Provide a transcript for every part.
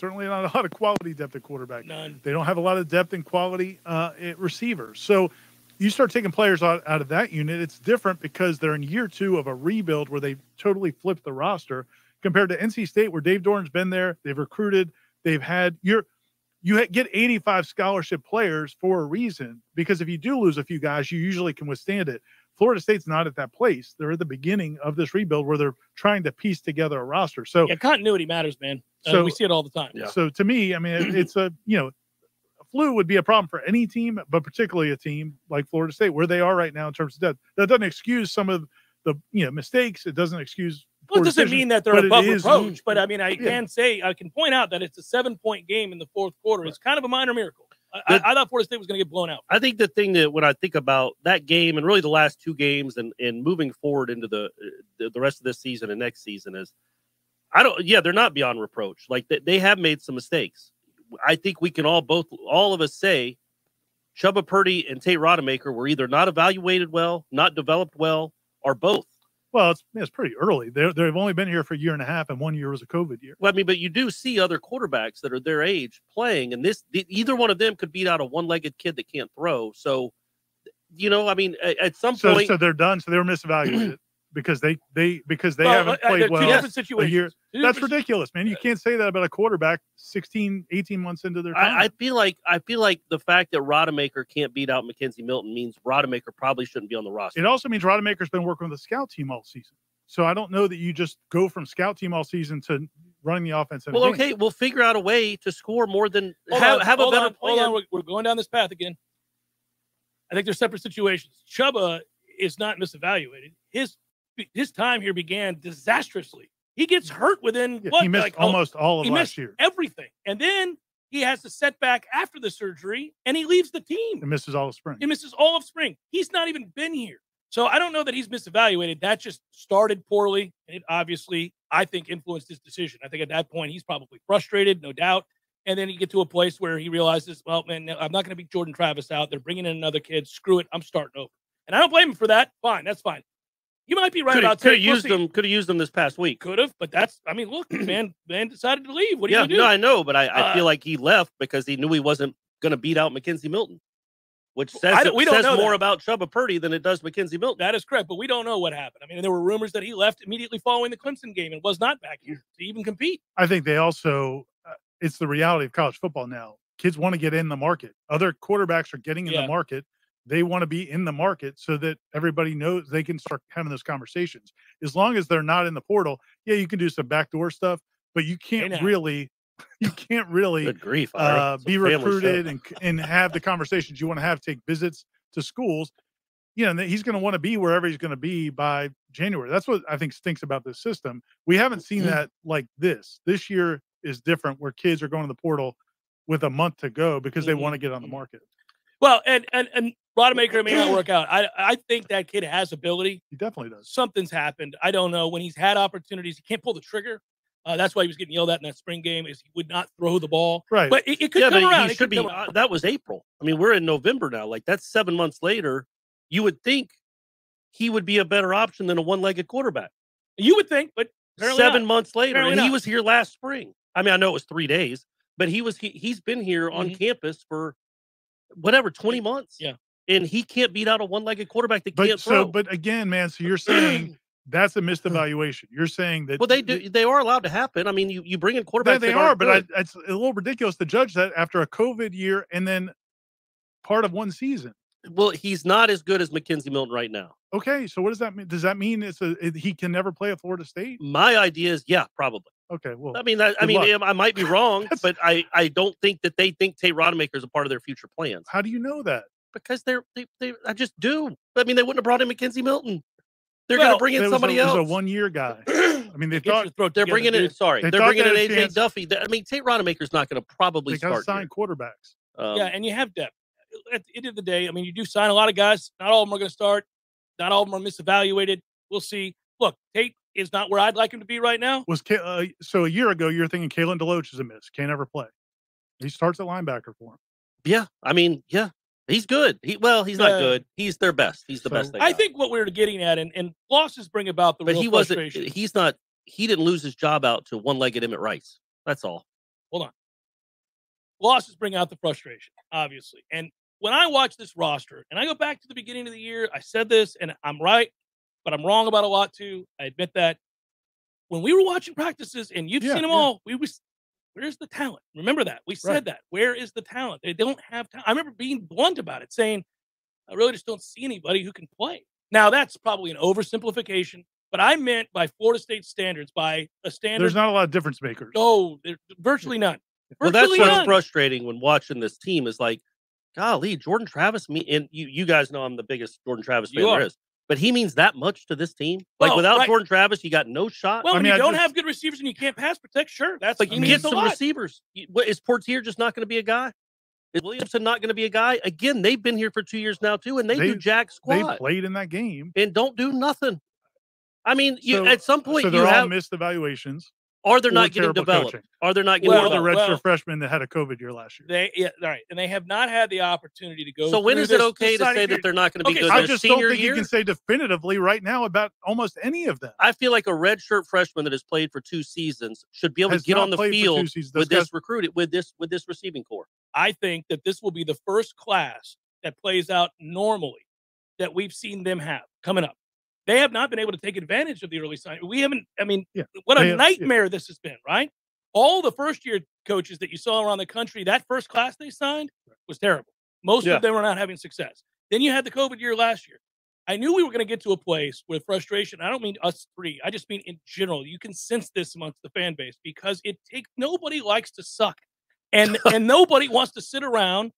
Certainly not a lot of quality depth at quarterback. None. They don't have a lot of depth and quality uh, at receivers. So you start taking players out, out of that unit, it's different because they're in year two of a rebuild where they totally flipped the roster compared to NC State, where Dave Doeren's been there. They've recruited. They've had you're you get 85 scholarship players for a reason because if you do lose a few guys, you usually can withstand it. Florida State's not at that place. They're at the beginning of this rebuild where they're trying to piece together a roster. So yeah, continuity matters, man. Uh, So- we see it all the time. Yeah. so to me, I mean, it- it's a you know, a flu would be a problem for any team, but particularly a team like Florida State, where they are right now in terms of depth. That doesn't excuse some of the you know mistakes. It doesn't excuse. Well, it doesn't decisions, mean that they're but above reproach, but I mean, I Yeah. can say I can point out that it's a seven point game in the fourth quarter. It's kind of a minor miracle. I, I, thought Florida State was going to get blown out. I think the thing that when I think about that game and really the last two games and and moving forward into the the, the rest of this season and next season is, I don't. Yeah, they're not beyond reproach. Like they, they have made some mistakes. I think we can all both all of us say, Chuba Purdy and Tate Rodemaker were either not evaluated well, not developed well, or both. Well, it's it's pretty early. They they've only been here for a year and a half, and one year was a COVID year. Well, I mean, but you do see other quarterbacks that are their age playing, and this the, either one of them could beat out a one-legged kid that can't throw. So, you know, I mean, at, at some So point, so they're done. So they were misevaluated because they they because they Well, haven't uh, they're played two well. different situations. year- Two That's ridiculous, man. You can't say that about a quarterback 16, 18 months into their time. I, I feel like I feel like the fact that Rodemaker can't beat out McKenzie Milton means Rodemaker probably shouldn't be on the roster. It also means Rodemaker's been working with the scout team all season. So I don't know that you just go from scout team all season to running the offense. in a well, game. okay, we'll figure out a way to score more than Hold have, on, have a better on, plan. Hold on, we're, we're going down this path again. I think they're separate situations. Chuba is not misevaluated. His his time here began disastrously. He gets hurt within Yeah, what he missed like, oh, almost all of he last missed year. everything, and then he has a setback after the surgery, and he leaves the team. He misses all of spring. He misses all of spring. He's not even been here. So I don't know that he's misevaluated. That just started poorly. And it obviously, I think, influenced his decision. I think at that point, he's probably frustrated, no doubt. And then you get to a place where he realizes, well, man, I'm not going to beat Jordan Travis out. They're bringing in another kid. Screw it. I'm starting over. And I don't blame him for that. Fine. That's fine. You might be right Could have about Tate. We'll used them. Could have used them this past week. Could have, but that's, I mean, look, man, man decided to leave. What are yeah, you going to do? no, I know, but I, I Uh, feel like he left because he knew he wasn't going to beat out McKenzie Milton, which says, I don't- we don't says know more that. about Chuba Purdy than it does McKenzie Milton. That is correct, but we don't know what happened. I mean, there were rumors that he left immediately following the Clemson game and was not back here to even compete. I think they also, uh, it's the reality of college football now. Kids want to get in the market. Other quarterbacks are getting in Yeah. the market. They want to be in the market so that everybody knows they can start having those conversations. As long as they're not in the portal, yeah, you can do some backdoor stuff, but you can't really, you can't really grief! Uh, be family show. recruited and and have the conversations you want to have, take visits to schools. You know, and he's going to want to be wherever he's going to be by January. That's what I think stinks about this system. We haven't seen Mm-hmm. that like this. This year is different, where kids are going to the portal with a month to go because they Mhm. want to get on the market. Well, and and and Rodemaker may not work out. I I think that kid has ability. He definitely does. Something's happened. I don't know. When he's had opportunities, he can't pull the trigger. Uh, that's why he was getting yelled at in that spring game. Is he would not throw the ball. Right. But it, it could yeah, come around. he It should could be. uh, that was April. I mean, we're in November now. Like that's seven months later. You would think he would be a better option than a one-legged quarterback. You would think, but seven not. months later, Apparently and he not. was here last spring. I mean, I know it was three days, but he was he, he's been here on Mhm. campus for whatever twenty months. Yeah. And he can't beat out a one-legged quarterback that But can't so, throw. but again, man, so you're saying that's a missed uh. evaluation. You're saying that well, they do. They are allowed to happen. I mean, you, you bring in They, quarterbacks. they that are, but I, it's a little ridiculous to judge that after a COVID year and then part of one season. well, he's not as good as McKenzie Milton right now. Okay, so what does that mean? Does that mean it's a it, he can never play at Florida State? My idea is, yeah, probably. Okay, well, I mean, that, I mean, luck. I- I might be wrong, but I, I don't think that they think Tate Rodemaker is a part of their future plans how do you know that? Because they're they, they I just do. I mean, they wouldn't have brought in McKenzie Milton. They're Well, going to bring in It was a- somebody else. a one year guy. I mean, they thought throat. they're together, bringing in. Sorry, They they're bringing they in a AJ chance- Duffy. I mean, Tate Rodemaker's not going to probably they start. here. sign quarterbacks. Um, yeah, and you have depth. At the end of the day, I mean, you do sign a lot of guys. Not all of them are going to start. Not all of them are misevaluated. We'll see. Look, Tate is not where I'd like him to be right now. Was uh, so a year ago you're thinking Kalen Deloach is a miss, can't ever play. He starts at linebacker for him. yeah. I mean, yeah, he's good. He well, he's not Uh, good. He's their best. He's the so- best. I think what we were getting at, and, and losses bring about the but he wasn't. He's not. He didn't lose his job out to one-legged Emmett Rice. That's all. hold on. Losses bring out the frustration, obviously. And when I watch this roster, and I go back to the beginning of the year, I said this, and I'm right, but I'm wrong about a lot too. I admit that. When we were watching practices, and you've Yeah, seen them yeah. all, we was where's the talent? Remember that we said Right. that. Where is the talent? They don't have talent. I remember being blunt about it, saying, "I really just don't see anybody who can play." Now that's probably an oversimplification, but I meant by Florida State standards, by a standard. There's not a lot of difference makers. no, virtually none. Well, that's Virtually what's frustrating when watching this team is like, golly, Jordan Travis. Me and you, you guys know I'm the biggest Jordan Travis fan there is. But he means that much to this team. Like Well, without right. Jordan Travis, you got no shot. Well, I when mean, you I don't just- have good receivers and you can't pass protect, sure, that's like you get some lot. receivers. Is Poitier just not going to be a guy? Is Williamson not going to be a guy? Again, they've been here for two years now too, and they, do jack squat. They played in that game. and don't do nothing. I mean, you So- at some point So you they're all have missed evaluations. Are they or not getting developed? coaching. Are they not Well, getting or the redshirt well- freshman that had a COVID year last year. They yeah, right, and they have not had the opportunity to go. So when through it okay to say that they're not going to be Okay, good? I just senior don't think year? you can say definitively right now about almost any of them. I feel like a redshirt freshman that has played for two seasons should be able Has to get on the played for two field seasons. with this recruiting with this with this receiving core. I think that this will be the first class that plays out normally that we've seen them have coming up. They have not been able to take advantage of the early sign. We haven't. I mean, Yeah, what a have- yeah. nightmare this has been, right? All the first year coaches that you saw around the country, that first class they signed was terrible. Most Yeah. of them were not having success. Then you had the COVID year last year. I knew we were going to get to a place with frustration. I don't mean us three. I just mean in general. You can sense this amongst the fan base because it takes nobody likes to suck, and and nobody wants to sit around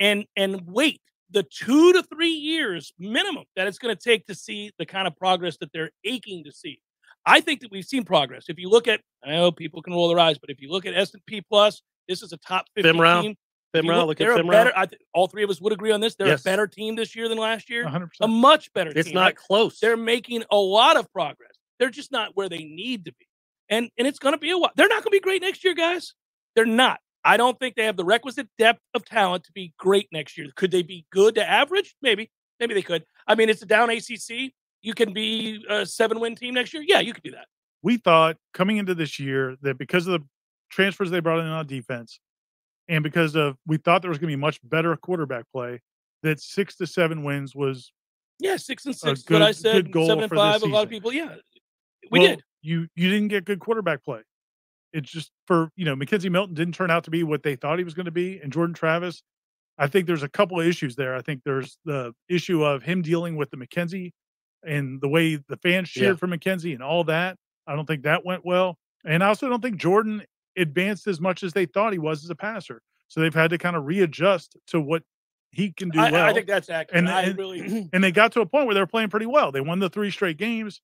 and and wait the two to three years minimum that it's going to take to see the kind of progress that they're aching to see. I think that we've seen progress. If you look at, I know people can roll their eyes, but if you look at S and P plus, this is a top fifty Fimrow. team. Fimrow, look- look at a Fimrow. better. I th- all three of us would agree on this. They're Yes. a better team this year than last year. 100%. A much better team. It's team. not right? close. They're making a lot of progress. They're just not where they need to be. And and it's going to be a while. They're not going to be great next year, guys. They're not. I don't think they have the requisite depth of talent to be great next year. Could they be good to average? Maybe. Maybe they could. I mean, it's a down ACC. You can be a seven win team next year. Yeah, you could do that. we thought coming into this year that because of the transfers they brought in on defense and because of we thought there was going to be much better quarterback play that six to seven wins was Yeah, six and six. is what I good- said. good goal seven and five. A lot of people. Yeah, we well, did. you you didn't get good quarterback play it's just for you know McKenzie Milton didn't turn out to be what they thought he was going to be and Jordan Travis I think there's a couple of issues there I think there's the issue of him dealing with the McKenzie and the way the fans Yeah. cheered for McKenzie and all that I don't think that went well and I also don't think Jordan advanced as much as they thought he was as a passer so they've had to kind of readjust to what he can do I, well I think that's accurate. And- I and- really. and they got to a point where they were playing pretty well. They won the three straight games.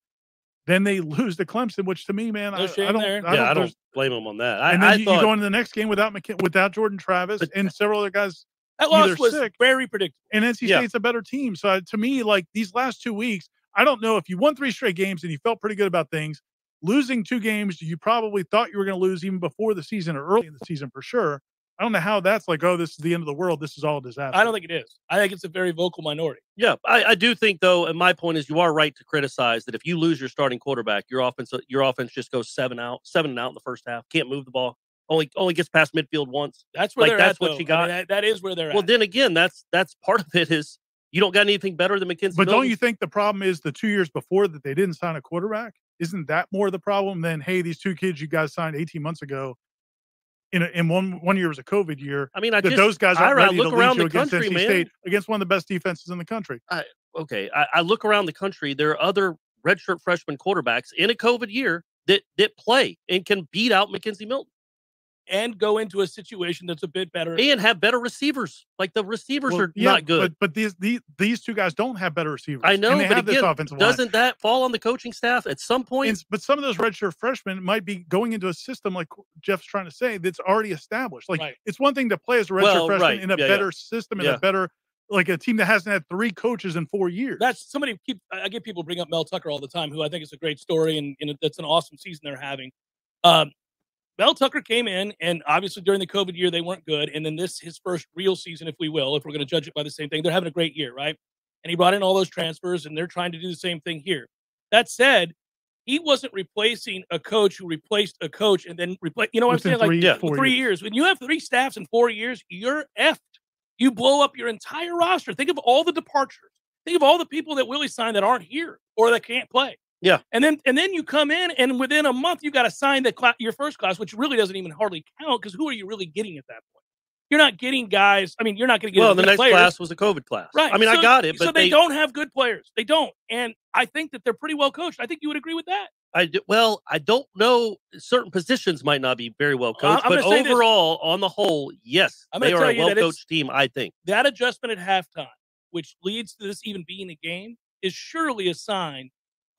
Then they lose to Clemson, which to me, man, No I, I don't, there. I don't, yeah, I don't blame them on that. I, And then I you, thought you go into the next game without McK- without Jordan Travis But- and several other guys. That loss was sick- very predictable. And NC Yeah. State's a better team. So I- to me, like these last two weeks, I don't know if you won three straight games and you felt pretty good about things. Losing two games, you probably thought you were going to lose even before the season or early in the season for sure. I don't know how that's like, oh, this is the end of the world. This is all a disaster. I don't think it is. I think it's a very vocal minority. Yeah, I, I do think though, and my point is, you are right to criticize that if you lose your starting quarterback, your offense uh, your offense just goes seven out, seven and out in the first half. Can't move the ball. Only only gets past midfield once. That's where Like, they're that's at. what though. you I mean, got. that- that is where they're Well, at. then again, that's that's part of it is you don't got anything better than McKenzie. But don't you think the problem is the two years before that they didn't sign a quarterback? Isn't that more the problem than hey, these two kids you guys signed 18 months ago in a, in one one year was a COVID year I mean, I that just those guys Ira, ready look to around lead you the against country, NC man. State against one of the best defenses in the country. okay. I, I look around the country. There are other redshirt freshman quarterbacks in a COVID year that that play and can beat out McKenzie Milton and go into a situation that's a bit better. and have better receivers. Like the receivers Well, are yeah, not good. But but these these these two guys don't have better receivers. I know, and they but have this again. Doesn't that fall on the coaching staff at some point? And- but some of those redshirt freshmen might be going into a system like Jeff's trying to say that's already established. Like Right. it's one thing to play as a redshirt Well, freshman right. in a Yeah, yeah. better system in Yeah. a better like a team that hasn't had three coaches in four years. That's somebody keep. I I get people bring up Mel Tucker all the time, who I think is a great story, and, and that's an awesome season they're having. Um, Mel Tucker came in, and obviously during the COVID year they weren't good, and then this his first real season, if we will, if we're going to judge it by the same thing, they're having a great year, right? And he brought in all those transfers, and they're trying to do the same thing here. That said, he wasn't replacing a coach who replaced a coach and then replace. You know what Within I'm saying? three- like yeah, three years. years. When you have three staffs in four years, you're effed. You blow up your entire roster. Think of all the departures. Think of all the people that Willie signed that aren't here or that can't play. Yeah. And then and then you come in and within a month you got to sign the cla- your first class, which really doesn't even hardly count because who are you really getting at that point? You're not getting guys. I mean, you're not going to get well, the next players. class was a COVID class. Right. I mean, I got it, but so they, they, don't have good players. They don't. And I think that they're pretty well coached. I think you would agree with that. I do, well, I don't know. Certain positions might not be very well coached, I'm but gonna this. overall, on the whole, yes, they are a well coached team. I think. That adjustment at halftime, which leads to this even being a game, is surely a sign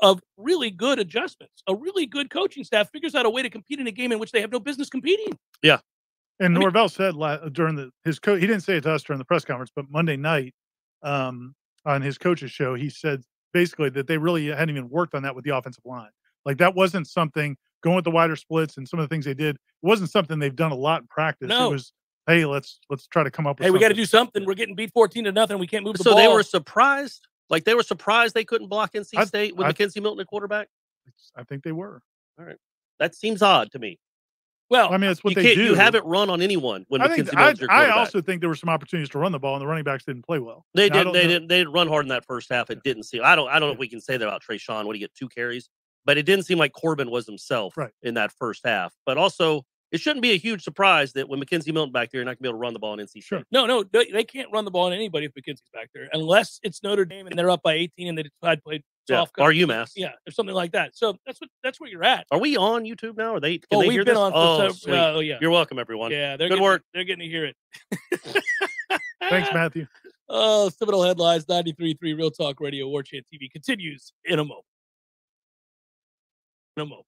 of really good adjustments. A really good coaching staff figures out a way to compete in a game in which they have no business competing. Yeah. And I mean- Norvell said la- during the his coach, he didn't say it to us during the press conference, but Monday night um, on his coach's show, he said basically that they really hadn't even worked on that with the offensive line. Like that wasn't something going with the wider splits and some of the things they did. It wasn't something they've done a lot in practice. No. It was, hey, let's let's try to come up with. Hey, we got to do something. We're getting beat 14 to nothing. We can't move the So ball. they were surprised. Like they were surprised they couldn't block NC I- State with I- McKenzie Milton at quarterback. I think they were. All right, that seems odd to me. well, I mean, it's what they do. You haven't run on anyone when I think McKenzie I, I also think there were some opportunities to run the ball, and the running backs didn't play well. They did. They know- didn't. They didn't run hard in that first half. It didn't seem. I don't. I don't know if we can say that about Treshaun. What he get? Two carries, but it didn't seem like Corbin was himself Right. in that first half. But also, it shouldn't be a huge surprise that when McKenzie Milton back there, you're not gonna be able to run the ball in NC State. Sure. no, no, they, they can't run the ball on anybody if McKenzie's back there, unless it's Notre Dame and they're up by 18 and they decide to play Yeah. soft. Or coverage. UMass. Yeah, or something like that. So that's what that's where you're at. Are we on YouTube now? Are they? Can oh, they we've hear been this? on oh, for so, sweet. oh yeah. You're welcome, everyone. Yeah, they're Good getting, work. They're getting to hear it. Thanks, Matthew. Oh, Seminole Headlines 93.3 Real Talk Radio Warchant TV continues in a moment. In a moment.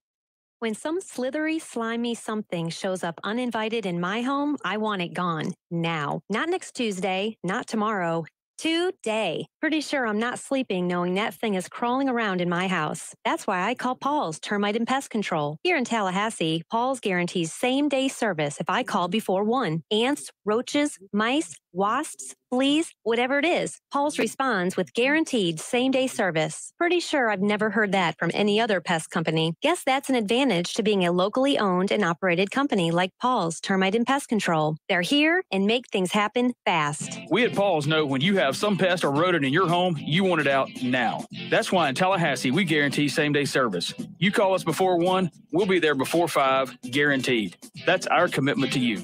When some slithery, slimy something shows up uninvited in my home, I want it gone now. Not next Tuesday, not tomorrow. Today. Pretty sure I'm not sleeping knowing that thing is crawling around in my house. That's why I call Paul's Termite and Pest Control. Here in Tallahassee, Paul's guarantees same day service if I call before 1. Ants, roaches, mice, wasps, fleas, whatever it is. Paul's responds with guaranteed same day service. Pretty sure I've never heard that from any other pest company. Guess that's an advantage to being a locally owned and operated company like Paul's Termite and Pest Control. They're here and make things happen fast. We at Paul's know when you have some pest or rodent in your home, you want it out now. That's why in Tallahassee, we guarantee same day service. You call us before one, we'll be there before five, guaranteed. That's our commitment to you.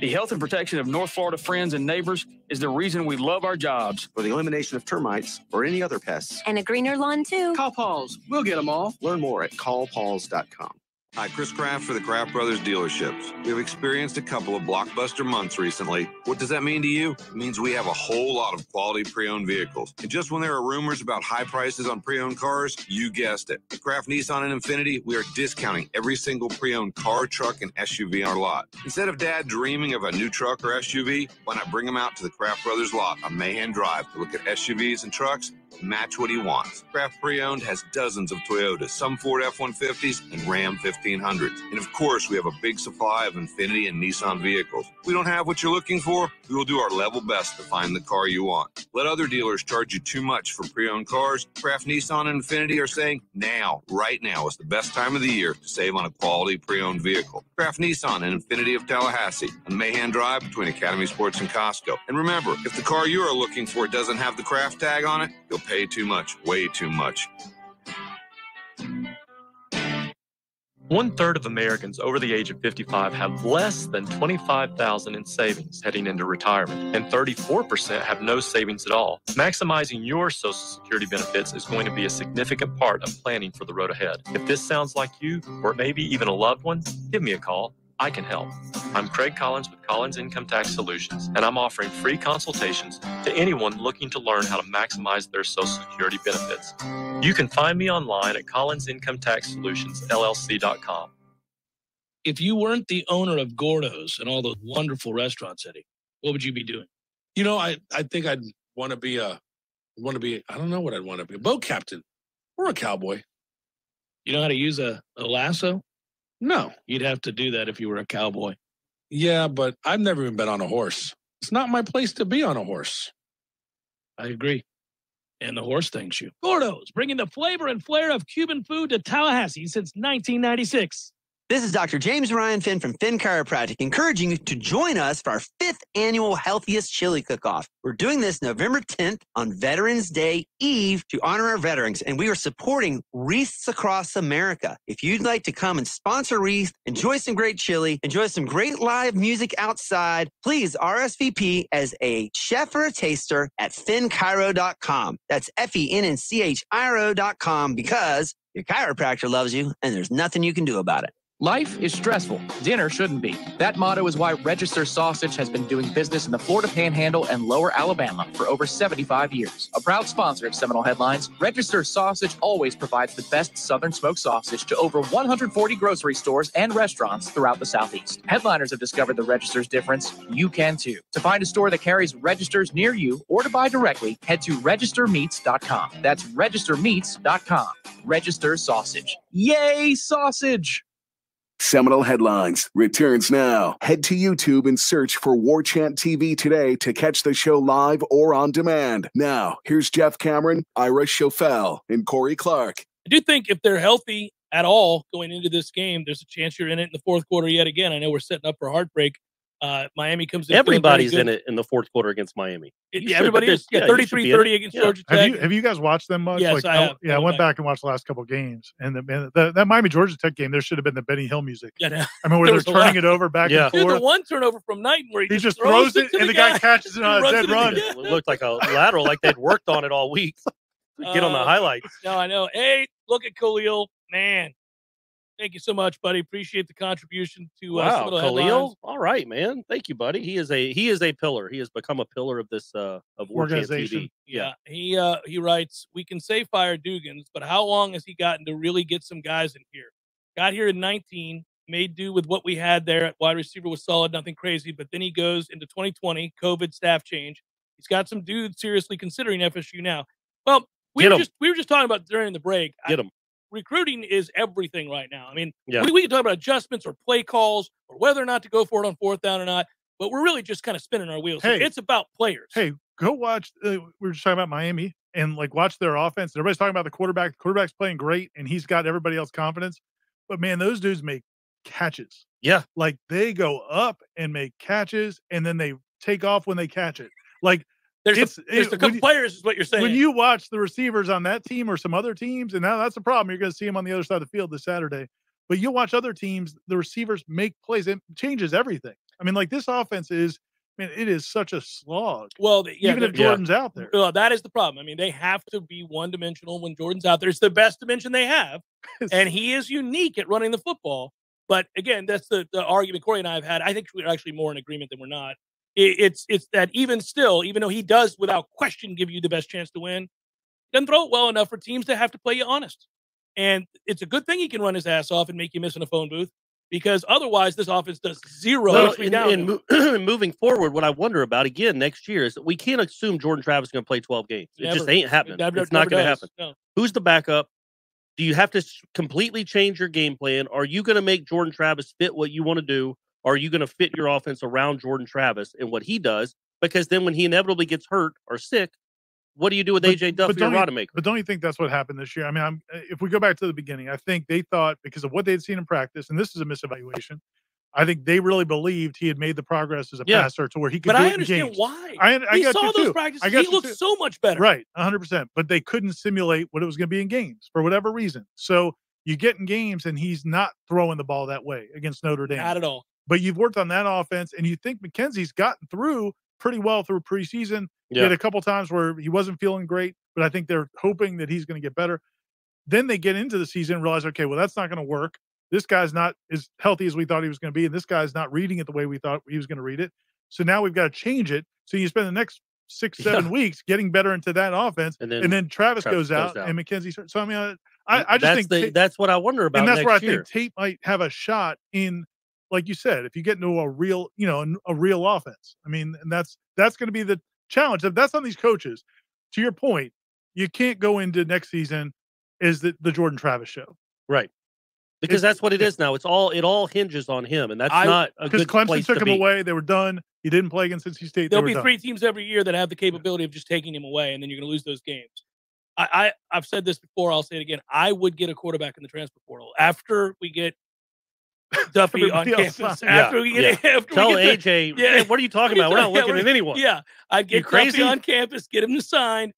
The health and protection of North Florida friends and neighbors is the reason we love our jobs. for the elimination of termites or any other pests. And a greener lawn, too. Call Pauls. We'll get them all. Learn more at callpauls.com. Hi, Chris Kraft for the Kraft Brothers dealerships. We've experienced a couple of blockbuster months recently. What does that mean to you? It means we have a whole lot of quality pre-owned vehicles. And just when there are rumors about high prices on pre-owned cars, you guessed it. At Kraft Nissan and Infiniti, we are discounting every single pre-owned car, truck, and SUV on our lot. Instead of dad dreaming of a new truck or SUV, why not bring him out to the Kraft Brothers lot on Mahan Drive to look at SUVs and trucks match what he wants. Kraft Pre-Owned has dozens of Toyotas, some Ford F-150s, and Ram 1500s. And of course, we have a big supply of Infiniti and Nissan vehicles. If we don't have what you're looking for, we will do our level best to find the car you want. Let other dealers charge you too much for pre-owned cars. Kraft Nissan and Infiniti are saying now, right now is the best time of the year to save on a quality pre-owned vehicle. Kraft Nissan and Infiniti of Tallahassee on Mahan Drive between Academy Sports and Costco. And remember, if the car you are looking for doesn't have the Kraft tag on it, you'll pay too much, way too much. One third of Americans over the age of 55 have less than 25,000 in savings heading into retirement, and 34% have no savings at all. Maximizing your Social Security benefits is going to be a significant part of planning for the road ahead. If this sounds like you, or maybe even a loved one, give me a call. I can help. I'm Craig Collins with Collins Income Tax Solutions, and I'm offering free consultations to anyone looking to learn how to maximize their Social Security benefits. You can find me online at collinsincometaxsolutionsllc.com. If you weren't the owner of Gordo's and all those wonderful restaurants, Eddie, what would you be doing? You know, I, I think I'd want to be a, want to be, I don't know what I'd want to be, a boat captain or a cowboy. You know how to use a, a lasso? No. You'd have to do that if you were a cowboy. Yeah, but I've never even been on a horse. It's not my place to be on a horse. I agree. And the horse thanks you. Gordo's, bringing the flavor and flair of Cuban food to Tallahassee since 1996. This is Dr. James Ryan Fenn from Fenn Chiropractic, encouraging you to join us for our fifth annual Healthiest Chili Cook-Off. We're doing this November 10th on Veterans Day Eve to honor our veterans, and we are supporting Wreaths Across America. If you'd like to come and sponsor Wreath, enjoy some great chili, enjoy some great live music outside, please RSVP as a chef or a taster at fennchiro.com. That's F-E-N-N-C-H-I-R-O.com because your chiropractor loves you and there's nothing you can do about it. Life is stressful. Dinner shouldn't be. That motto is why Register Sausage has been doing business in the Florida Panhandle and Lower Alabama for over 75 years. A proud sponsor of Seminole Headlines, Register Sausage always provides the best Southern smoked sausage to over 140 grocery stores and restaurants throughout the Southeast. Headliners have discovered the Register's difference. You can too. To find a store that carries Registers near you or to buy directly, head to registermeats.com. That's registermeats.com. Register Sausage. Yay, sausage! Seminole Headlines returns now. Head to YouTube and search for Warchant TV today to catch the show live or on demand. Now, here's Jeff Cameron, Ira Schoffel, and Corey Clark. I do think if they're healthy at all going into this game, there's a chance you're in it in the fourth quarter yet again. I know we're setting up for heartbreak. Uh, Miami comes in. Everybody's in it in the fourth quarter against Miami. It- yeah, should, everybody is. there's- Yeah, yeah, you should 33 be in it. 30 against Yeah. Georgia Have Tech. you have you guys watched them much? Yes, I have. yeah, I I went went back and watched the last couple games, and the, man, the, that Miami Georgia Tech game, there should have been the Benny Hill music. Yeah, no. I mean, where they're turning it over back Yeah. and Dude, the one turnover from Knighton where he, He just just throws it it, to and the guy catches it on a dead run. again. It looked like a lateral, like they'd worked on it all week. Get on the Uh, highlights. No, I know. Hey, look at Khalil. Man, thank you so much, buddy. Appreciate the contribution to uh, Wow, Seminole Headlines. Khalil. All right, man. Thank you, buddy. He is a he is a pillar. He has become a pillar of this uh of Organization. TV. Yeah, he uh he writes, we can say fire Dugans, but how long has he gotten to really get some guys in here? Got here in 19, made do with what we had there at wide receiver was solid, nothing crazy. But then he goes into 2020, COVID staff change. He's got some dudes seriously considering FSU now. Well, we Get were 'em. just we were just talking about during the break. Get him. Recruiting is everything right now. I mean, Yeah. we, we can talk about adjustments or play calls or whether or not to go for it on fourth down or not, but we're really just kind of spinning our wheels. Hey. it's about players. Hey, go watch. Uh, we were just talking about Miami and like watch their offense. Everybody's talking about the quarterback. The quarterback's playing great, and he's got everybody else confidence. But man, those dudes make catches. Yeah. Like they go up and make catches, and then they take off when they catch it. Like there's it's- a, there's it- a couple you- players, is what you're saying. when you watch the receivers on that team or some other teams, and now that's the problem. You're going to see them on the other side of the field this Saturday. But you'll watch other teams, the receivers make plays. It changes everything. I mean, like this offense is, I mean, it is such a slog. well, yeah, even if Jordan's out there. Well, that is the problem. I mean, they have to be one dimensional when Jordan's out there. It's the best dimension they have, and he is unique at running the football. But again, that's the, the argument Corey and I have had. I think we're actually more in agreement than we're not. It, it's it's that even still, even though he does without question give you the best chance to win, doesn't throw it well enough for teams to have to play you honest. And it's a good thing he can run his ass off and make you miss in a phone booth because otherwise this offense does zero. Well, and, and mo- moving forward, what I wonder about again next year is that we can't assume Jordan Travis is going to play 12 games. It just ain't happening. Never- it's not going to happen. No. Who's the backup? Do you have to completely change your game plan? Are you going to make Jordan Travis fit what you want to do? Are you going to fit your offense around Jordan Travis and what he does? Because then when he inevitably gets hurt or sick, what do you do with But- AJ but Duffy or don't you- Rodemaker? But don't you think that's what happened this year? I mean, I'm, uh, if we go back to the beginning, I think they thought because of what they'd seen in practice, and this is a misevaluation. I think they really believed he had made the progress as a Yeah. passer to where he could But I understand games. why. I, I got saw those too. practices. I He looks too. so much better. Right, 100%. But they couldn't simulate what it was going to be in games for whatever reason. So you get in games and he's not throwing the ball that way against Notre Dame. Not at all. But you've worked on that offense and you think McKenzie's gotten through pretty well through preseason. He had a couple times where he wasn't feeling great, but I think they're hoping that he's going to get better. Then they get into the season and realize, okay, well, that's not going to work. This guy's not as healthy as we thought he was going to be, and this guy's not reading it the way we thought he was going to read it. So now we've got to change it. So you spend the next six, seven Yeah. weeks getting better into that offense, And and then then, Travis, Travis goes, goes out, out. and McKenzie. starts. So I mean, I, I, I just that's think the, that's what I wonder about. and that's where I year. think Tate might have a shot in, like you said, if you get into a real, you know, a real offense. I mean, and that's that's going to be the challenge. If that's on these coaches, to your point, you can't go into next season is the the Jordan Travis show, right? Because It's- that's what it is now. It's all it all hinges on him, and that's I- not a Because Clemson place took to him be. away, they were done. He didn't play against NC State. they There'll were be done. three teams every year that have the capability of just taking him away, and then you're going to lose those games. I, I I've said this before. I'll say it again. I would get a quarterback in the transfer portal after we get Duffy on Everybody else campus. signed. After we get yeah. after Tell we get the- AJ, Yeah. What are you talking about? We're not Yeah, looking at anyone. Yeah, I'd You get Duffy crazy? on campus, get him to sign,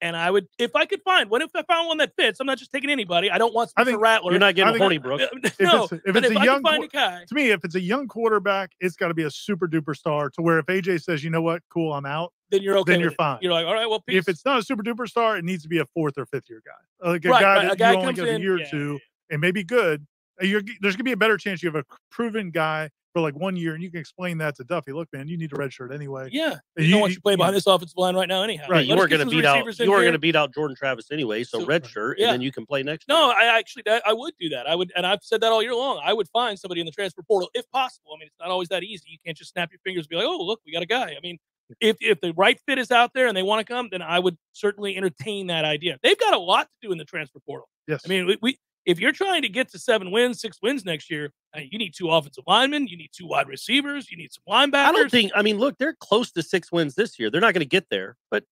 and I would if I could find one. If I found one that fits, I'm not just taking anybody. I don't want I Spencer think Rattler. You're not getting think- Hornibrook. If no, it's, if but it's if a I young find a qu- guy, to me, if it's a young quarterback, it's got to be a super duper star to where if AJ says, you know what, cool, I'm out, then you're okay. then you're it. fine. You're like, all right, well, peace. if it's not a super duper star, it needs to be a fourth or fifth year guy, like a Right, guy right, that a guy you only comes get a in- year yeah, or two and maybe good. Uh, You're, there's gonna be a better chance you have a proven guy for like one year, and you can explain that to Duffy. Look, man, you need a red shirt anyway. yeah, And you, know you- what you play you- behind this offensive line right now, anyhow. Right, you Let's weren't going to beat out. You weren't going to beat out Jordan Travis anyway. So So- red shirt, yeah. and then you can play next. year. No, I actually that I would do that. I would, and I've said that all year long. I would find somebody in the transfer portal if possible. I mean, it's not always that easy. You can't just snap your fingers and be like, "Oh, look, we got a guy." I mean, if if the right fit is out there and they want to come, then I would certainly entertain that idea. They've got a lot to do in the transfer portal. Yes. I mean, we, we if you're trying to get to seven wins, six wins next year, uh, you need two offensive linemen, you need two wide receivers, you need some linebackers. I don't think. I mean, look, they're close to six wins this year. They're not going to get there, but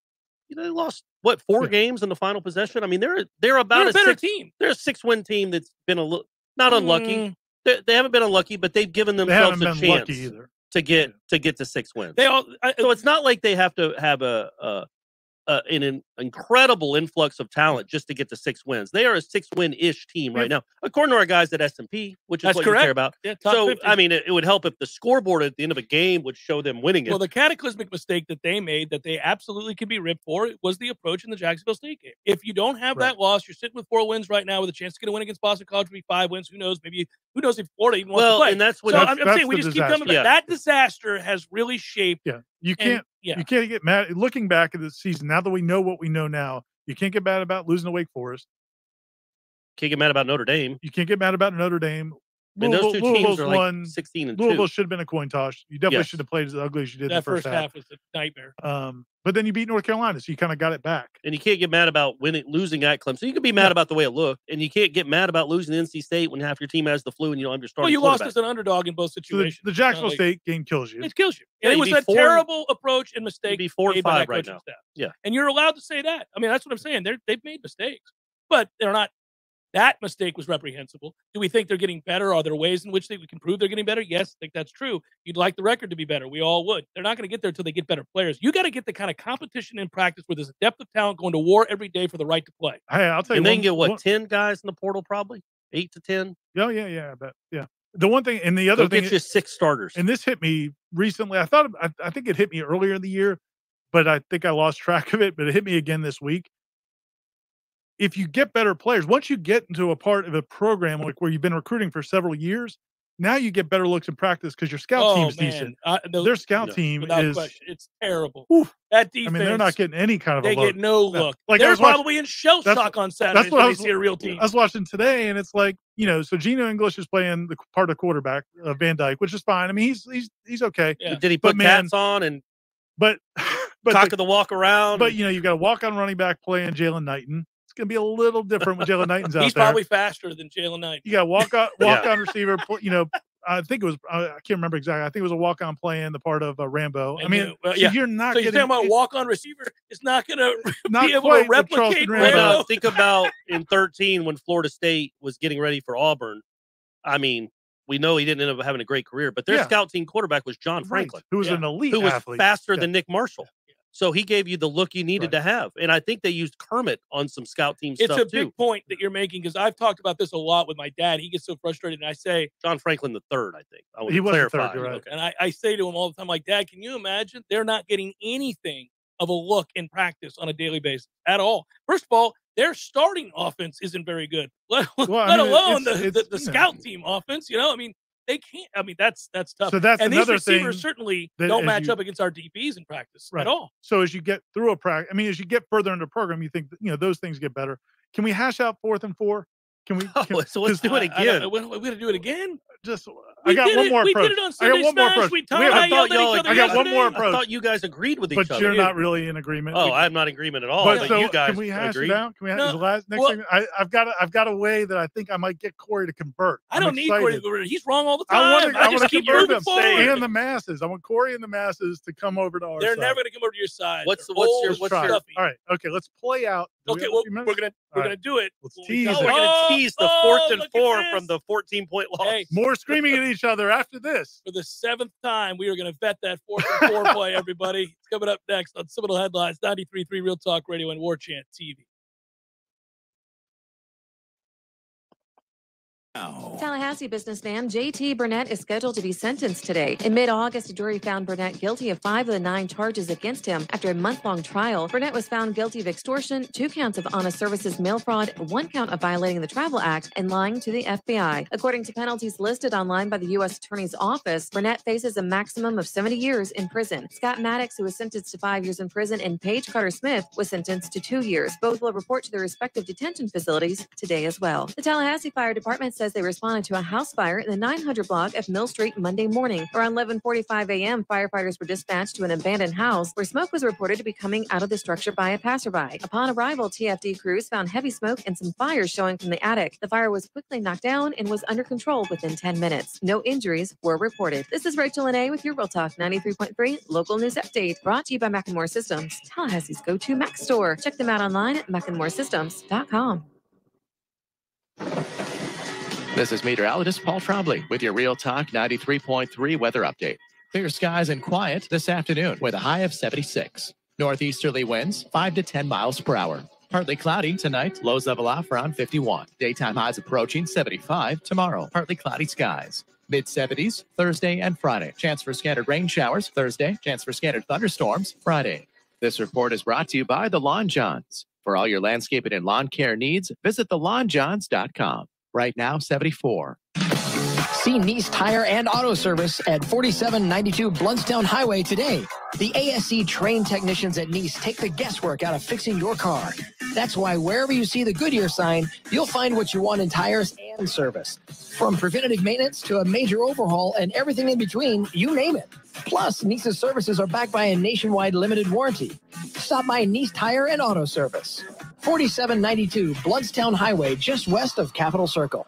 you know, they lost what four Yeah. games in the final possession. I mean, they're they're about they're a a better six, team. They're a six win team that's been a little not unlucky. Mm, They, they haven't been unlucky, but they've given themselves haven't a chance either. to get to get to six wins. They all. I, so it's not like they have to have a, a, Uh, a an, in- incredible influx of talent just to get to six wins. They are a six win ish team right now, according to our guys at S and P, which is That's what you care about. Yeah, so 50. I mean, it, it would help if the scoreboard at the end of a game would show them winning it. Well, the cataclysmic mistake that they made that they absolutely could be ripped for was the approach in the Jacksonville State game. If you don't have that loss, you're sitting with four wins right now with a chance to get a win against Boston College, be five wins. Who knows? Maybe who knows if Florida even wants Well, to play. and that's what so that's- I'm, I'm that's saying we the just keep coming back. disaster. That disaster has really shaped. Yeah, you can't. Yeah. You can't get mad. Looking back at the season, now that we know what we know now, you can't get mad about losing to Wake Forest. Can't get mad about Notre Dame. You can't get mad about Notre Dame. I mean, those Louisville- two teams are like won- sixteen and Louisville two. should have been a coin toss. You definitely Yes. should have played as ugly as you did in That the first, half. was a nightmare. Um, but then you beat North Carolina, so you kind of got it back. And you can't get mad about winning, losing at Clemson. You can be mad about the way it looked, and you can't get mad about losing to NC State when half your team has the flu and you don't have your starting Well, you lost quarterback. as an underdog in both So the, situations. the It's not Jacksonville like- State game kills you. It kills you. Yeah, And it you'd was be a four- terrible approach and mistake be four and made by five that right coaching now. staff. Yeah. And you're allowed to say that. I mean, that's what I'm saying. They're, they've made mistakes, but they're not. That mistake was reprehensible. Do we think they're getting better? Are there ways in which they we can prove they're getting better? Yes, I think that's true. You'd like the record to be better. We all would. They're not going to get there until they get better players. You got to get the kind of competition in practice where there's a depth of talent going to war every day for the right to play. Hey, I'll tell you. and they can get what one- ten guys in the portal, probably eight to ten. Oh yeah, yeah, I bet. Yeah. The one thing, and the other They'll thing, get you six starters. and this hit me recently. I thought I, I think it hit me earlier in the year, but I think I lost track of it. But it hit me again this week. If you get better players, once you get into a part of a program like where you've been recruiting for several years, now you get better looks in practice because your scout oh team's man, decent. I- the- Their scout No, team is. question, it's terrible. Oof. That I mean, they're not getting any kind of They a get no No. look. Like, they're was watching- probably in shell that's- shock on Saturday. That's what I was. they see a real team. I was watching today, and it's like you know, so Gino English is playing the part of quarterback, uh, Van Dyke, which is fine. I mean, he's he's he's okay. Yeah. Did he But put man- on and But but cock the- of the walk around? But you know, you got a walk on running back playing Jaylan Knighton. It's gonna be a little different when Jaylan Knighton's out He's there. probably faster than Jalen Knight. you got walk on walk Yeah. on receiver. You know, I think it was I I can't remember exactly. I think it was a walk on playing the part of uh, Rambo. I mean, you- well, so yeah. you're not So you're getting talking about it- walk on receiver is not going to not be able to replicate Well, Rambo. now, Rambo. think about in 13 when Florida State was getting ready for Auburn. I mean, we know he didn't end up having a great career, but their Yeah. scout team quarterback was John Right, Franklin, who was Yeah. an elite who was athlete. faster Yeah. than Nick Marshall. So he gave you the look you needed Right. to have. And I think they used Kermit on some scout team It's stuff a too. big point that you're making because I've talked about this a lot with my dad. He gets so frustrated, and I say, John Franklin the third, I think. I He was the third, clarify. you're right. Okay. and I, I say to him all the time, like, Dad, can you imagine? They're not getting anything of a look in practice on a daily basis at all. First of all, their starting offense isn't very good, let, Well, I mean, alone it's- the, it's, the, the you know. scout team offense. You know, I mean, they can't. I mean, that's that's tough. So that's and another these receivers thing certainly don't match you- up against our DBs in practice Right. at all. So as you get through a practice, I mean, as you get further into the program, you think you know those things get better. Can we hash out fourth and four? Can we? Can, Oh, so let's do it I- I again. we- we got to do it again. Just uh, We I got one more we approach. did it on I got Sunday one more approach. We We Tom I I thought y'all. I got one yesterday. more I thought you guys agreed with each but other. But you're not really in agreement. Oh, I'm not in agreement at all. but But, so you guys can we hash agree. it out? Can we have No, the last next well- segment? I, I've got a, I've got a way that I think I might get Corey to convert. I I'm don't need Corey to excited. go over it. He's wrong all the I time. want I, to, I just want to keep convert moving them forward. and the masses. I want Corey and the masses to come over to our They're side. never going to come over to your side. What's They're what's your old what's your? All right, okay, let's play out. Okay. Well, we're gonna we're gonna do it. Let's we tease come Oh, it. we're gonna Oh, tease the oh, fourth and four from the 14 point loss. Hey, More screaming at each other after this. for the seventh time, we are going to vet that fourth and four play. Everybody, it's coming up next on Seminole Headlines, 93.3 Real Talk Radio and Warchant TV. Oh. Tallahassee businessman J.T. Burnett is scheduled to be sentenced today. In mid August, a jury found Burnett guilty of five of the nine charges against him. After a month long trial, Burnett was found guilty of extortion, two counts of honest services mail fraud, one count of violating the Travel Act, and lying to the FBI. According to penalties listed online by the U.S. Attorney's Office, Burnett faces a maximum of 70 years in prison. Scott Maddox, who was sentenced to five years in prison, and Paige Carter Smith was sentenced to two years. Both will report to their respective detention facilities today as well. The Tallahassee Fire Department says they responded to a house fire in the 900 block of Mill Street Monday morning. Around 11:45 a.m., firefighters were dispatched to an abandoned house where smoke was reported to be coming out of the structure by a passerby. Upon arrival, TFD crews found heavy smoke and some fires showing from the attic. The fire was quickly knocked down and was under control within 10 minutes. No injuries were reported. This is Rachel Lene with your Real Talk 93.3 local news update brought to you by Mac and More Systems, Tallahassee's go-to Mac store. Check them out online at macandmoresystems.com. This is meteorologist Paul Trombley with your Real Talk 93.3 weather update. Clear skies and quiet this afternoon with a high of 76. Northeasterly winds 5 to 10 miles per hour. Partly cloudy tonight, lows level off around 51. Daytime highs approaching 75 tomorrow. Partly cloudy skies. Mid 70s Thursday and Friday. Chance for scattered rain showers Thursday. Chance for scattered thunderstorms Friday. This report is brought to you by the Lawn Johns. For all your landscaping and lawn care needs, visit thelawnjohns.com. Right now, 74. See Nice Tire and Auto Service at 4792 Blountstown Highway today. The ASE trained technicians at Nice take the guesswork out of fixing your car. That's why wherever you see the Goodyear sign, you'll find what you want in tires and service. From preventative maintenance to a major overhaul and everything in between, you name it. Plus, Nice's services are backed by a nationwide limited warranty. Stop by Nice Tire and Auto Service. 4792 Blountstown Highway, just west of Capitol Circle.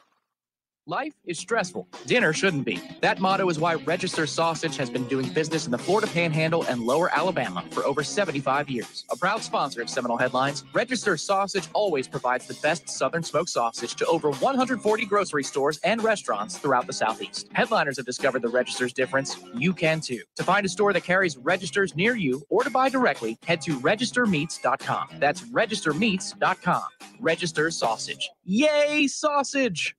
Life is stressful. Dinner shouldn't be. That motto is why Register Sausage has been doing business in the Florida Panhandle and Lower Alabama for over 75 years. A proud sponsor of Seminole Headlines, Register Sausage always provides the best Southern smoked sausage to over 140 grocery stores and restaurants throughout the Southeast. Headliners have discovered the Register's difference. You can too. To find a store that carries Registers near you or to buy directly, head to registermeats.com. That's registermeats.com. Register Sausage. Yay, sausage!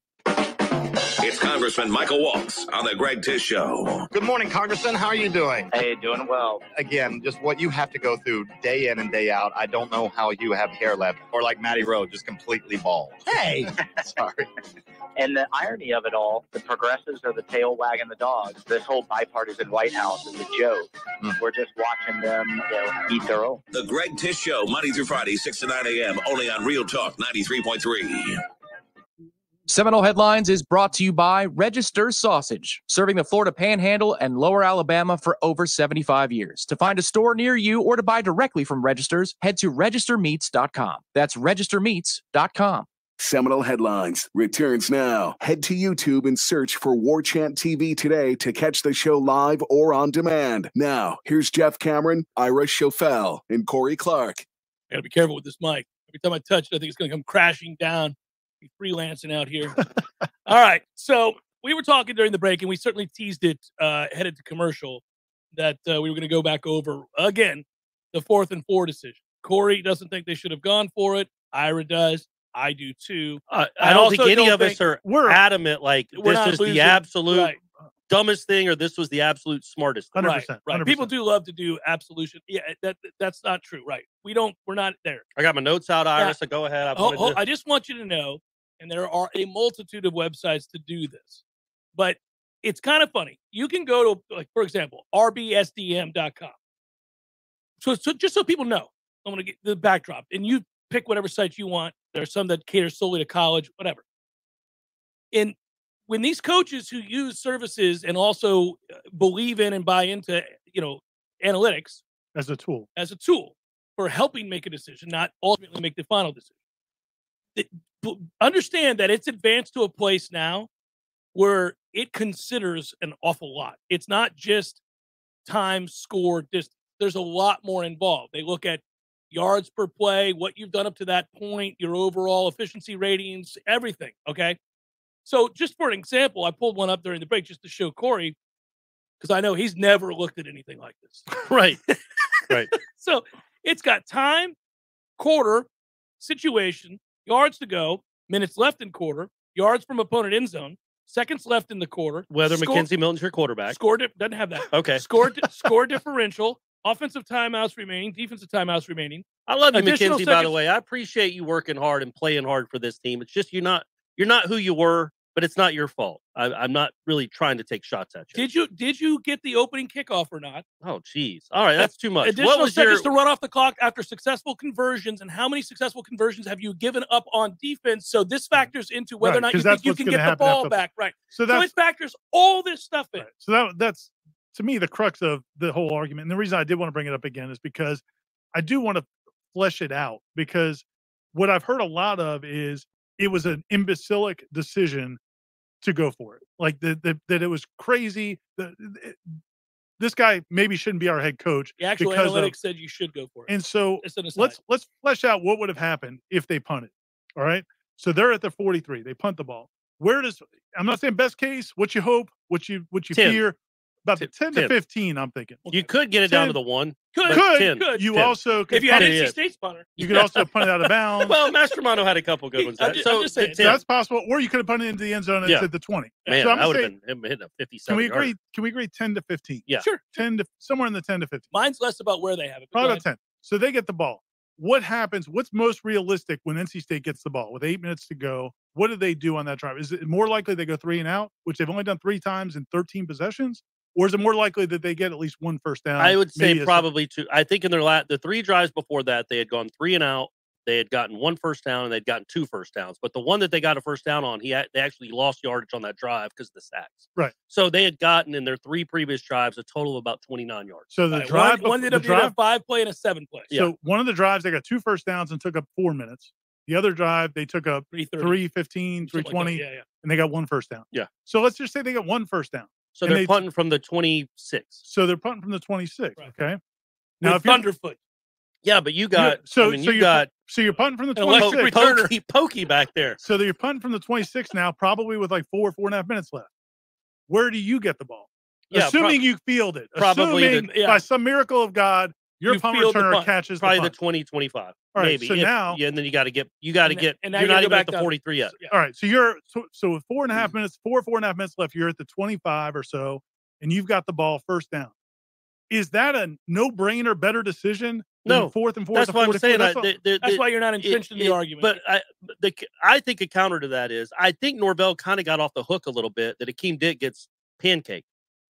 It's Congressman Michael Waltz on the Greg Tish Show. Good morning, Congressman. How are you doing? Hey, doing well. Again, just what you have to go through day in and day out. I don't know how you have hair left, or like Matty Rowe, just completely bald. Hey, sorry. And the irony of it all, the progressives are the tail wagging the dogs. This whole bipartisan White House is a joke. Hmm. We're just watching them you know, eat their own. The Greg Tish Show, Monday through Friday, 6 to 9 a.m., only on Real Talk 93.3. Seminole Headlines is brought to you by Register Sausage, serving the Florida Panhandle and Lower Alabama for over 75 years. To find a store near you or to buy directly from Registers, head to registermeats.com. That's registermeats.com. Seminole Headlines returns now. Head to YouTube and search for Warchant TV today to catch the show live or on demand. Now, here's Jeff Cameron, Ira Schoffel, and Corey Clark. I gotta be careful with this mic. Every time I touch it, I think it's gonna come crashing down. Be freelancing out here. All right. So we were talking during the break, and we certainly teased it uh, headed to commercial that uh, we were going to go back over again the fourth and four decision. Corey doesn't think they should have gone for it. Ira does. I do too. Uh, I don't think any don't of us are we're- adamant like we're this not is losing- the absolute right. dumbest thing or this was the absolute smartest thing. Right, right. People do love to do absolution. Yeah, that that's not true. Right. We don't. We're not there. I got my notes out, Yeah. Iris. So go ahead. I, Oh, wanted oh, to- I just want you to know, and there are a multitude of websites to do this, but it's kind of funny. You can go to, like, for example, rbsdm.com. So, so just so people know, I'm going to get the backdrop, and you pick whatever site you want. There are some that cater solely to college, whatever. And when these coaches who use services and also uh, believe in and buy into, you know, analytics as a tool, as a tool for helping make a decision, not ultimately make the final decision. Understand that it's advanced to a place now where it considers an awful lot. It's not just time, score, distance. There's a lot more involved. They look at yards per play, what you've done up to that point, your overall efficiency ratings, everything. Okay. So, just for an example, I pulled one up during the break just to show Corey because I know he's never looked at anything like this. right. Right. so, it's got time, quarter, situation, yards to go, minutes left in quarter, yards from opponent end zone, seconds left in the quarter. Whether score- McKenzie Milton's your quarterback. Score di- doesn't have that. Okay. Score di- score differential, offensive timeouts remaining, defensive timeouts remaining. I love you, Additional McKenzie. By the way, I appreciate you working hard and playing hard for this team. It's just you're not you're not who you were, but it's not your fault. I, I'm not really trying to take shots at you. Did you did you get the opening kickoff or not? Oh, jeez. All right, that's too much. Additional What was seconds your? to run off the clock after successful conversions, and how many successful conversions have you given up on defense? So this mm. factors into whether Right, or not you think you can get the ball after- back. Right. So So, that's- it factors all this stuff in. So that that's to me the crux of the whole argument. And the reason I did want to bring it up again is because I do want to flesh it out because what I've heard a lot of is it was an imbecilic decision to go for it. Like that that, that it was crazy. That it- this guy maybe shouldn't be our head coach The actual because analytics of, said you should go for it. and so let's let's flesh out what would have happened if they punted. All right. So they're at the 43. They punt the ball. Where does I'm not saying best case, what you hope, what you what you 10. fear. About the 10 to 10. 15, I'm thinking. You could get it down to the one. Could, but could, 10. could. You 10. also could if you had punt NC it. State punter, You could also punt it out of bounds. well, Mastromanno had a couple good ones. I'm that- ju- so I'm just saying. So that's possible. Or you could have punted it into the end zone and Yeah. said the 20. Man, so I'm that would say, have been him hitting a 57. can we agree? Can we agree 10 to 15? Yeah. Sure. 10 to somewhere in the 10 to 15. Mine's less about where they have it. but Probably go about 10. So they get the ball. What happens? What's most realistic when NC State gets the ball with eight minutes to go? What do they do on that drive? Is it more likely they go three and out, which they've only done three times in 13 possessions? Or is it more likely that they get at least one first down? I would say maybe a- probably two. I think in their la- the three drives before that, they had gone three and out. They had gotten one first down and they'd gotten two first downs. But the one that they got a first down on, he had, they actually lost yardage on that drive because of the sacks. Right. So they had gotten in their three previous drives a total of about 29 yards. So the All right, drive, one, one ended the up being a drive five play and a seven play. So one of the drives, they got two first downs and took up four minutes. The other drive, they took up 330. 315, Something like that. 320, Yeah, yeah. and they got one first down. Yeah. So let's just say they got one first down. So And they're they- punting from the 26. So they're punting from the 26. Right. Okay. Now, Now, if you're, Thunderfoot. Yeah, but you got so, I mean, so you you're, got so you're punting from the An 26. pokey, pokey back there. So you're punting from the 26 now, probably with like four, four and a half minutes left. Where do you get the ball? Yeah, assuming prob- you field it. probably the- assuming yeah. by some miracle of God, your You punt field the returner punt. catches Probably the the 20, 25. All right, maybe. so If- now- yeah, and then you got to get, you got to get, and you're not even back at the down. 43 yet. Yeah. All right. So you're so, so with four and a half mm-hmm. minutes, four, four and a half minutes left, you're at the 25 or so, and you've got the ball first down. Is that a no brainer, better decision? No, fourth and fourth. That's why I'm saying four? I, That's the, the, That's the- why you're not it- entrenched in the it- argument. But I, the, I think a counter to that is I think Norvell kind of got off the hook a little bit that Akeem Dent gets pancaked.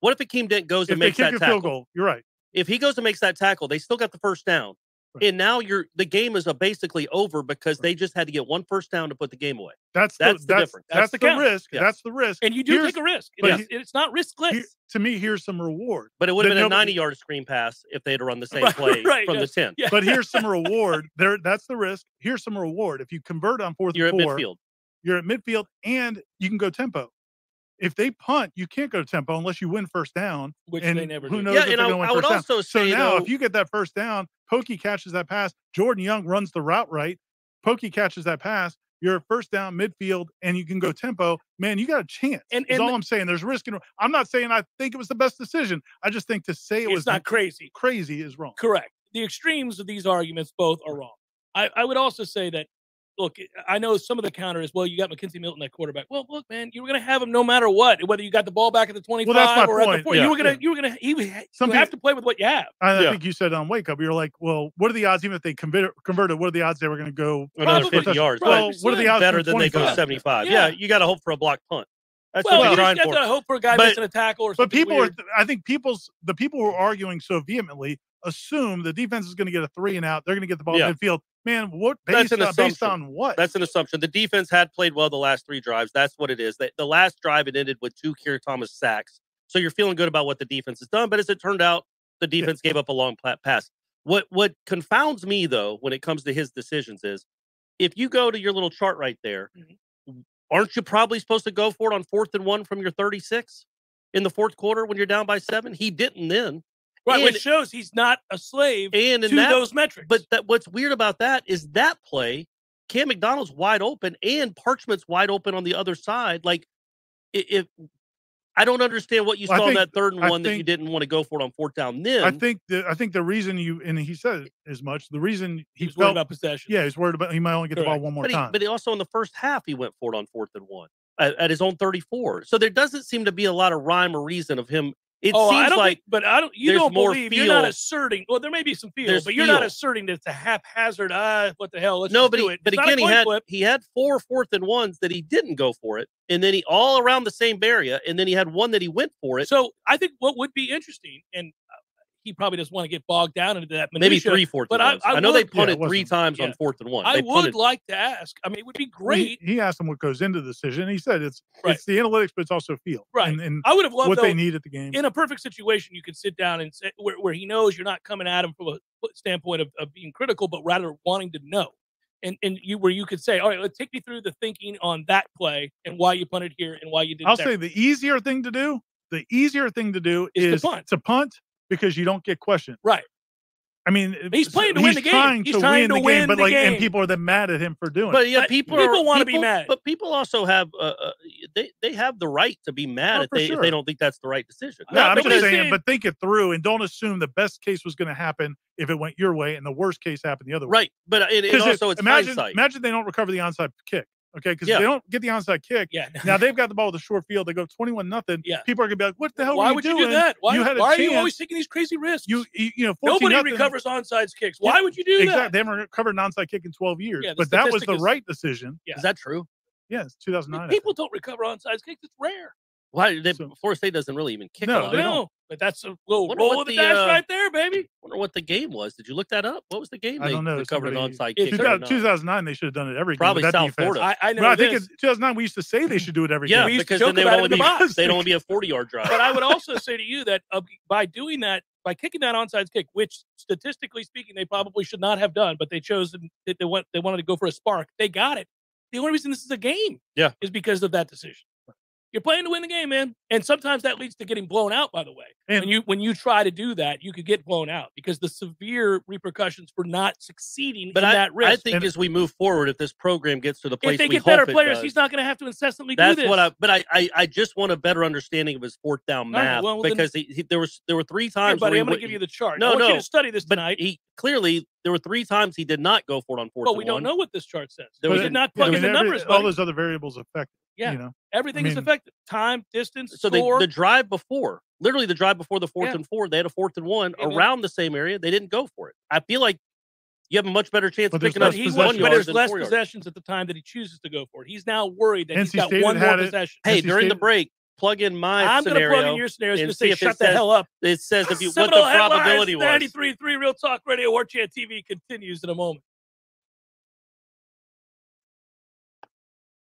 What if Akeem Dent goes if and makes that a tackle? field goal, you're right. If he goes and makes that tackle, they still got the first down. Right. And now you're the game is uh, basically over because they just had to get one first down to put the game away. That's That's the, the that's, difference. That's, That's the the, risk. Yeah. That's the risk. and you do Here's- take a risk. but It's, it's not riskless. Here- to me, here's some reward. But it would have been a 90 yard screen pass if they had run the same Right, play right, from yes. the 10. Yeah. But here's some reward. There, that's the risk. Here's some reward. If you convert on fourth You're at and four, midfield. you're at midfield, and you can go tempo. If they punt, you can't go to tempo unless you win first down. Which and they never who do. knows Yeah, if and I- going to win I would first down. also So say, now, though- if you get that first down, Pokey catches that pass, Jordan Young runs the route right, Pokey catches that pass, you're first down midfield, and you can go tempo. Man, you got a chance. And- and all the- I'm saying. There's risk. And I'm not saying I think it was the best decision. I just think to say it it's was not crazy. crazy is wrong. Correct. The extremes of these arguments both are wrong. I, I would also say that, look, I know some of the counter is, well, you got McKenzie Milton at quarterback. Well, look, man, you were going to have him no matter what, whether you got the ball back at the 25 that's my or at the point. 40. You were going to, yeah. you were going to, he would- Some you have to play with what you have. I Yeah. think you said on Wake Up, you're like, well, what are the odds, even if they converted, converted what are the odds they were going to go Another Probably. 50 yards. Well, right. what are the odds better for than they go 75? Yeah. Yeah, you got to hope for a block punt. That's Well, what you you're trying for. to hope for a guy But- missing a tackle or But people, weird. are, I think people's the people who are arguing so vehemently assume the defense is going to get a three and out. They're going to get the ball Yeah. in midfield. Man, what That's based, an on, assumption. based on what? That's an assumption. The defense had played well the last three drives. That's what it is. The, the last drive it ended with two Keir Thomas sacks. So you're feeling good about what the defense has done. But as it turned out, the defense gave up a long pass. What what confounds me though when it comes to his decisions is if you go to your little chart right there, Mm-hmm. aren't you probably supposed to go for it on fourth and one from your 36 in the fourth quarter when you're down by seven? He didn't then. Right, And- which shows he's not a slave and in to that, those metrics. But that what's weird about that is that play, Cam McDonald's wide open and Parchment's wide open on the other side. Like, i- if I don't understand what you Well, I saw in that third and I one that you didn't want to go for it on fourth down. Then I think the I think the reason you and he said as much. The reason he He's worried about possession. Yeah, he's worried about he might only get the ball one more but, he, time. but he also in the first half he went for it on fourth and one at, at his own 34. So there doesn't seem to be a lot of rhyme or reason of him. It oh, I seems don't like think, but I don't. You don't more believe you're not asserting. Well, there may be some feel, There's but you're not asserting that it's a haphazard. Ah, what the hell? Let's no, but do he, it. but It's again, he had flip. he had four fourth and ones that he didn't go for it, and then he all around the same area, and then he had one that he went for it. So I think what would be interesting, and uh, he probably doesn't want to get bogged down into that. maybe minutia, three fourth but I. I, I, know they would- punted it three times yeah. on fourth and one. I They would punted- like to ask. I mean, it would be Well, he- great. He, asked him what goes into the decision. He said it's Right. it's the analytics, but it's also feel. Right. And, and I would have loved what they need at the game. in a perfect situation, you could sit down and say where, where he knows you're not coming at him from a standpoint of, of being critical, but rather wanting to know. And and you where you could say, all right, let's take me through the thinking on that play and why you punted here and why you did. I'll there. say the easier thing to do, the easier thing to do Is to punt. to punt because you don't get questioned. Right. I mean, He's playing to win the game. Trying He's to trying win to the win game, but the like, and people are then mad at him for doing But it. yeah, But people people wanna be mad. But people also have uh, uh, they they have the right to be mad Oh, if for they if they don't think that's the right decision. No, I'm just saying, saying- but think it through and don't assume the best case was going to happen if it went your way and the worst case happened the other way. Right, but it, it 'Cause if- also it's imagine, hindsight. imagine they don't recover the onside kick. Okay, because Yeah. they don't get the onside kick, Yeah. now they've got the ball with a short field. They go twenty-one nothing. Yeah. people are gonna be like, "What the hell? Why you would doing? you do that? Why, you why are you always taking these crazy risks? You, you, you know, Nobody recovers onside kicks. Why would you do that? exactly. that? They haven't recovered an onside kick in twelve years, Yeah, but that was the is- right decision. Yeah. Is that true? Yeah, it's two thousand nine. People don't recover onside kicks. It's rare. Why they, Florida State doesn't really even kick No, a lot. they No, but that's a little Wonder roll of the, the, dice uh, right there, baby. Wonder what the game was. Did you look that up? What was the game? I they don't know. recovered an somebody- onside kick. you or Two not? thousand nine, they should have done it every game. Probably that South defense. Florida. I, I know But I think in 2009 we used to say they should do it every Yeah, game. We used to because then they would only in the be box. they'd only be a forty yard drive. but I would also say to you that uh, by doing that, by kicking that onside kick, which statistically speaking they probably should not have done, but they chose and they, they went they wanted to go for a spark. They got it. The only reason this is a game, Yeah. is because of that decision. You're playing to win the game, man, and sometimes that leads to getting blown out. By the way, And- when you when you try to do that, you could get blown out because the severe repercussions for not succeeding But in I, that risk. I think as we move forward, if this program gets to the place if they we get better hope it players, does, he's not going to have to incessantly That's do this. what I. But I, I, I just want a better understanding of his fourth down All right, math well, then- because he, he, there was there were three Here, times. buddy, where he I'm going to give you the chart. No, I want no. you to study this but tonight. he clearly there were three times he did not go for it on fourth. But and we don't one. know what this chart says. There we was did a- not plug in the numbers. all buddy. those other variables affect. Yeah. You know, Everything I is mean- affected. Time, distance, So the, score. the drive before, literally the drive before the fourth Yeah. and four, they had a fourth and one And then- around the same area. They didn't go for it. I feel like you have a much better chance But of picking up he one but there's less four yards. possessions at the time that he chooses to go for it. He's now worried that he's NC got State one more it. possession. Hey, NC during the break, plug in my I'm going to plug in your scenario. It's and going to say, shut the says- hell up. It says if you what the probability was. 93.3 Real Talk Radio, Warchant TV continues in a moment.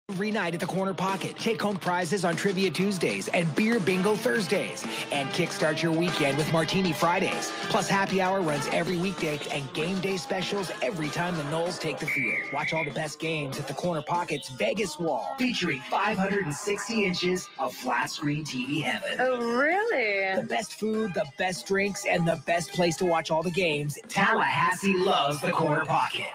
Every night at the Corner Pocket. Take home prizes on Trivia Tuesdays and Beer Bingo Thursdays. And kickstart your weekend with Martini Fridays. Plus, happy hour runs every weekday and game day specials every time the Noles take the field. Watch all the best games at the Corner Pocket's Vegas Wall, featuring 560 inches of flat screen TV heaven. Oh, really? The best food, the best drinks, and the best place to watch all the games. Tallahassee loves the Corner Pocket.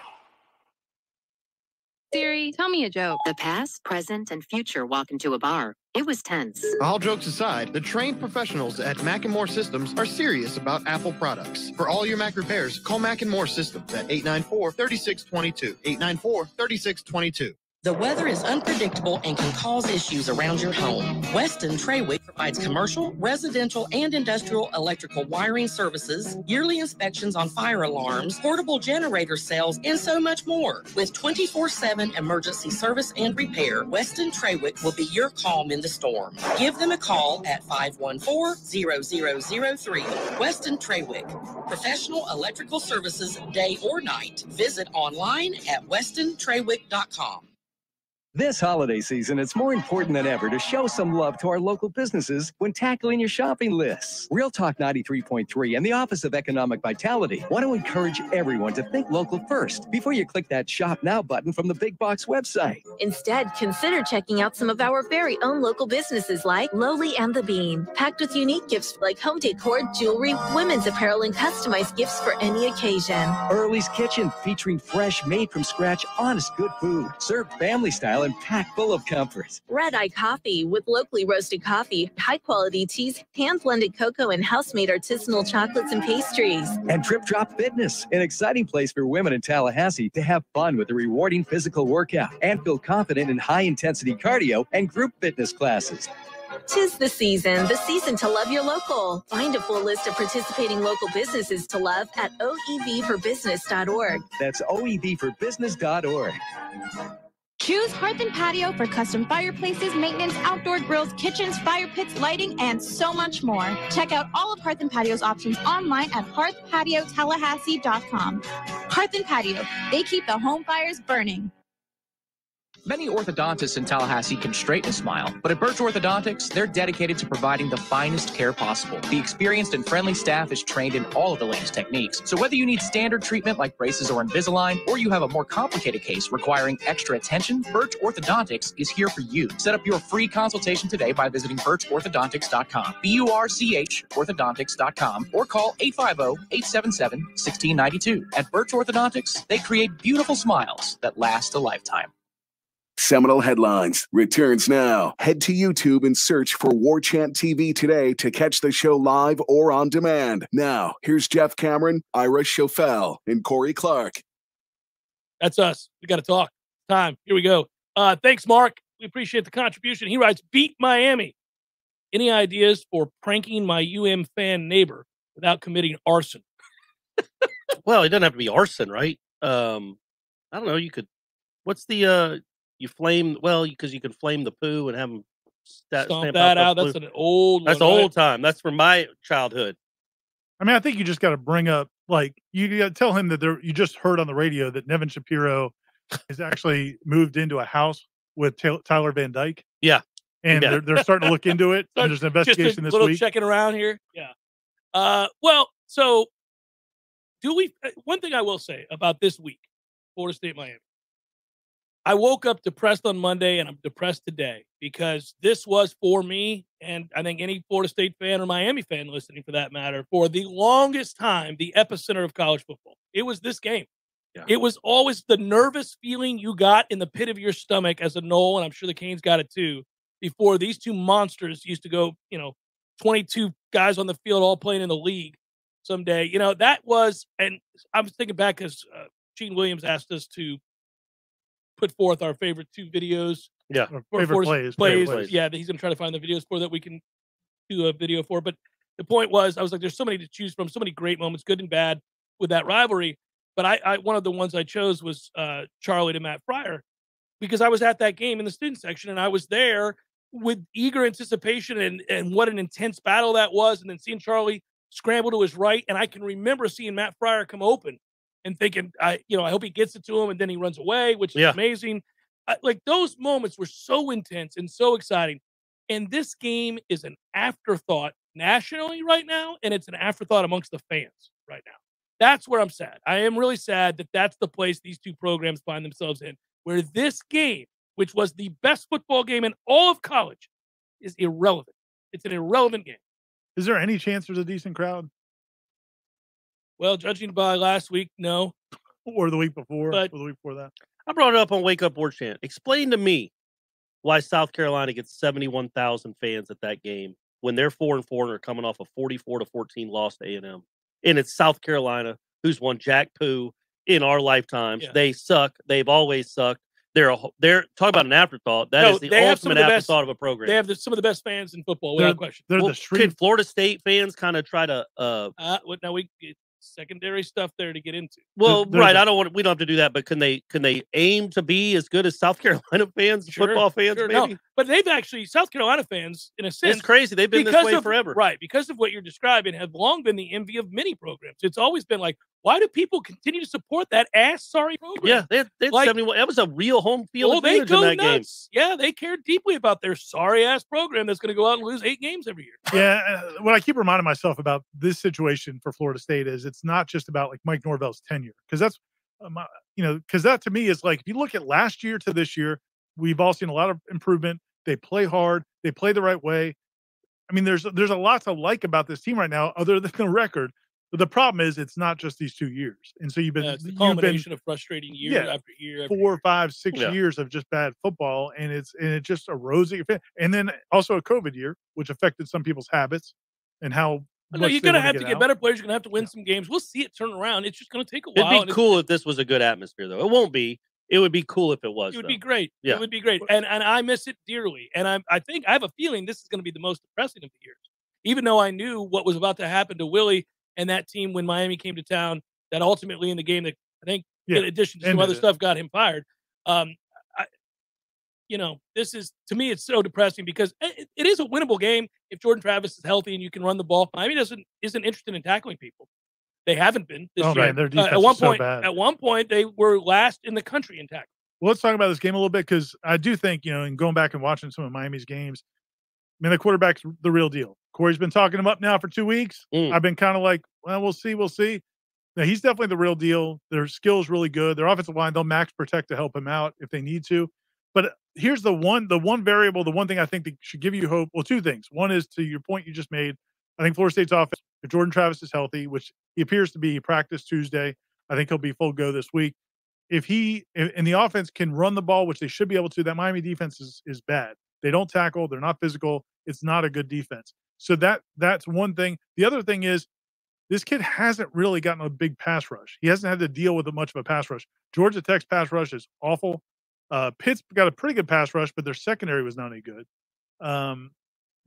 Siri, tell me a joke. The past, present, and future walk into a bar. It was tense. All jokes aside, the trained professionals at Mac and More Systems are serious about Apple products. For all your Mac repairs, call Mac and More Systems at 894-3622. 894-3622. The weather is unpredictable and can cause issues around your home. Weston Trawick provides commercial, residential, and industrial electrical wiring services, yearly inspections on fire alarms, portable generator sales, and so much more. With 24 7 emergency service and repair, Weston Trawick will be your calm in the storm. Give them a call at 514 0003. Weston Trawick. Professional electrical services day or night. Visit online at westontrawick.com. This holiday season, it's more important than ever to show some love to our local businesses when tackling your shopping lists. Real Talk 93.3 and the Office of Economic Vitality want to encourage everyone to think local first before you click that Shop Now button from the Big Box website. Instead, consider checking out some of our very own local businesses like Lowly and the Bean, packed with unique gifts like home decor, jewelry, women's apparel, and customized gifts for any occasion. Earley's Kitchen, featuring fresh, made from scratch, honest, good food, served family style and packed full of comfort. Red Eye Coffee with locally roasted coffee, high quality teas, hand blended cocoa, and house made artisanal chocolates and pastries. And Trip Drop Fitness, an exciting place for women in Tallahassee to have fun with a rewarding physical workout and feel confident in high intensity cardio and group fitness classes. Tis the season, the season to love your local. Find a full list of participating local businesses to love at oevforbusiness.org. That's oevforbusiness.org. Choose Hearth and Patio for custom fireplaces, maintenance, outdoor grills, kitchens, fire pits, lighting, and so much more. Check out all of Hearth and Patio's options online at hearthpatiotallahassee.com. Hearth and Patio, they keep the home fires burning. Many orthodontists in Tallahassee can straighten a smile, but at Burch Orthodontics, they're dedicated to providing the finest care possible. The experienced and friendly staff is trained in all of the latest techniques. So whether you need standard treatment like braces or Invisalign, or you have a more complicated case requiring extra attention, Burch Orthodontics is here for you. Set up your free consultation today by visiting burchorthodontics.com, B-U-R-C-H orthodontics.com, or call 850-877-1692. At Burch Orthodontics, they create beautiful smiles that last a lifetime. Seminole Headlines returns now. Head to YouTube and search for Warchant TV today to catch the show live or on demand. Now, here's Jeff Cameron, Ira Schoffel, and Corey Clark. That's us. We got to talk. Time. Here we go. Uh, thanks, Mark. We appreciate the contribution. He writes, "Beat Miami. Any ideas for pranking my UM fan neighbor without committing arson?" well, it doesn't have to be arson, right? Um, I don't know. You could. What's the uh? You flame well because you can flame the poo and have them sta- Stomp stamp that the out. That's an old. That's one, right? old time. That's from my childhood. I mean, I think you just got to bring up like you got to tell him that there. You just heard on the radio that Nevin Shapiro has actually moved into a house with Taylor, Tyler Van Dyke. Yeah, and Yeah. they're, they're starting to look into it. and there's an Just a investigation this little week. checking around here. Yeah. Uh, well, so do we? uh, One thing I will say about this week, Florida State Miami. I woke up depressed on Monday, and I'm depressed today because this was for me, and I think any Florida State fan or Miami fan listening, for that matter, for the longest time, the epicenter of college football. It was this game. It was always the nervous feeling you got in the pit of your stomach as a Nole, and I'm sure the Canes got it too. Before these two monsters used to go, you know, 22 guys on the field all playing in the league someday. You know, that was, and I was thinking back because uh, Gene Williams asked us to put forth our favorite two videos. Yeah. or- Favorite plays, plays. plays. Yeah, that he's going to try to find the videos for that we can do a video for. But the point was, I was like, there's so many to choose from, so many great moments, good and bad, with that rivalry. But I, I one of the ones I chose was uh, Charlie to Matt Frier because I was at that game in the student section and I was there with eager anticipation and and what an intense battle that was. And then seeing Charlie scramble to his right, and I can remember seeing Matt Frier come open and thinking, I you know, I hope he gets it to him, and then he runs away, which is Yeah. amazing. I, like those moments were so intense and so exciting. And this game is an afterthought nationally right now, and it's an afterthought amongst the fans right now. That's where I'm sad. I am really sad that that's the place these two programs find themselves in, where this game, which was the best football game in all of college, is irrelevant. It's an irrelevant game. Is there any chance there's a decent crowd, Well, judging by last week, no. or the week before, But- or the week before that? I brought it up on Wake Up War Chant. Explain to me why South Carolina gets 71,000 fans at that game when they're four and four and are coming off a 44 to 14 loss to A&M. And it's South Carolina who's won Jack Poo in our lifetimes. Yeah. They suck. They've always sucked. they're a, they're talk about an afterthought. That is No, the they have some of ultimate the best- afterthought of a program. They have the, some of the best fans in football, They're- without question. they're Well, the street. Could Florida State fans kind of try to uh Uh, what now we get secondary stuff there to get into. well there's right, I don't want we don't have to do that, but can they can they aim to be as good as South Carolina fans, Sure, football fans, sure, maybe? no. But they've actually South Carolina fans, in a sense, It's crazy. They've been this way of, forever. Right, because of what you're describing, have long been the envy of many programs. It's always been like, why do people continue to support that ass sorry program? Yeah, they they Like- 71. That was a real home field Oh, they advantage in go that game. nuts. Yeah, they care deeply about their sorry ass program that's going to go out and lose eight games every year. yeah, uh, what I keep reminding myself about this situation for Florida State is it's not just about like Mike Norvell's tenure because that's, um, you know, because that to me is like if you look at last year to this year, we've all seen a lot of improvement. They play hard, they play the right way. I mean, there's there's a lot to like about this team right now, other than the record. But the problem is, it's not just these two years, and so you've been it's the you've been of frustrating year Yeah, after year. After four, five, six Yeah. years of just bad football, and it's and it just erodes your fan. And then also a COVID year, which affected some people's habits and how. No, you're going to wanna have to get out. better players. You're going to have to win some games. We'll see it turn around. It's just going to take a while. It'd be cool if this was a good atmosphere, though. It won't be. It would be cool if it was. It would though. be great. Yeah. It would be great. And and I miss it dearly. And I I think I have a feeling this is going to be the most depressing of the years. Even though I knew what was about to happen to Willie and that team when Miami came to town, that ultimately in the game that I think Yeah, in addition to some other it. stuff got him fired. Um I, you know, this is to me it's so depressing because it, it is a winnable game if Jordan Travis is healthy and you can run the ball. Miami doesn't isn't interested in tackling people. They haven't been this Oh, year. man, their Uh, at one so point, bad. at one point, they were last in the country in tackling. Well, let's talk about this game a little bit because I do think, you know, and going back and watching some of Miami's games, I mean, the quarterback's the real deal. Corey's been talking him up now for two weeks. Mm. I've been kind of like, well, we'll see, we'll see. Now, he's definitely the real deal. Their skill is really good. Their offensive line, they'll max protect to help him out if they need to. But here's the one, the one variable, the one thing I think that should give you hope. Well, two things. One is to your point you just made. I think Florida State's offense, if Jordan Travis is healthy, which he appears to be, practice Tuesday. I think he'll be full go this week if he and the offense can run the ball, which they should be able to, that Miami defense is is bad. They don't tackle, they're not physical. It's not a good defense. So that that's one thing. The other thing is this kid hasn't really gotten a big pass rush. He hasn't had to deal with much of a pass rush. Georgia Tech's pass rush is awful. Uh, Pitt's got a pretty good pass rush, but their secondary was not any good. Um,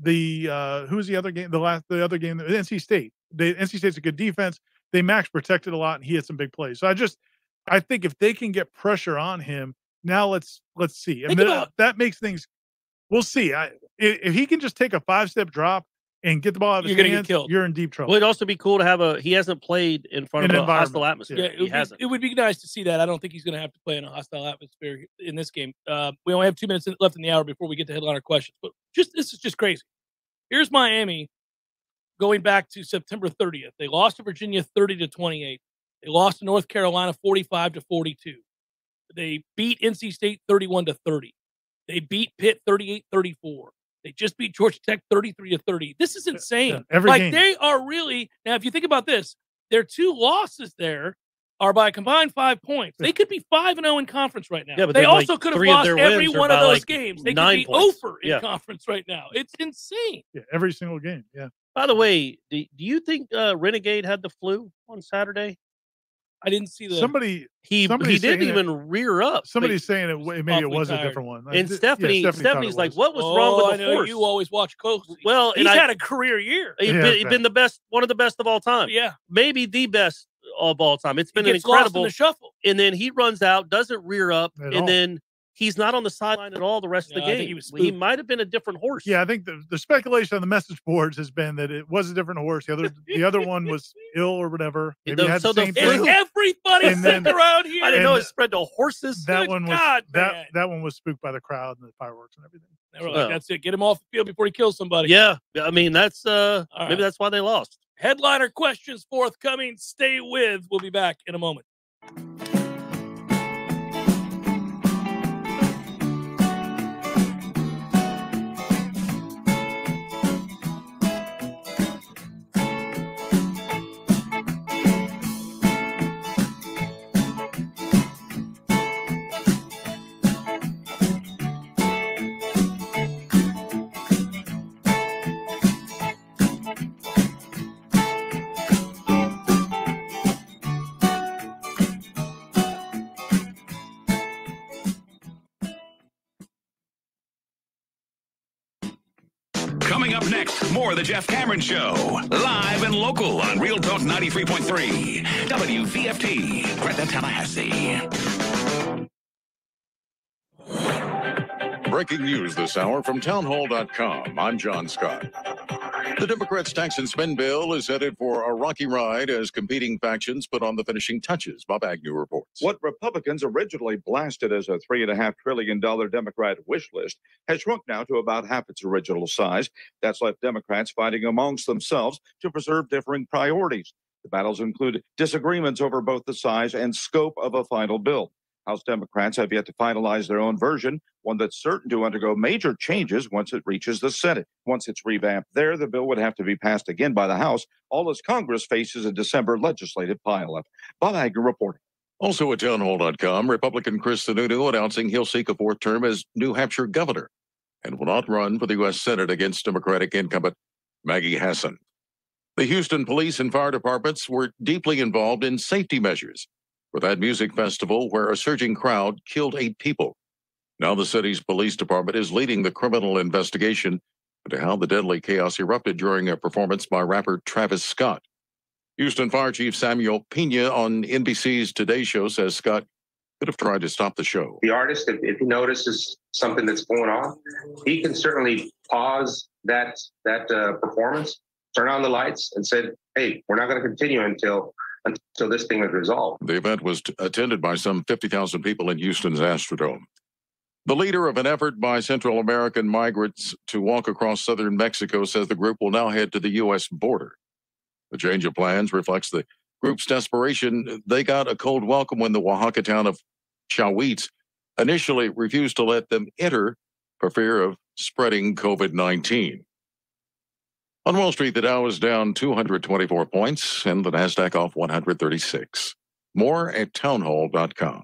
the uh, who was the other game? The last the other game, NC State. They, NC State's a good defense. They max protected a lot, and he had some big plays. So I just I think if they can get pressure on him, now let's let's see. And about- that makes things. We'll see. I, i- if he can just take a five step drop and get the ball out of his You're gonna get killed. you're in deep trouble. Well, it'd also be cool to have a. He hasn't played in front An of a hostile atmosphere. Yeah, it he would, be, hasn't. it would be nice to see that. I don't think he's going to have to play in a hostile atmosphere in this game. Uh, we only have two minutes left in the hour before we get to headliner questions. But just this is just crazy. Here's Miami going back to September 30th. They lost to Virginia 30 to 28. They lost to North Carolina 45 to 42. They beat NC State 31 to 30. They beat Pitt 38 34. They just beat Georgia Tech 33 to 30. This is insane. every like game. they are really now. If you think about this, their two losses there are by a combined five points. They could be five and zero in conference right now. Yeah, but they then, like, also could have lost every one of those like, games. They could be points. over in Yeah. conference right now. It's insane. Yeah, every single game. Yeah. By the way, do, do you think uh, Renegade had the flu on Saturday? I didn't see the Somebody He he didn't saying it- even rear up. Somebody's saying it. Maybe it awfully was a different one. and Th- yeah, Stephanie, Stephanie's like, "What was wrong Oh, I with the know horse?" You always watch closely. Well, he's I- had a career year. He's Yeah, been, he's been the best, one of the best of all oh, time. Yeah, maybe the best of all time. It's he been an gets lost in incredible. the shuffle. And then he runs out, doesn't rear up, At and all. then he's not on the sideline at all the rest of the game. he was he might have been a different horse. Yeah, I think the, the speculation on the message boards has been that it was a different horse. The other the other one was ill or whatever. Maybe the- had so the the same flu- thing. Everybody And then- around here? I didn't know it spread to horses. That Good one was God, that man. that one was spooked by the crowd and the fireworks and everything. They were Well. like, that's it. Get him off the field before he kills somebody. Yeah, I mean that's uh All maybe that's why they lost. Headliner questions forthcoming. Stay with. We'll be back in a moment. The Jeff Cameron Show. Live and local on Real Talk 93.3. WVFT, Greta Tallahassee. Breaking news this hour from townhall.com. I'm John Scott. The Democrats' tax and spend bill is headed for a rocky ride as competing factions put on the finishing touches. Bob Agnew reports. What Republicans originally blasted as a $3.5 trillion Democrat wish list has shrunk now to about half its original size. That's left Democrats fighting amongst themselves to preserve differing priorities. The battles include disagreements over both the size and scope of a final bill. House Democrats have yet to finalize their own version, one that's certain to undergo major changes once it reaches the Senate. Once it's revamped there, the bill would have to be passed again by the House, all as Congress faces a December legislative pileup. Bob Agnew reporting. Also at townhall.com, Republican Chris Sununu announcing he'll seek a fourth term as New Hampshire governor and will not run for the U.S. Senate against Democratic incumbent Maggie Hassan. The Houston police and fire departments were deeply involved in safety measures for that music festival where a surging crowd killed eight people. Now the city's police department is leading the criminal investigation into how the deadly chaos erupted during a performance by rapper Travis Scott. Houston Fire Chief Samuel Pena on NBC's Today Show says Scott could have tried to stop the show. The artist, if, if he notices something that's going on, he can certainly pause that that uh, performance, turn on the lights, and said, "Hey, we're not going to continue until until this thing is resolved. The event was attended by some 50,000 people in Houston's Astrodome. The leader of an effort by Central American migrants to walk across southern Mexico says the group will now head to the U.S. border. The change of plans reflects the group's desperation. They got a cold welcome when the Oaxaca town of Chahuites initially refused to let them enter for fear of spreading COVID 19. On Wall Street, the Dow is down 224 points and the NASDAQ off 136. More at townhall.com.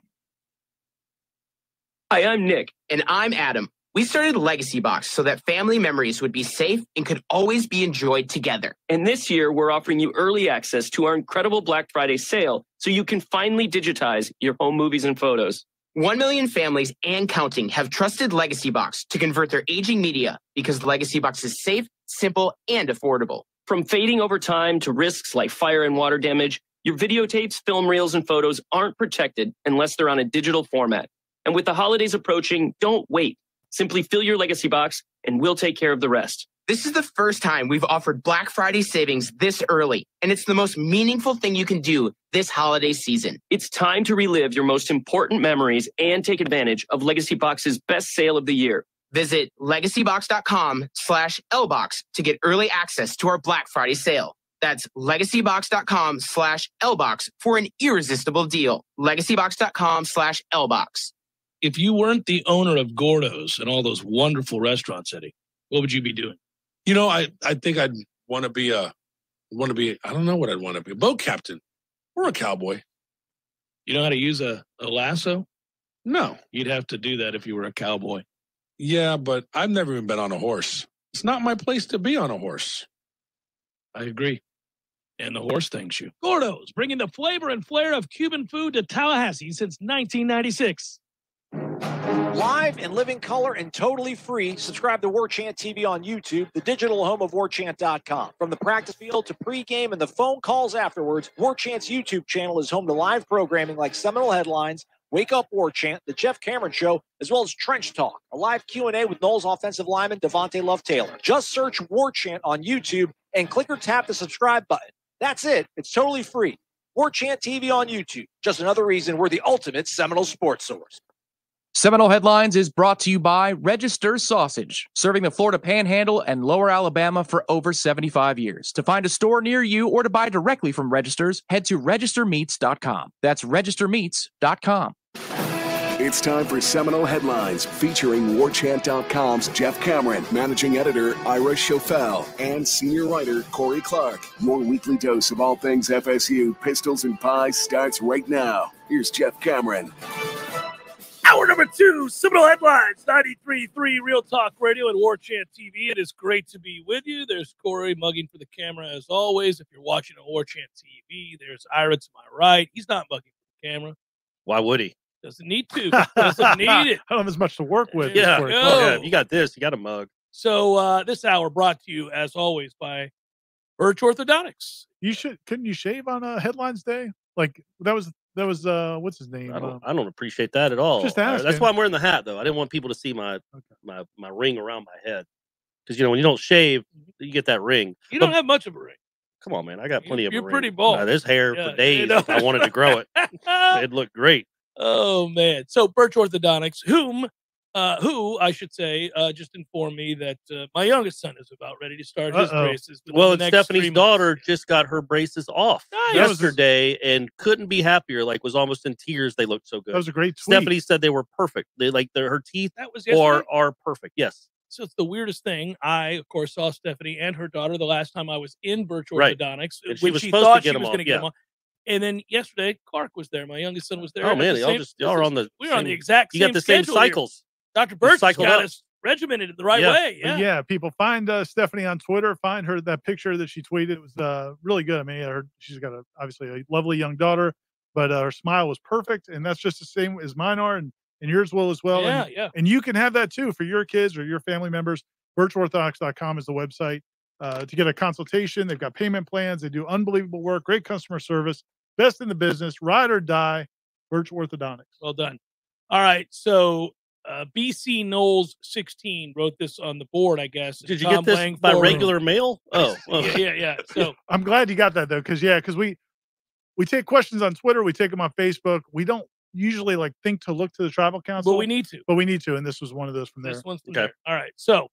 Hi, I'm Nick. And I'm Adam. We started Legacy Box so that family memories would be safe and could always be enjoyed together. And this year, we're offering you early access to our incredible Black Friday sale so you can finally digitize your home movies and photos. One million families and counting have trusted Legacy Box to convert their aging media because Legacy Box is safe, simple, and affordable. From fading over time to risks like fire and water damage, your videotapes, film reels, and photos aren't protected unless they're on a digital format. And with the holidays approaching, don't wait. Simply fill your legacy box and we'll take care of the rest. This is the first time we've offered Black Friday savings this early, and it's the most meaningful thing you can do this holiday season. It's time to relive your most important memories and take advantage of Legacy Box's best sale of the year. Visit legacybox.com slash lbox to get early access to our Black Friday sale. That's legacybox.com slash lbox for an irresistible deal. legacybox.com slash lbox. If you weren't the owner of Gordo's and all those wonderful restaurants, Eddie, what would you be doing? You know, I, I think I'd want to be a want to be I don't know what I'd want to be a boat captain or a cowboy. You know how to use a, a lasso? No. You'd have to do that if you were a cowboy. Yeah, but I've never even been on a horse. It's not my place to be on a horse. I agree. And the horse thanks you. Gordo's, bringing the flavor and flair of Cuban food to Tallahassee since 1996. Live and living color and totally free. Subscribe to Warchant TV on YouTube, the digital home of warchant.com. From the practice field to pregame and the phone calls afterwards, War Chant's YouTube channel is home to live programming like Seminole Headlines, Wake Up War Chant, The Jeff Cameron Show, as well as Trench Talk, a live Q&A with Noles offensive lineman Devontay Love Taylor. Just search War Chant on YouTube and click or tap the subscribe button. That's it. It's totally free. Warchant TV on YouTube. Just another reason we're the ultimate Seminole sports source. Seminole Headlines is brought to you by Register Sausage, serving the Florida Panhandle and Lower Alabama for over 75 years. To find a store near you or to buy directly from Registers, head to registermeats.com. That's registermeats.com. It's time for Seminole Headlines featuring WarChant.com's Jeff Cameron, managing editor Ira Schoffel, and senior writer Corey Clark. Your weekly dose of all things FSU, pistols, and pies starts right now. Here's Jeff Cameron. Hour number two, Seminole Headlines, 93.3 Real Talk Radio and Warchant TV. It is great to be with you. There's Corey mugging for the camera as always. If you're watching on Warchant TV, there's Ira to my right. He's not mugging for the camera. Why would he? Doesn't need to. Doesn't need it. I don't have as much to work with. Yeah, There you yeah. You got this. You got a mug. So uh, this hour brought to you, as always, by Burch Orthodontics. You should couldn't you shave on uh, headlines day? Like that was that was uh what's his name? I don't, Uh, I don't appreciate that at all. Just Uh, That's why I'm wearing the hat, though. I didn't want people to see my my my ring around my head, because you know when you don't shave, you get that ring. You But don't have much of a ring. come on, man, I got plenty of. you're ring. pretty bald. Nah, there's hair Yeah, for you days. know. If I wanted to grow it, it'd look great. Oh man! So Burch Orthodontics, whom, uh, who I should say, uh, just informed me that uh, my youngest son is about ready to start his Uh-oh. braces. Well, the and next Stephanie's three months. daughter just got her braces off Nice. Yesterday and couldn't be happier. Like was almost in tears. They looked so good. That was a great tweet. Stephanie said they were perfect. They like their her teeth That was are yesterday? are perfect. Yes. So it's the weirdest thing. I, of course, saw Stephanie and her daughter the last time I was in Burch Right. Orthodontics, And she when was she supposed to thought get she 'em was going to get yeah. them on. And then yesterday, Clark was there. My youngest son was there. Oh at the man, y'all same- just y'all are on the. we were on the same- exact You got same the same schedule here. cycles. Dr. Burch has cycled got up. us regimented the right Yeah. way. Yeah. yeah, people find uh, Stephanie on Twitter. Find her that picture that she tweeted. It was uh, really good. I mean, her, she's got a obviously a lovely young daughter, but uh, her smile was perfect, and that's just the same as mine are, and, and yours will as well. Yeah, and, yeah. And you can have that too for your kids or your family members. burchorthodontics.com is the website uh, to get a consultation. They've got payment plans. They do unbelievable work, great customer service, best in the business, ride or die. Burch Orthodontics. Well done. All right. So uh, BC Noles 16 wrote this on the board, I guess. and Did you Tom get this Lang by forwarded- regular mail? Oh, yeah, okay. yeah, yeah. So I'm glad you got that though, because yeah, because we we take questions on Twitter, we take them on Facebook. We don't usually like think to look to the tribal council, but we need to. but we need to, and this was one of those from there. This one's from there. All right. So,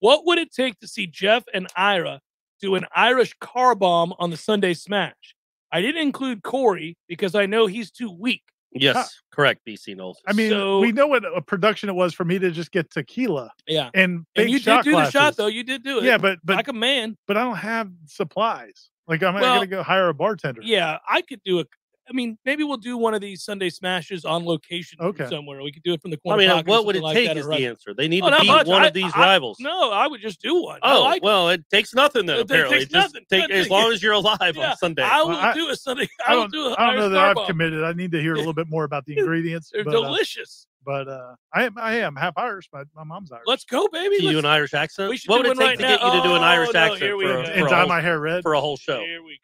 what would it take to see Jeff and Ira do an Irish car bomb on the Sunday Smash? I didn't include Corey because I know he's too weak. Yes, correct. BC Noles. I mean, So- we know what a production it was for me to just get tequila Yeah. and And you did shot do the shot though. You did do it. Yeah, but but like a man. but I don't have supplies. Like I'm Well, gonna go hire a bartender. Yeah, I could do a. I mean, maybe we'll do one of these Sunday smashes on location Okay. somewhere. We could do it from the corner. I mean, uh, what would it like take is the answer. They need Oh, to beat much. one I- of these I- rivals. No, I would just do one. Oh like well, it takes nothing then. It- it Apparently, takes just nothing, take as long as you're alive Yeah, on Sunday. I will Well, do a Sunday. I I will don't, do. a I don't know that I've bomb. committed. I need to hear a little bit more about the ingredients. They're but, uh, delicious. but uh, I am I am half Irish. My, my mom's Irish. Let's go, baby. Do you Let's- do an Irish accent? we should What do would it take right to get now. you to do an Irish Oh, accent here for, a- and for, a dye whole, my hair red. for a whole show? Here we go.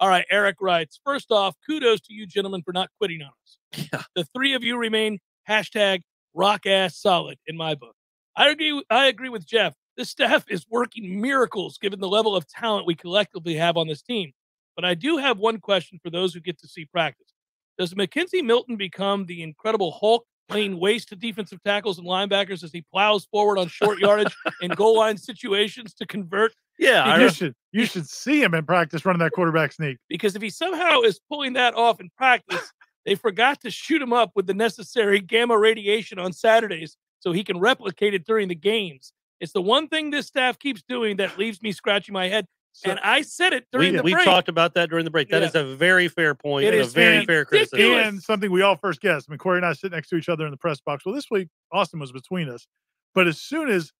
All right, Eric writes. First off, kudos to you gentlemen for not quitting on us. Yeah. The three of you remain hashtag rock ass solid in my book. I agree. I agree with Jeff. This staff is working miracles given the level of talent we collectively have on this team. But I do have one question for those who get to see practice. Does McKenzie Milton become the incredible Hulk laying waste to defensive tackles and linebackers as he plows forward on short yardage and goal line situations to convert? Yeah, you should you should see him in practice running that quarterback sneak. because if he somehow is pulling that off in practice, they forgot to shoot him up with the necessary gamma radiation on Saturdays so he can replicate it during the games. It's the one thing this staff keeps doing that leaves me scratching my head. So- and I said it during we, the we break. talked about that during the break. That Yeah. is a very fair point It and a very fair criticism. And something we all first guessed. I mean, Corey and I sit next to each other in the press box. Well, this week Austin was between us, but as soon as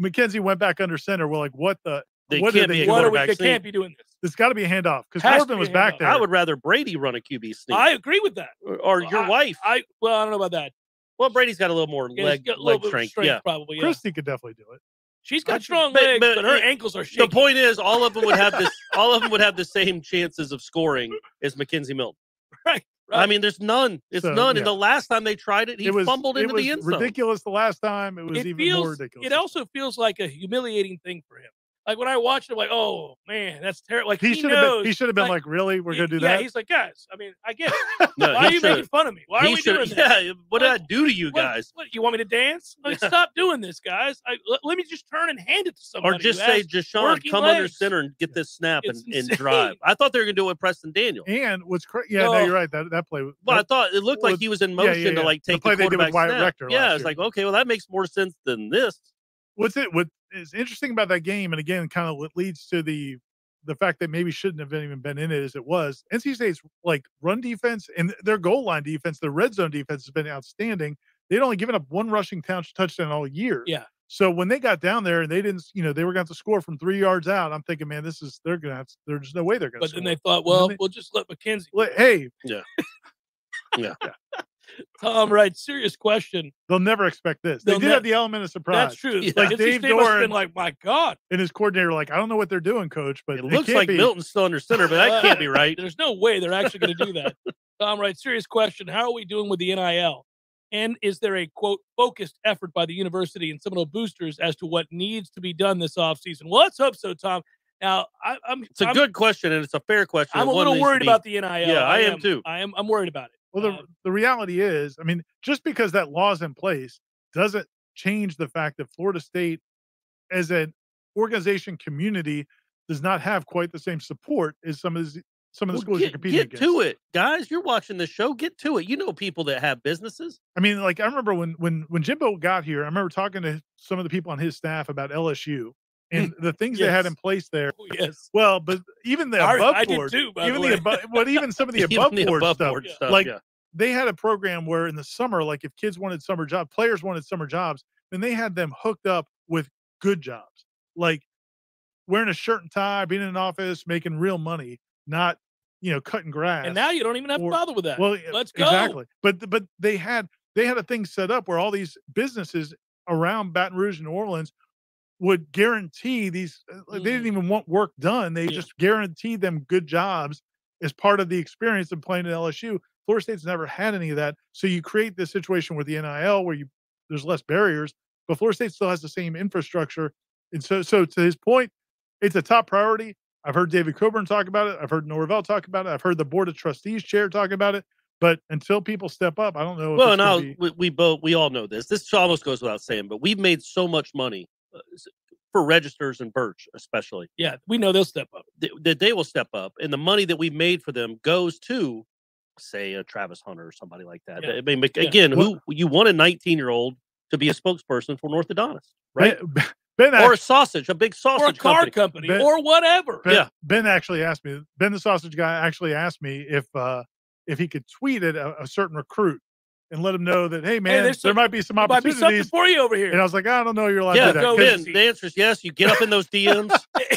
McKenzie went back under center, we're like, "What the? They what can't are be they a what are we, they can't be doing this. There's got to be a handoff because Has Corbin be was back there. I would rather Brady run a QB sneak I agree with that. or, or your I- wife. I well, I don't know about that. well, Brady's got a little more Yeah, leg a little leg strength. strength, Yeah. probably. Yeah. Christy could definitely do it. She's I got strong but- legs, but, but her it- ankles are shaky. The point is, all of them would have this. all of them would have the same chances of scoring as McKenzie Milton. right, right. I mean, there's none. It's So, none. yeah. And the last time they tried it, he it was fumbled it into was the end zone. ridiculous the last time. It was it even feels, more ridiculous. It also feels like a humiliating thing for him. Like when I watched it, I'm like, oh man, that's terrible. Like he he, should have been. He should have been like, "Really? We're gonna do that. yeah, that?" he's like, guys. I mean, I get it. No, Why are you should've- making fun of me? Why are he we should. doing that? Yeah. What did I do to you guys? What, you want me to dance? Like, stop doing this, guys. I, let, let me just turn and hand it to somebody. Or just say, has Deshaun, working come under legs. center and get this snap and, and drive. I thought they were going to do it with Preston Daniel. and what's crazy? Yeah, no, No. you're right. That that play. was- Well, I thought it looked like was- he was in motion yeah, to yeah. like The take play the they did with quarterback Wyatt snap. Rector yeah, last it's like okay, well that makes more sense than this. What's it what is interesting about that game and again kind of what leads to the the fact that maybe shouldn't have even been in it as it was nc state's like run defense and their goal line defense their red zone defense has been outstanding they'd only given up one rushing touch, touchdown all year Yeah. so when they got down there and they didn't you know they were going to score from three yards out i'm thinking man this is they're gonna have to, there's no way they're gonna But then they thought, well, they- we'll just let McKenzie. Like, hey Yeah. Yeah. Tom, right? Serious question. They'll never expect this. They They'll did ne- have the element of surprise. That's true. Like NC Dave State must have Doeren been like, my God, and his coordinator, like, I don't know what they're doing, coach, but It they looks can't like be. Milton's still under center, but that can't be right. There's no way they're actually going to do that. Tom, right? Serious question. How are we doing with the NIL? And is there a quote focused effort by the university and Seminole boosters as to what needs to be done this offseason? Well, let's hope so, Tom. Now, I, I'm It's a I'm, good question and it's a fair question. I'm a little worried be- about the NIL. Yeah, I, am too. I am. I'm worried about it. Well, the, the reality is, I mean, just because that law's in place doesn't change the fact that Florida State, as an organization community, does not have quite the same support as some of the some of the Well, schools you're get, competing get against. to it, guys. You're watching the show. Get to it. You know people that have businesses. I mean, like I remember when when when Jimbo got here, I remember talking to some of the people on his staff about LSU and the things they had in place there. Oh, yes. Well, but even the above I board, too, even way. the above, but even some of the above the board above stuff, board stuff, like yeah. They had a program where in the summer, like if kids wanted summer job, players wanted summer jobs, then they had them hooked up with good jobs, like wearing a shirt and tie, being in an office, making real money, not you know cutting grass. And now you don't even have to bother with that. Well, yeah, let's go. exactly. But but they had they had a thing set up where all these businesses around Baton Rouge and New Orleans would guarantee these. uh, like, They Mm. didn't even want work done. They just guaranteed them good jobs as part of the experience of playing at LSU. Florida State's never had any of that, so you create this situation with the NIL where you there's less barriers, but Florida State still has the same infrastructure. And so, so to his point, it's a top priority. I've heard David Coburn talk about it. I've heard Norvell talk about it. I've heard the board of trustees chair talk about it. But until people step up, I don't know. If Well, it's and I'll, be- we, we both we all know this. This almost goes without saying, but we've made so much money uh, for registers and Burch, especially Yeah, we know they'll step up. th- that they will step up, and the money that we made for them goes to, say, a Travis Hunter or somebody like that. Yeah. I mean, bec- Yeah. again, who you want a 19 year old to be a spokesperson for an orthodontist, right? Ben, Ben, or a sausage, a big sausage Or a sausage car company. company, Ben- or whatever. ben, yeah. Ben actually asked me. Ben, the sausage guy, actually asked me if uh if he could tweet at a, a certain recruit and let them know that hey man, there's there some- might be some There might be something opportunities. for you over here. And I was like, I don't know, you're allowed Yeah, to do that. go 'cause in. The answer is yes. You get up in those DMs.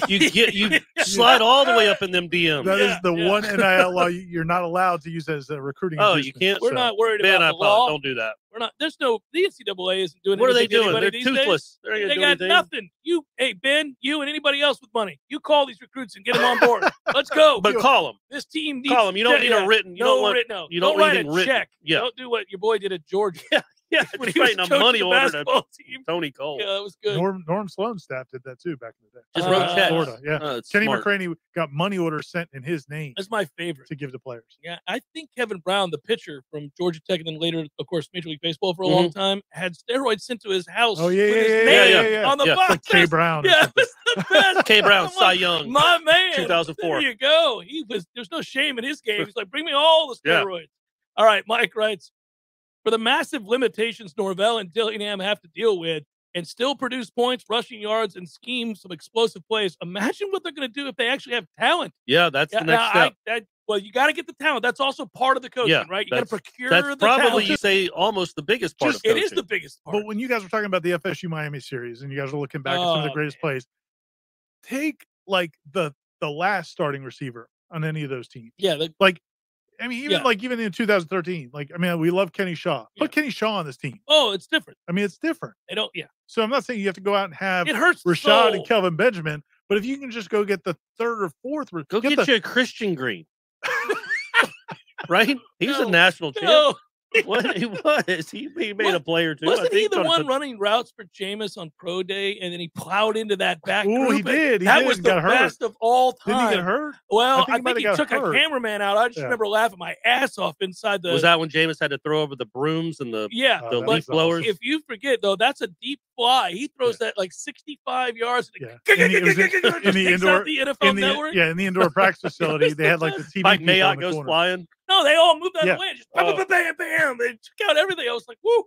You get you slide all the way up in them DMs. That is Yeah, the yeah. one NIL law you- you're not allowed to use as a recruiting. Oh, you can't. We're So- not worried Ben, I about the apologize. law. Don't do that. We're not. There's no. The NCAA isn't doing. Anything. What are they to doing? They're anybody these days. toothless. They're They got anything. nothing. You, hey Ben, you and anybody else with money, you call these recruits and get them on board. Let's go. But call them. this team needs. Call them. You don't need yeah, a written. You no don't want. written. No, you don't, don't write a written. check. Yeah. Don't do what your boy did at Georgia. Yeah, when just he was writing a money the order to team. Tony Cole. Yeah, that was good. Norm Norm Sloan's staff did that too back in the day. Just Uh, wrote checks. Florida, yeah. It's Kenny smart. McCraney got money orders sent in his name That's my favorite. to give to players. Yeah, I think Kevin Brown, the pitcher from Georgia Tech, and then later, of course, Major League Baseball for a long time, had steroids sent to his house. Mm-hmm. Oh, yeah, yeah, his yeah, name yeah, yeah, yeah. on the Yeah. box. Like K Brown. Yeah, it the best. K. Brown, I'm Cy Young, my man. 2004. There you go. He was. There's no shame in his game. He's like, bring me all the Yeah. steroids. All right, Mike writes for the massive limitations Norvell and Dillingham have to deal with. And still produce points, rushing yards, and scheme some explosive plays. Imagine what they're going to do if they actually have talent. Yeah, that's Yeah, the next step. I, that, well, you got to get the talent. That's also part of the coaching, yeah, right? You got to that's- procure That's the probably talent. you say almost the biggest part Just- of coaching. is the biggest part. But when you guys were talking about the FSU Miami series and you guys were looking back at some of the Oh, greatest plays, take like the the last starting receiver on any of those teams. yeah, the, Like, I mean, even Yeah. like even in 2013, like I mean, we love Kenny Shaw. Put Kenny Shaw on this team. oh, it's different. I mean, it's different. They don't. Yeah, So I'm not saying you have to go out and have it hurts. the Rashad soul. and Kelvin Benjamin, but if you can just go get the third or fourth, re- Go get, the, you a Christian Green. right? He's No, a national champ. No, What he was. He, he made a What- player too. I wasn't he think the on one some- running routes for Jameis on pro day, and then he plowed into that back Oh, he did, he that did, was and the got hurt. best of all time. didn't he get hurt? Well, I I think he think, he have got took a cameraman out. I just Yeah. remember laughing my ass off inside the. Was that when Jameis had to throw over the brooms and the Yeah, Oh, the that but leaf blowers? if you forget though, that's a deep fly. He throws that like 65 yards. Yeah. In the, it in, the indoor, NFL network. yeah, in the indoor practice facility, they had like the TV. Mike Mayock goes flying. No, they all moved out Yeah. of the way. Just bam, Oh. bam, bam, bam. They took out everything. I was like, woo,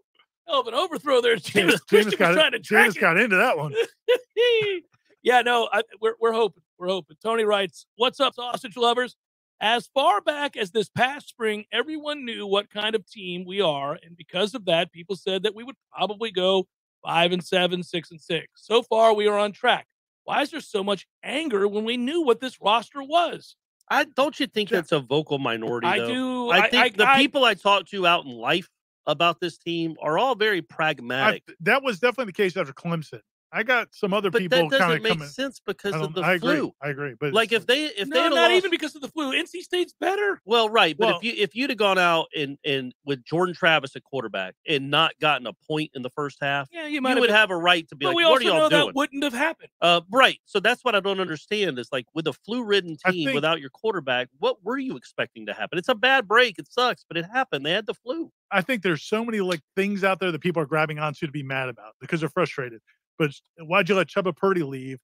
hell of an overthrow there. James James, Christian got trying to track James it. got into that one. yeah, no, I, we're we're hoping. We're hoping. Tony writes, "What's up, sausage lovers? As far back as this past spring, everyone knew what kind of team we are, and because of that, people said that we would probably go five and seven, six and six. So far, we are on track. Why is there so much anger when we knew what this roster was? I don't you think that's a vocal minority? I though? do. I I- think I- the I- people I talk to out in life about this team are all very I, pragmatic. that was definitely the case after Clemson. I got some other but people that doesn't make sense because of don't- the I agree. flu. I agree, but Like if they if they no, had not lost, even because of the flu. NC State's better. well, right, but Well- if you if you'd have gone out and and with Jordan Travis at quarterback and not gotten a point in the first half, Yeah, you you, might have would been- have a right to be But like, we "What also are y'all know doing?" that wouldn't have happened. Uh, right. So that's what I don't understand is like with a flu-ridden team think- without your quarterback, what were you expecting to happen? It's a bad break. It sucks, but it happened. They had the flu. I think there's so many like things out there that people are grabbing onto to be mad about because they're frustrated. But why'd you let Chuba Purdy leave?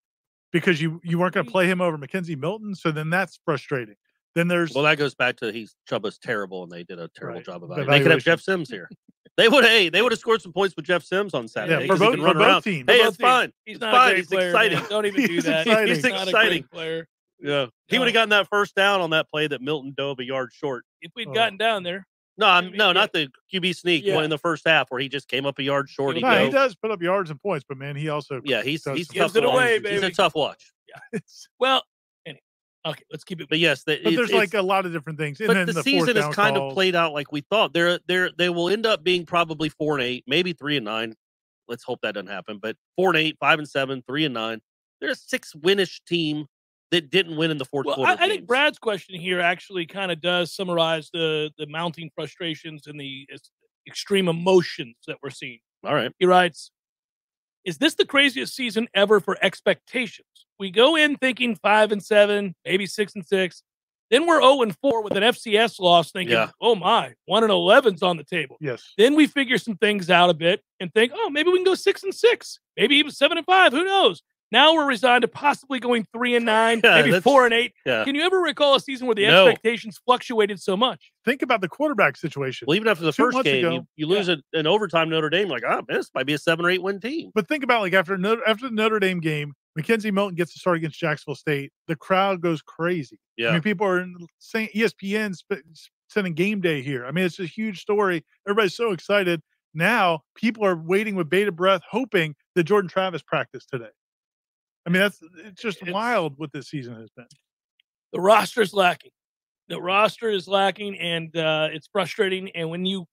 Because you you weren't going to play him over McKenzie Milton. So then that's frustrating. Then there's Well, that goes back to he's Chuba's terrible, and they did a terrible Right. job The about it. They could have. Jeff Sims here. They would. Hey, they would have scored some points with Jeff Sims on Saturday. for 'cause he both- can for run both around. teams. Hey, For both it's fine. teams. He's It's not fine. a great He's player. exciting. Man. Don't even do that. exciting. He's He's not a exciting. great player. Yeah, he No. would have gotten that first down on that play that Milton dove a yard short. If we'd Oh. gotten down there, No, I'm no, not the QB sneak Yeah. one in the first half where he just came up a yard short. He no, he does put up yards and points, but man, he also Yeah, he's does he's tough Gives it to watch. away, He's a tough watch. Yeah. well, anyway, okay, let's keep it. But yes, the, but it's- there's like a lot of different things. And but then the, the, season fourth has down kind of played out like we thought. They're they're they will end up being probably four and eight, maybe three and nine. Let's hope that doesn't happen. But four and eight, five and seven, three and nine. They're a six winish team that didn't win in the fourth Well, quarter. I, I think. Brad's question here actually kind of does summarize the the mounting frustrations and the extreme emotions that we're seeing. All right. He writes, "Is this the craziest season ever for expectations? We go in thinking five and seven, maybe six and six, then we're zero and four with an FCS loss, thinking, Yeah. oh my, one and 11's on the table. Yes. Then we figure some things out a bit and think, oh, maybe we can go six and six, maybe even seven and five. Who knows? Now we're resigned to possibly going three and nine, Yeah, maybe four and eight. yeah. Can you ever recall a season where the No. expectations fluctuated so much? Think about the quarterback situation. Well, even after the Two first game, ago- you, you lose a, an overtime Notre Dame. Like, oh, this might be a seven or eight win team. But think about like after Notre, after the Notre Dame game, McKenzie Milton gets to start against Jacksonville State. The crowd goes crazy. Yeah, I mean, people are in- saying ESPN sending game day here. I mean, it's a huge story. Everybody's so excited. Now people are waiting with bated breath, hoping that Jordan Travis practiced today. I mean, that's it's just wild what this season has been. the roster is lacking. The roster is lacking, and uh, it's frustrating. And when you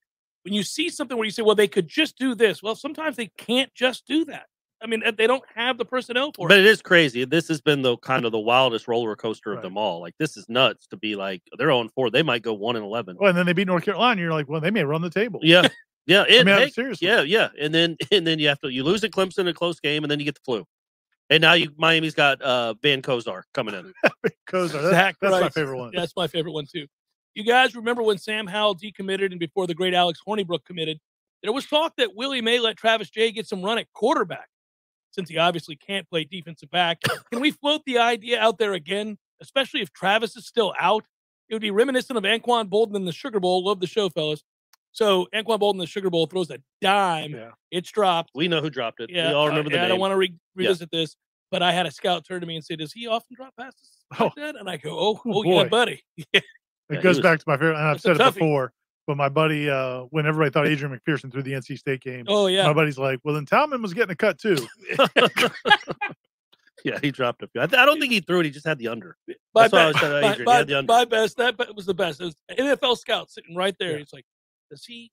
when you see something where you say, "Well, they could just do this," well, sometimes they can't just do that. I mean, they don't have the personnel for it. But it. it is crazy. This has been the kind of the wildest roller coaster of Right. them all. Like, this is nuts to be like, they're on four. They might go one and 11. Well, and then they beat North Carolina. You're like, well, they may run the table. Yeah. Yeah. And, mean, hey, seriously. Yeah. Yeah. And then, and then you have to, you lose at Clemson in a close game, and then you get the flu. And now you, Miami's got uh Van Kosar coming in. Kosar, that's, Zach that's my favorite one. That's my favorite one too. You guys remember when Sam Howell decommitted and before the great Alex Hornibrook committed? There was talk that Willie may let Travis Jay get some run at quarterback, since he obviously can't play defensive back. Can we float the idea out there again, especially if Travis is still out? It would be reminiscent of Anquan Boldin in the Sugar Bowl. Love the show, fellas. So Anquan Boldin the Sugar Bowl throws a dime. Yeah. It's dropped. We know who dropped it. Yeah, we all uh, remember the yeah, I don't want to re- Yeah. revisit this, but I had a scout turn to me and say, "Does he often drop passes like Oh. that?" And I go, "Oh, Oh, oh, yeah, boy. buddy." It Yeah, goes was- back to my favorite, and I've said it before. But my buddy, uh, when everybody thought Adrian McPherson threw the NC State game, Oh yeah. my buddy's like, "Well, then Talman was getting a cut too." yeah, he dropped a few. I, th- I don't think he threw it. He just had the under. My, That's why I was telling my, Adrian. my- he had the under. my best. That was the best. It was NFL scout sitting right there. Yeah. He's like, "Does he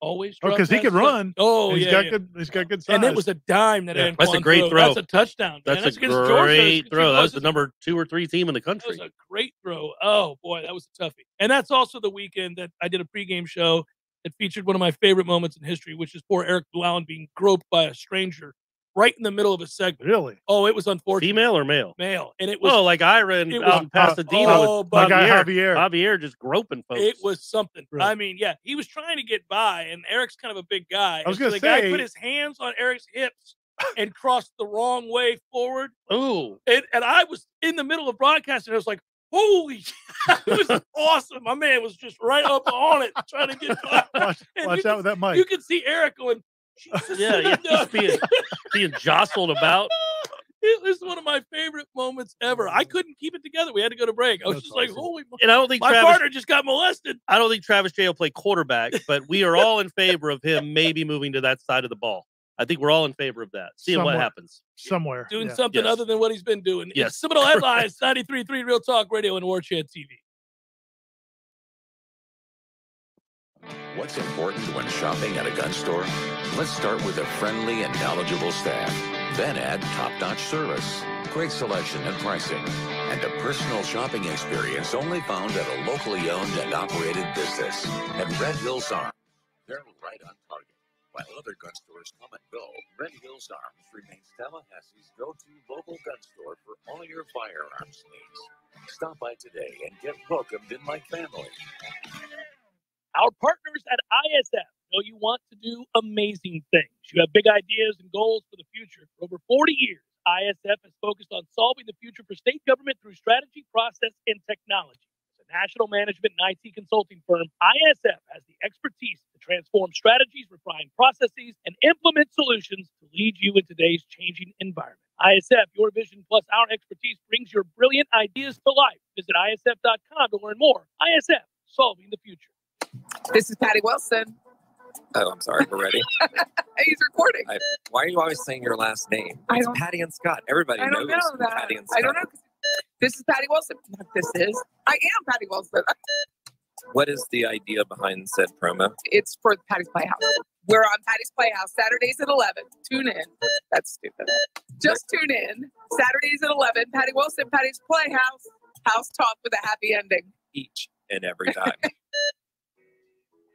always?" Oh, because he could run. Oh and he's yeah, got yeah. good. He's got oh, good size. And it was a dime that Yeah. Anquan That's a great threw. throw. That's a touchdown. That's, That's a against Georgia. great It's- throw. That was the number two or three team in the country. That was a great throw. Oh boy, that was a toughie. And that's also the weekend that I did a pregame show that featured one of my favorite moments in history, which is poor Eric Blouin being groped by a stranger right in the middle of a segment. really. Oh, it was unfortunate. Female or male? Male, and it was Oh, like Ira and out in Pasadena oh, with My guy Javier. Javier. Just groping folks. It was something. Really? I mean, yeah, he was trying to get by, and Eric's kind of a big guy. I was and so gonna the guy put his hands on Eric's hips and crossed the wrong way forward. Ooh. And, and I was in the middle of broadcasting. I was like, "Holy, it was awesome!" My man was just right up on it, trying to get by. Watch, And watch out with that mic. You could see Eric going, Jesus, Yeah, yeah, just being being jostled about. It was one of my favorite moments ever. I mm. couldn't keep it together. We had to go to break. I was That's just like, "Holy!" And I don't think My Travis. partner just got molested. I don't think Travis Jay will play quarterback, but we are all in favor of him maybe moving to that side of the ball. I think we're all in favor of that. Seeing what happens. somewhere. doing yeah. something Yes. other than what he's been doing. Yes. It's Seminole Headlines, 93.3 Real Talk Radio and Warchant TV. What's important when shopping at a gun store? Let's start with a friendly and knowledgeable staff. Then add top-notch service, great selection and pricing, and a personal shopping experience only found at a locally owned and operated business. At Red Hills Arms, they're right on target. While other gun stores come and go, Red Hills Arms remains Tallahassee's go-to local gun store for all your firearms needs. Stop by today and get welcomed in like family. Our partners at ISF know you want to do amazing things. You have big ideas and goals for the future. For over 40 years, ISF has focused on solving the future for state government through strategy, process, and technology. As a national management and IT consulting firm, ISF has the expertise to transform strategies, refine processes, and implement solutions to lead you in today's changing environment. ISF, your vision plus our expertise brings your brilliant ideas to life. Visit ISF.com to learn more. ISF, solving the future. This is Patty Wilson. Oh, I'm sorry. We're ready. He's recording. I, why are you always saying your last name? It's Patty and Scott. Everybody I don't knows know that. Patty and Scott. I don't know. This is Patty Wilson. This is. I am Patty Wilson. What is the idea behind said promo? It's for Patty's Playhouse. We're on Patty's Playhouse Saturdays at 11. Tune in. That's stupid. Just tune in. Saturdays at 11. Patty Wilson, Patty's Playhouse. House talk with a happy ending. Each and every time.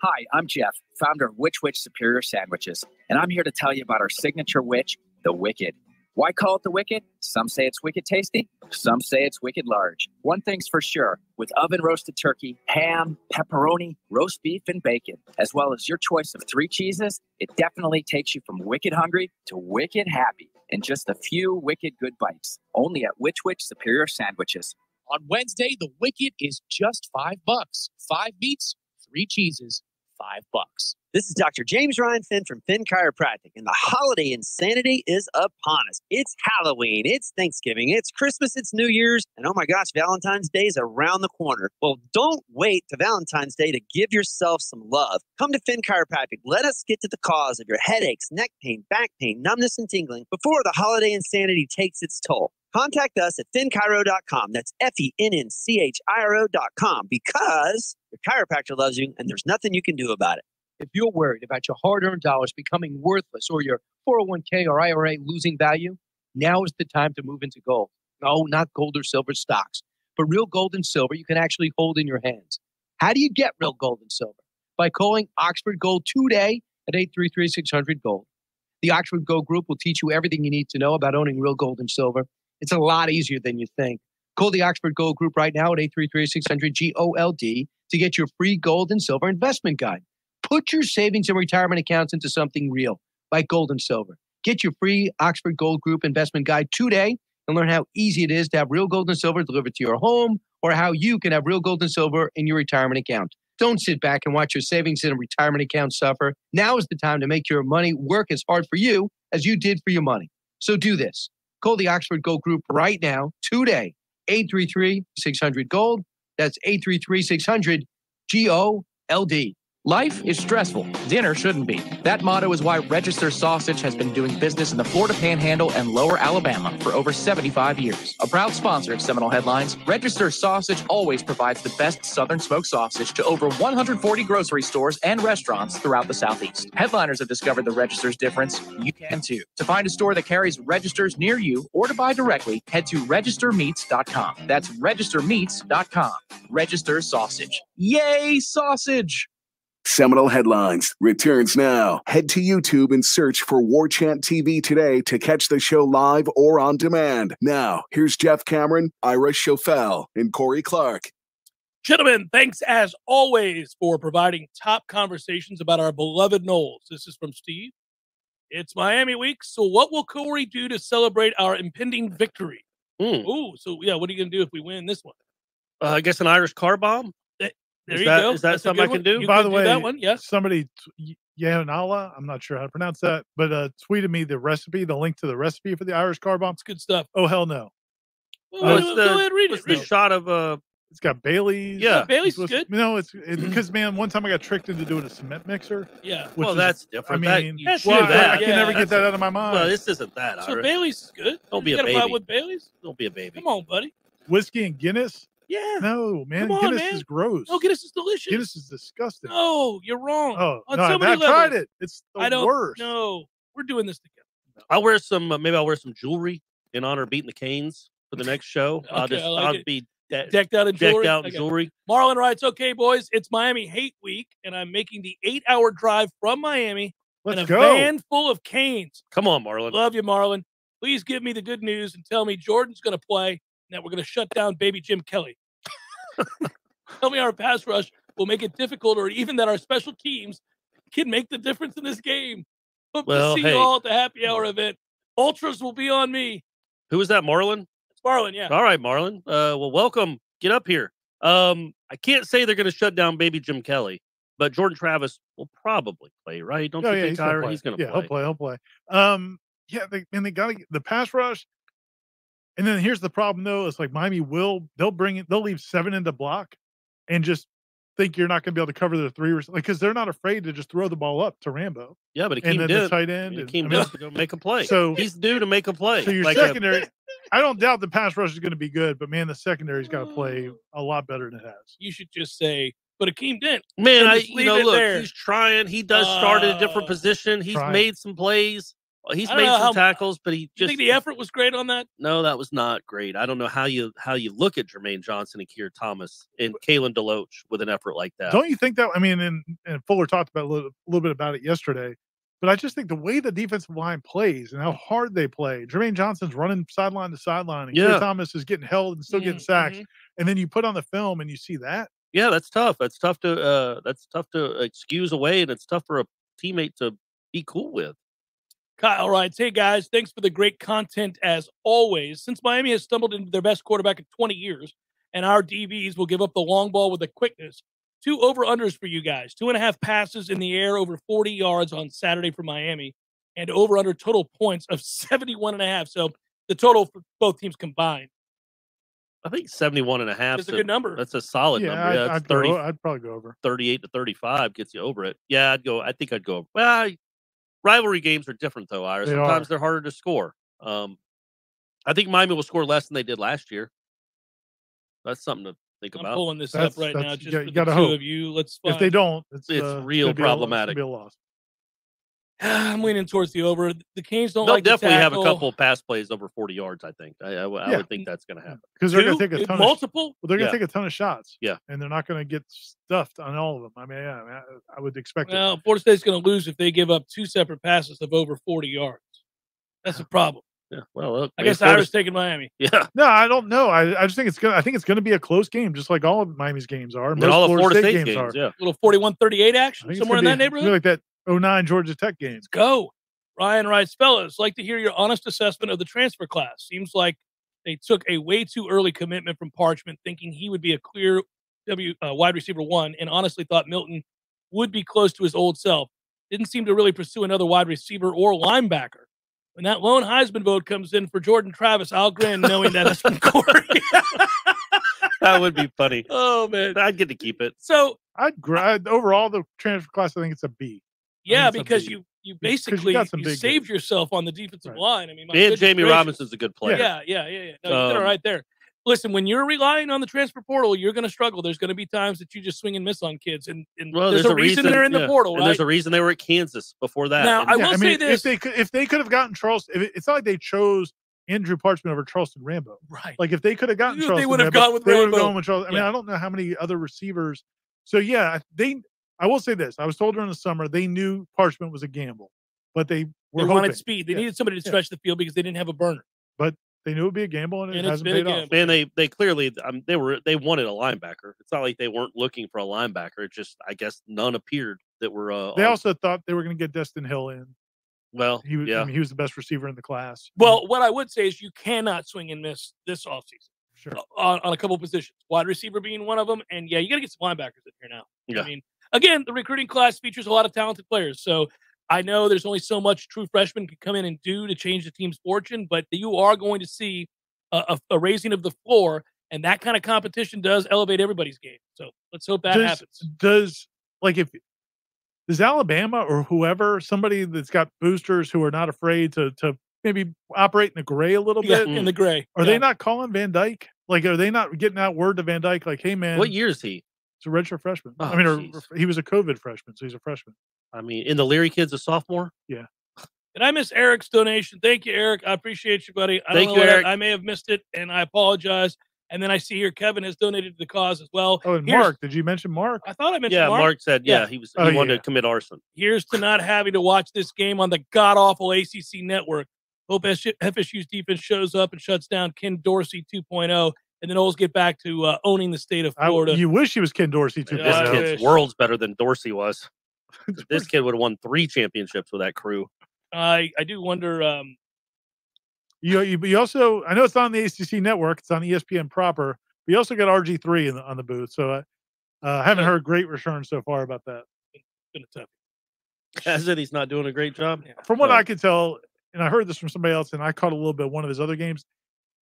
Hi, I'm Jeff, founder of Which Wich Superior Sandwiches, and I'm here to tell you about our signature wich, the Wicked. Why call it the Wicked? Some say it's wicked tasty, some say it's wicked large. One thing's for sure with oven roasted turkey, ham, pepperoni, roast beef, and bacon, as well as your choice of three cheeses, it definitely takes you from wicked hungry to wicked happy in just a few wicked good bites. Only at Which Wich Superior Sandwiches. On Wednesday, the Wicked is just five bucks. Five meats, three cheeses, five bucks. This is Dr. James Ryan Fenn from Fenn Chiropractic, and the holiday insanity is upon us. It's Halloween, it's Thanksgiving, it's Christmas, it's New Year's, and oh my gosh, Valentine's Day is around the corner. Well, don't wait to Valentine's Day to give yourself some love. Come to Fenn Chiropractic. Let us get to the cause of your headaches, neck pain, back pain, numbness, and tingling before the holiday insanity takes its toll. Contact us at fennchiro.com. That's F E N N C H I R O.com because your chiropractor loves you and there's nothing you can do about it. If you're worried about your hard earned dollars becoming worthless or your 401k or IRA losing value, now is the time to move into gold. No, not gold or silver stocks, but real gold and silver you can actually hold in your hands. How do you get real gold and silver? By calling Oxford Gold today at 833 600 Gold. The Oxford Gold Group will teach you everything you need to know about owning real gold and silver. It's a lot easier than you think. Call the Oxford Gold Group right now at 833 600 GOLD to get your free gold and silver investment guide. Put your savings and retirement accounts into something real, like gold and silver. Get your free Oxford Gold Group investment guide today and learn how easy it is to have real gold and silver delivered to your home or how you can have real gold and silver in your retirement account. Don't sit back and watch your savings and retirement account suffer. Now is the time to make your money work as hard for you as you did for your money. So do this. Call the Oxford Gold Group right now, today, 833 600 Gold. That's 833 600 G O L D. Life is stressful. Dinner shouldn't be. That motto is why Register Sausage has been doing business in the Florida Panhandle and Lower Alabama for over 75 years. A proud sponsor of Seminole Headlines, Register Sausage always provides the best Southern smoked sausage to over 140 grocery stores and restaurants throughout the Southeast. Headliners have discovered the Register's difference. You can too. To find a store that carries registers near you or to buy directly, head to registermeats.com. That's registermeats.com. Register Sausage. Yay, sausage! Seminole Headlines returns now. Head to YouTube and search for Warchant TV today to catch the show live or on demand. Now, here's Jeff Cameron, Ira Schoffel, and Corey Clark. Gentlemen, thanks as always for providing top conversations about our beloved Noles. This is from Steve. It's Miami week, so what will Corey do to celebrate our impending victory? Ooh, so yeah, what are you gonna do if we win this one? Uh, I guess an Irish car bomb. There is you that, go. Is that That's something I can do? You By can the do way, that one, yes. somebody, Yanala, I'm not sure how to pronounce that, but uh, tweeted me the recipe, the link to the recipe for the Irish car bomb. It's good stuff. Oh hell no! Well, What's go the, ahead, read it, read the it. shot of uh It's got Bailey's. Yeah. Bailey's It's is good. No, it's it, because man, one time I got tricked into doing a cement mixer. Yeah. Well, is- that's different. I That- mean, you That's well, I- that. I can Yeah, never get that out of my mind. Well, this isn't that. So. Bailey's is good. Don't be you a baby. with Bailey's? Don't be a baby. Come on, buddy. Whiskey and Guinness. Yeah. No, man. Come on, Guinness man. is gross. No, Guinness is delicious. Guinness is disgusting. No, you're wrong. Oh, on no, so I- many I tried levels. it. It's the I don't. worst. No, we're doing this together. I'll wear some. Uh, maybe I'll wear some jewelry in honor of beating the Canes for the next show. I'll just I like I'll it. be de- Decked out in decked jewelry. out in Okay. jewelry. Marlon writes, "Okay, boys, it's Miami Hate Week, and I'm making the eight-hour drive from Miami Let's in a go. van full of canes. Come on, Marlon. Love you, Marlon. Please give me the good news and tell me Jordan's going to play and that we're going to shut down baby Jim Kelly. tell me our pass rush will make it difficult, or even that our special teams can make the difference in this game. Hope Well, to see hey. you all at the happy hour event. Ultras will be on me. Who is that, Marlon? It's Marlon, yeah. All right, Marlon. Uh, well, welcome. Get up here. Um, I can't say they're going to shut down baby Jim Kelly, but Jordan Travis will probably play, right? Don't Oh, you yeah, think, he's gonna Tyra? play. He's going to yeah, play. he'll play. He'll play. Um, yeah, they, and they got the pass rush. And then here's the problem, though. It's like Miami will they'll bring it. They'll leave seven in the block, and just think you're not going to be able to cover the three, rec- like because they're not afraid to just throw the ball up to Rambo. Yeah, but and Akeem then did. the tight end. and- Akeem I mean, to go make a play. So he's due to make a play. So your Like secondary, I don't doubt the pass rush is going to be good, but man, the secondary's got to play a lot better than it has. You should just say, but Akeem didn't. Man, I you know look, there. he's trying. He does start at a different Uh, position. He's trying. made some plays. He's made some how- tackles, but he You just think the effort was great on that? no, that was not great. I don't know how you how you look at Jermaine Johnson and Keir Thomas and Kalen DeLoach with an effort like that. Don't you think that? I mean, and, and Fuller talked about a little, a little bit about it yesterday, but I just think the way the defensive line plays and how hard they play. Jermaine Johnson's running sideline to sideline, and Keir Yeah. Thomas is getting held and still Mm, getting sacks. mm-hmm. And then you put on the film and you see that. Yeah, that's tough. That's tough to uh that's tough to excuse away, and it's tough for a teammate to be cool with. Kyle writes, Hey guys, thanks for the great content as always. Since Miami has stumbled into their best quarterback in 20 years, and our DBs will give up the long ball with the quickness, two over unders for you guys. Two and a half passes in the air over 40 yards on Saturday for Miami, and over under total points of 71 and a half. So the total for both teams combined. I think 71 and a half. That's a good number. That's a solid yeah, number. I'd, Yeah, I'd, 30, go, I'd probably go over. 38 to 35 gets you over it. Yeah, I'd go. I think I'd go. Well, I- rivalry games are different though, Ira. They Sometimes are. they're harder to score. Um, I think Miami will score less than they did last year. That's something to think I'm about. pulling this That's- up right now just yeah, for you the two hope. of you. Let's find. If they don't, it's, It's uh, real be a- it's problematic. be a loss. I'm leaning towards the over. The Canes don't They'll like to definitely have a tackle. couple pass plays over 40 yards. I think. I, I, w- I Yeah. would think that's going to happen. Because they're going to take a ton of multiple. Well, they're going Yeah. to take a ton of shots. Yeah. and they're not going to get stuffed on all of them. I mean, yeah, I, mean, I, I would expect it. Well, Florida State's going to lose if they give up two separate passes of over 40 yards. That's a problem. Yeah. Well, look, I maybe guess Florida- Irish taking Miami. Yeah. No, I don't know. I, I just think it's gonna. I think it's gonna be a close game, just like all of Miami's games are. And all the Florida State games. are. Yeah. little 41 38 action somewhere in gonna that be- neighborhood. like that 09 Georgia Tech game. Go. Ryan writes, fellas, like to hear your honest assessment of the transfer class. Seems like they took a way too early commitment from Parchman, thinking he would be a clear W uh, wide receiver one, and honestly thought Milton would be close to his old self. Didn't seem to really pursue another wide receiver or linebacker. When that lone Heisman vote comes in for Jordan Travis, I'll grin knowing that it's from Corey. That would be funny. oh man. I'd get to keep it. So I'd grad overall the transfer class. I think it's a B. yeah, because you you 'Cause you basically got some you big saved yourself on the defensive line. I mean, my And goodness Jammie gracious. Robinson's a good player. Yeah, yeah, yeah, yeah. No, you did Um, right there. Listen, when you're relying on the transfer portal, you're going to struggle. There's going to be times that you just swing and miss on kids, and, and Well, there's, a reason, they're in the yeah. portal, And right? there's a reason they were at Kansas before that. Now, And- I will say mean, this. If they could, if they could have gotten Charleston, if it, it's not like they chose Andrew Parchman over Charleston Rambo. Right. Like if they could have gotten They Charleston, would have gone with they would have Rambo. gone with Charleston. I mean, Yeah. I don't know how many other receivers. So yeah, they. I will say this: I was told during the summer they knew Parchman was a gamble, but they were they hoping. wanted speed. They Yeah. needed somebody to Yeah. stretch the field because they didn't have a burner. but they knew it would be a gamble, and it And it's hasn't been a paid off. Man, they they clearly um, they were they wanted a linebacker. It's not like they weren't looking for a linebacker. It just I guess none appeared that were. Uh, They on- also thought they were going to get Destyn Hill in. well, He was, yeah. I mean, he was the best receiver in the class. Well, what I would say is you cannot swing and miss this offseason Sure. on, on a couple positions, wide receiver being one of them. And yeah, you got to get some linebackers in here now. Yeah. I mean, again, the recruiting class features a lot of talented players. So I know there's only so much true freshmen can come in and do to change the team's fortune, but you are going to see a, a raising of the floor, and that kind of competition does elevate everybody's game. So let's hope that does, happens. Does like if does Alabama or whoever somebody that's got boosters who are not afraid to to maybe operate in the gray a little bit yeah, in the gray? Are yeah. they not calling Van Dyke? Like, are they not getting that word to Van Dyke? Like, hey man, what year is he? He's a redshirt freshman. Oh, I mean, a, he was a COVID freshman, so he's a freshman. I mean, in the Leary kid's a sophomore. Yeah. And I miss Eric's donation. Thank you, Eric. I appreciate you, buddy. I Thank you, Eric. I, I may have missed it, and I apologize. And then I see here Kevin has donated to the cause as well. Oh, and Here's, Mark, did you mention Mark? I thought I mentioned. Yeah, Mark, Mark said yeah, yeah, he was oh, wanted yeah. to commit arson. Here's to not having to watch this game on the god awful ACC network. Hope FSU's defense shows up and shuts down Ken Dorsey 2.0 and then always get back to uh, owning the state of Florida. I, you wish he was Ken Dorsey too. This kid's worlds better than Dorsey was. this kid would have won three championships with that crew. I I do wonder. Um, you, you you also I know it's on the ACC network. It's on ESPN proper. But you also got RG three on the booth. So uh, I uh, haven't heard great returns so far about that. It's been a tough. As it, he's not doing a great job. Yeah. From what but, I could tell, and I heard this from somebody else, and I caught a little bit of one of his other games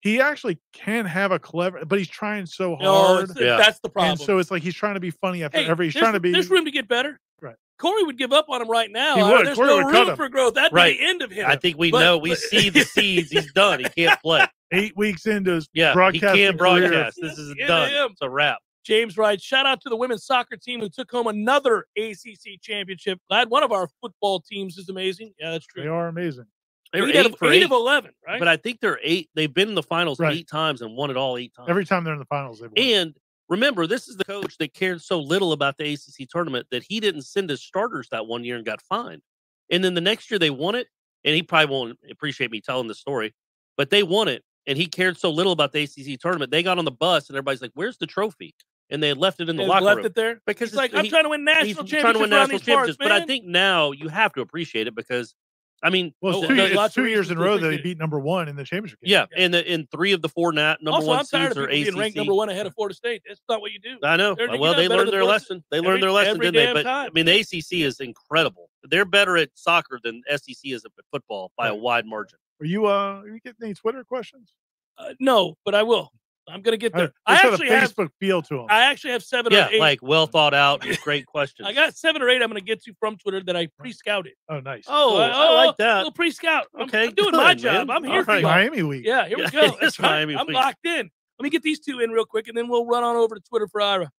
he actually can have a clever, but he's trying so hard. No, yeah. That's the problem. And so it's like he's trying to be funny after hey, every. He's trying to be. There's room to get better. Right. Corey would give up on him right now. He would. There's Corey no would room for growth. That'd right. be the end of him. I think we but, know. We but, see the seeds. He's done. He can't play. Eight weeks into his yeah, broadcast. He can't broadcast. This is done. It's a wrap. James Wright, shout out to the women's soccer team who took home another ACC championship. Glad one of our football teams is amazing. Yeah, that's true. They are amazing. They were eight, eight, of, eight, eight, of, 11, right? But I think they're eight. They've been in the finals right. eight times and won it all eight times. Every time they're in the finals, they've won. And remember, this is the coach that cared so little about the ACC tournament that he didn't send his starters that one year and got fined. And then the next year they won it. And he probably won't appreciate me telling the story, but they won it. And he cared so little about the ACC tournament. They got on the bus and everybody's like, where's the trophy? And they left it in the they locker left room. left it there? Because like, I'm trying to win national championships. Trying to win national championships. Parts, but I think now you have to appreciate it because I mean, well, it's oh, two, it's lots two years in a row that he beat number one in the championship. Game. Yeah, yeah. and the, in three of the four not number also, one I'm tired of being ranked number one ahead of Florida State. That's not what you do. I know. They're, well, they learned their lesson. They every, learned their lesson, didn't they? But time. I mean, the ACC is incredible. They're better at soccer than SEC is at football by right. a wide margin. Are you uh? Are you getting any Twitter questions? Uh, no, but I will. I'm gonna get there. I, I actually a Facebook have, feel to them. I actually have seven. Yeah, or eight. like well thought out, great questions. I got seven or eight. I'm gonna get to from Twitter that I pre-scouted. Oh, nice. Oh, I, oh, I like that. Little pre-scout. Okay, I'm, I'm doing my job. Man. I'm here for you. Miami week. Yeah, here yeah, we go. That's Miami I'm locked in. Let me get these two in real quick, and then we'll run on over to Twitter for Ira.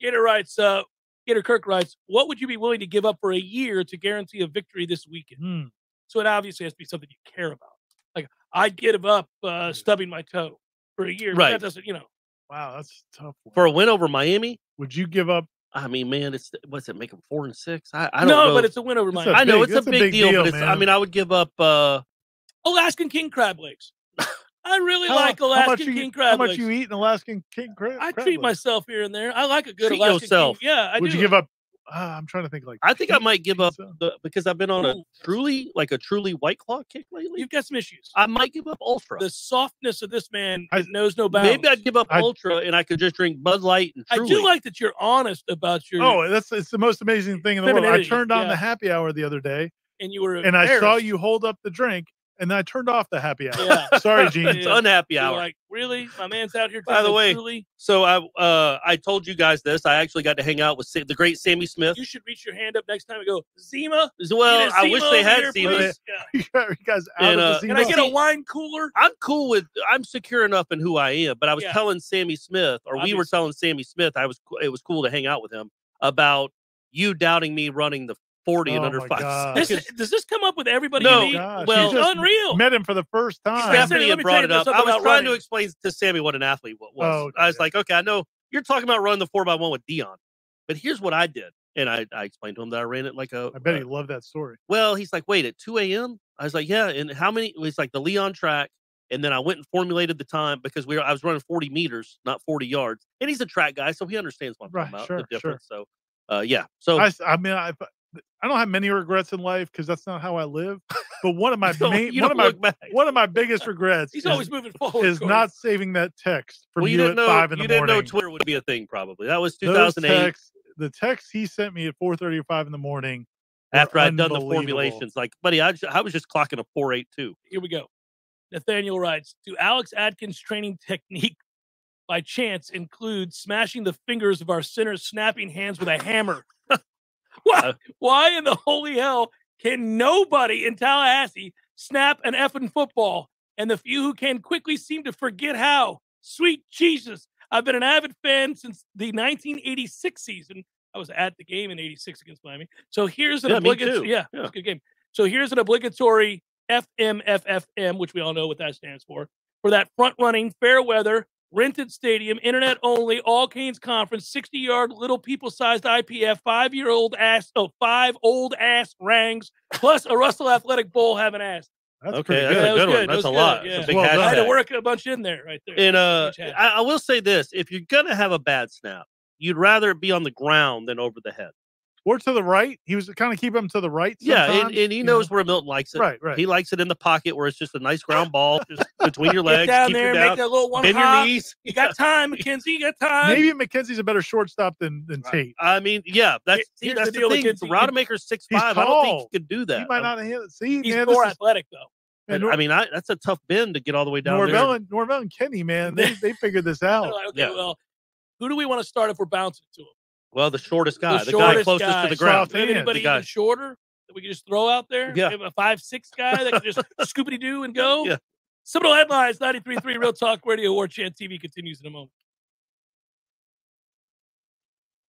Gator writes. Uh, Gator Kirk writes, "What would you be willing to give up for a year to guarantee a victory this weekend?" Hmm. So it obviously has to be something you care about. Like I'd give up uh, stubbing my toe for a year. Right. That doesn't, you know. Wow, that's tough. One. For a win over Miami, would you give up? I mean, man, it's what's it make them four and six? I, I don't no, know. No, but it's a win over Miami. Big, I know it's a big, big deal, deal, but I uh mean, I would give up. uh Alaskan king crab legs. I really how, like Alaskan king you, crab. How much legs. you eat in Alaskan king crab? I treat myself here and there. I like a good treat Alaskan yourself. king. Yeah, I would do. you give up uh, I'm trying to think like I think I might give up the, because I've been on a truly like a truly white claw kick lately. You've got some issues. I might give up ultra. The softness of this man I, knows no bounds. Maybe I'd give up I, ultra and I could just drink Bud Light I do like that you're honest about your Oh, that's it's the most amazing thing in the world. I turned on yeah. the happy hour the other day and you were and. I saw you hold up the drink and I turned off the happy hour. Yeah. Sorry, Gene. it's yeah. unhappy hour. You're like, really? My man's out here. By the way, truly? so I uh, I told you guys this. I actually got to hang out with Sa- the great Sammy Smith. You should reach your hand up next time and go Zima. Well, Zima I wish they had Zima. Yeah. you guys out and, uh, of the Zima. Can I get a wine cooler? I'm cool with. I'm secure enough in who I am. But I was telling Sammy Smith, or Obviously. we were telling Sammy Smith, I was. It was cool to hang out with him about you doubting me running the 40 oh and under five. This, does this come up with everybody? No, well, unreal. Met him for the first time. Stephanie had brought it up. I was trying running. to explain to Sammy what an athlete was. Oh, okay. I was like, okay, I know you're talking about running the four by one with Dion, but here's what I did. And I, I explained to him that I ran it like a. I bet uh, he loved that story. Well, he's like, wait, at 2 a.m. I was like, yeah. And how many? He's like the Leon track, and then I went and formulated the time because we were, I was running 40 meters, not 40 yards. And he's a track guy, so he understands what I'm right, talking about, sure, the difference. Sure. So, uh, yeah. So I, I mean, I, I don't have many regrets in life because that's not how I live. But one of my main, one of my one of my biggest regrets. He's is, always moving forward. Is not saving that text from well, you, at know, five in the morning. You didn't know Twitter would be a thing. Probably that was 2008. Texts, the text he sent me at 4:35 in the morning. After I'd done the formulations, like, buddy, I, I was just clocking a 482. Here we go. Nathaniel writes, "Do Alex Atkins' training technique by chance include smashing the fingers of our sinners, snapping hands with a hammer?" why, uh, why in the holy hell can nobody in Tallahassee snap an effing football? And the few who can quickly seem to forget how. Sweet Jesus. I've been an avid fan since the 1986 season. I was at the game in 86 against Miami. So here's an Yeah, obligatory. Yeah, Yeah. good game. So here's an obligatory FMFFM, which we all know what that stands for, for that front running, fair weather, rented stadium, internet only, all Canes conference, 60 yard, little people sized IPF, five year old ass, oh, five old ass rangs, plus a Russell Athletic Bowl having ass. That's Okay, that's good. a That was good one. That That's was a good, lot. Yeah. It's a big I had to work a bunch in there right there. And uh, I, I will say this: if you're gonna have a bad snap, you'd rather it be on the ground than over the head. Or to the right. He was kind of keep him to the right. Yeah, and, and he knows know? where Milton likes it. Right, right. He likes it in the pocket where it's just a nice ground ball, just between your Get legs. down keep there, you make that little one bend hop. your knees. You got time, McKenzie. You got time. Maybe McKenzie's a better shortstop than than Tate. I mean, yeah, that's see, here's that's the the, deal thing. kids, The he- Rodemaker's six He's five. I don't think tall. he could do that. He might not hit. See, He's man, more this is, athletic though. and I mean, I, that's a tough bend to get all the way down Norvell there. and Norvell and Kenny, man, they they figured this out. Like, okay, Yeah. well, who do we want to start if we're bouncing to him? Well, the shortest guy, the the, guy closest guy. to the ground. Do we have hand, anybody the even shorter that we can just throw out there? Yeah. A five six guy that can just scoopity doo and go. Yeah. Seminole headlines 93.3 Real Talk Radio Warchant TV continues in a moment.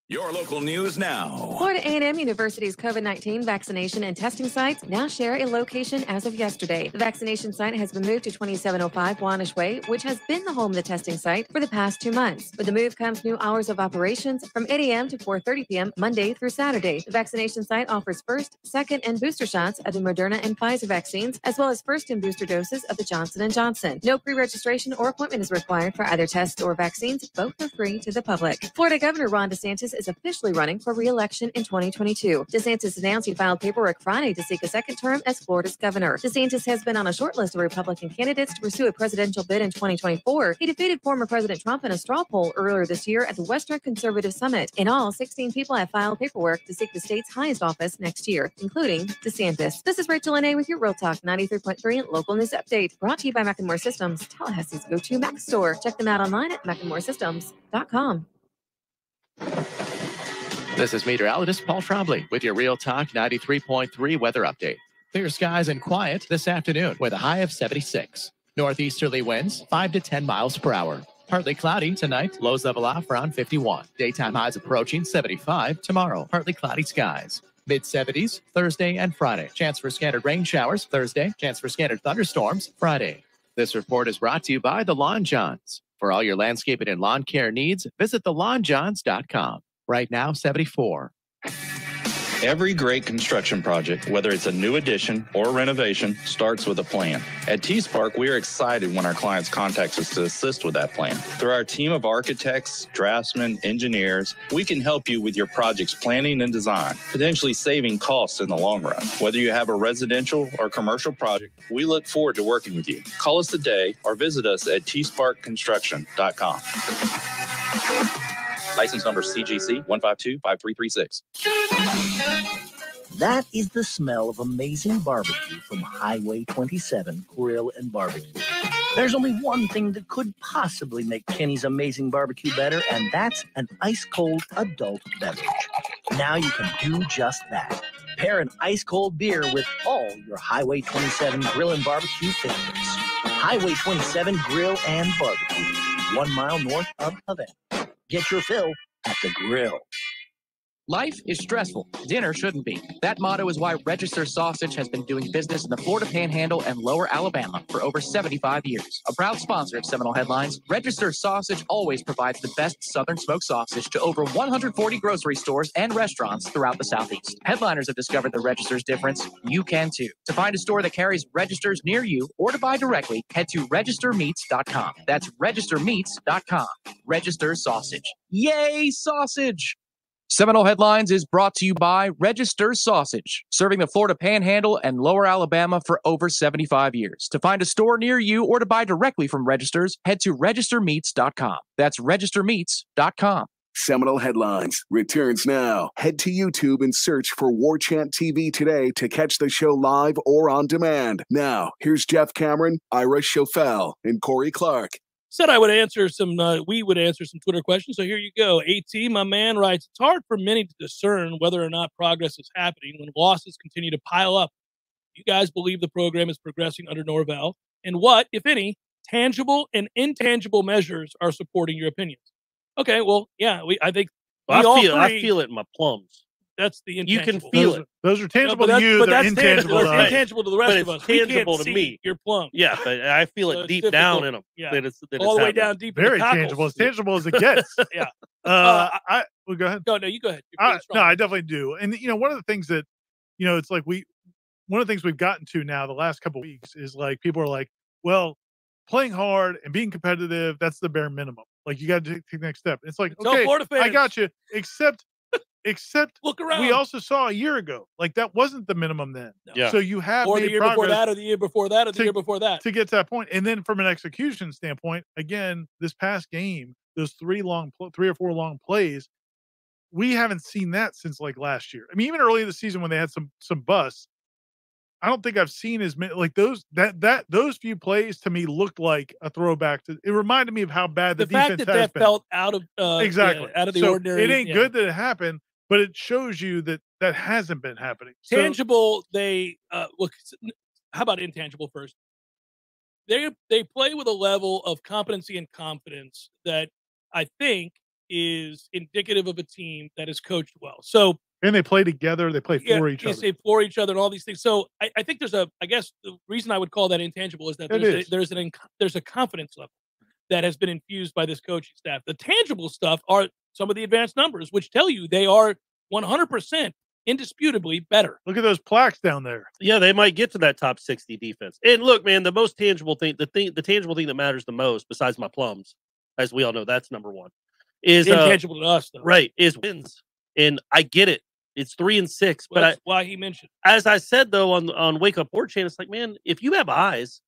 Your local news now. Florida A&M University's COVID-19 vaccination and testing sites now share a location as of yesterday. The vaccination site has been moved to 2705 Wahnish Way, which has been the home of the testing site for the past two months. With the move comes new hours of operations from 8 a.m. to 4.30 p.m. Monday through Saturday. The vaccination site offers first, second, and booster shots of the Moderna and Pfizer vaccines, as well as first and booster doses of the Johnson & Johnson. No pre-registration or appointment is required for either tests or vaccines. Both are free to the public. Florida Governor Ron DeSantis is officially running for re-election in 2022. DeSantis announced he filed paperwork Friday to seek a second term as Florida's governor. DeSantis has been on a short list of Republican candidates to pursue a presidential bid in 2024. He defeated former President Trump in a straw poll earlier this year at the Western Conservative Summit. In all, 16 people have filed paperwork to seek the state's highest office next year, including DeSantis. This is Rachel Lene with your Real Talk 93.3 local news update, brought to you by Mac and More Systems, Tallahassee's go-to Mac store. Check them out online at macandmoresystems.com. This is meteorologist Paul Trombley with your Real Talk 93.3 weather update. Clear skies and quiet this afternoon with a high of 76. Northeasterly winds 5 to 10 miles per hour. Partly cloudy tonight, lows level off around 51. Daytime highs approaching 75 tomorrow. Partly cloudy skies. Mid 70s Thursday and Friday. Chance for scattered rain showers Thursday. Chance for scattered thunderstorms Friday. This report is brought to you by the Lawn Johns. For all your landscaping and lawn care needs, visit thelawnjohns.com. Right now, 74. Every great construction project, whether it's a new addition or renovation, starts with a plan. At T Spark, we are excited when our clients contact us to assist with that plan. Through our team of architects, draftsmen, engineers, we can help you with your project's planning and design, potentially saving costs in the long run. Whether you have a residential or commercial project, we look forward to working with you. Call us today or visit us at tsparkconstruction.com. License number CGC 1525336. That is the smell of amazing barbecue from Highway 27 Grill and Barbecue. There's only one thing that could possibly make Kenny's amazing barbecue better, and that's an ice cold adult beverage. Now you can do just that. Pair an ice cold beer with all your Highway 27 Grill and Barbecue favorites. Highway 27 Grill and Barbecue, one mile north of Havana. Get your fill at the grill. Life is stressful. Dinner shouldn't be. That motto is why Register Sausage has been doing business in the Florida Panhandle and Lower Alabama for over 75 years. A proud sponsor of Seminole Headlines, Register Sausage always provides the best Southern smoked sausage to over 140 grocery stores and restaurants throughout the Southeast. Headliners have discovered the Register's difference. You can too. To find a store that carries Registers near you or to buy directly, head to registermeats.com. That's registermeats.com. Register Sausage. Yay, sausage! Seminole Headlines is brought to you by Register Sausage, serving the Florida Panhandle and Lower Alabama for over 75 years. To find a store near you or to buy directly from Registers, head to registermeats.com. That's registermeats.com. Seminole Headlines returns now. Head to YouTube and search for Warchant TV today to catch the show live or on demand. Now, here's Jeff Cameron, Ira Schoffel, and Corey Clark. Said I would answer some, uh, we would answer some Twitter questions. So here you go. AT, my man writes, it's hard for many to discern whether or not progress is happening when losses continue to pile up. You guys believe the program is progressing under Norvell? And what, if any, tangible and intangible measures are supporting your opinions. Okay, well, yeah, we I think we I feel I feel it in my plums. That's the You can feel Those it. are- those are No, tangible but to you. but They're that's intangible tangible, to it's us. intangible to the rest But of it's us. We can't tangible to me. You're plum. Yeah, but I feel So it it's deep down in them. Yeah. That it's, that All it's the way down deep in Very the tangible. As tangible as it gets. yeah. Uh, I well, go ahead. No, no, you go ahead. I, no. I definitely do. And you know, one of the things that you know, it's like we one of the things we've gotten to now the last couple of weeks is like people are like, well, playing hard and being competitive, that's the bare minimum. Like you got to take the next step. It's like, Tell okay, I got you. Except, except Look around. we also saw a year ago, like that wasn't the minimum then. Yeah. So you have or the year before that, or the year before that, or the to- year before that. to get to that point. And then from an execution standpoint, again, this past game, those three long, three or four long plays, we haven't seen that since like last year. I mean, even early in the season when they had some some busts, I don't think I've seen as many like those that that those few plays to me looked like a throwback to. It reminded me of how bad the, the fact defense that that been. felt out of uh, yeah, exactly out of the So ordinary. It ain't yeah. good that it happened, but it shows you that that hasn't been happening. So- tangible they uh look how about intangible first they they play with a level of competency and confidence that i think is indicative of a team that is coached well so and they play together. They play yeah, for each yes, other. they for each other and all these things so I, I think there's a i guess the reason i would call that intangible is that there's, is. A, there's an there's a confidence level that has been infused by this coaching staff the tangible stuff are some of the advanced numbers which tell you they are 100% indisputably better Look at those plaques down there. Yeah, they might get to that top 60 defense. And look, man, the most tangible thing, the thing, the tangible thing that matters the most, besides my plums, as we all know, that's number one, is uh, to us though right, is wins. And I get it. It's three and six. Well, but I, why he mentioned as I said though on on Wake Up Warchant, it's like, man, if you have eyes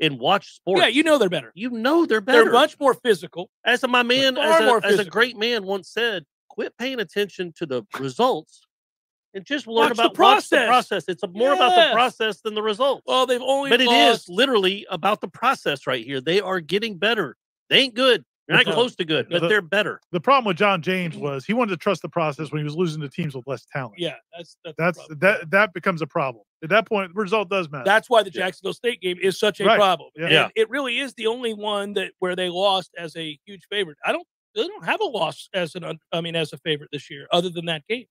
and watch sports, Yeah, you know they're better. You know they're better. They're much more physical. As my man, as a, as a great man once said, quit paying attention to the results and just learn Watch the about the process. process. It's more about the process than the results. Well, they've only but it is literally about the process right here. They are getting better. They ain't good. They're not uh, close to good, but The- they're better. The problem with John James mm-hmm. was he wanted to trust the process when he was losing to teams with less talent. Yeah, that's that's, That's that that becomes a problem. At that point, the result does matter. That's why the Jacksonville State game is such a Right. problem. Yeah. Yeah. it really is the only one that where they lost as a huge favorite. I don't they don't have a loss as an I mean as a favorite this year other than that game.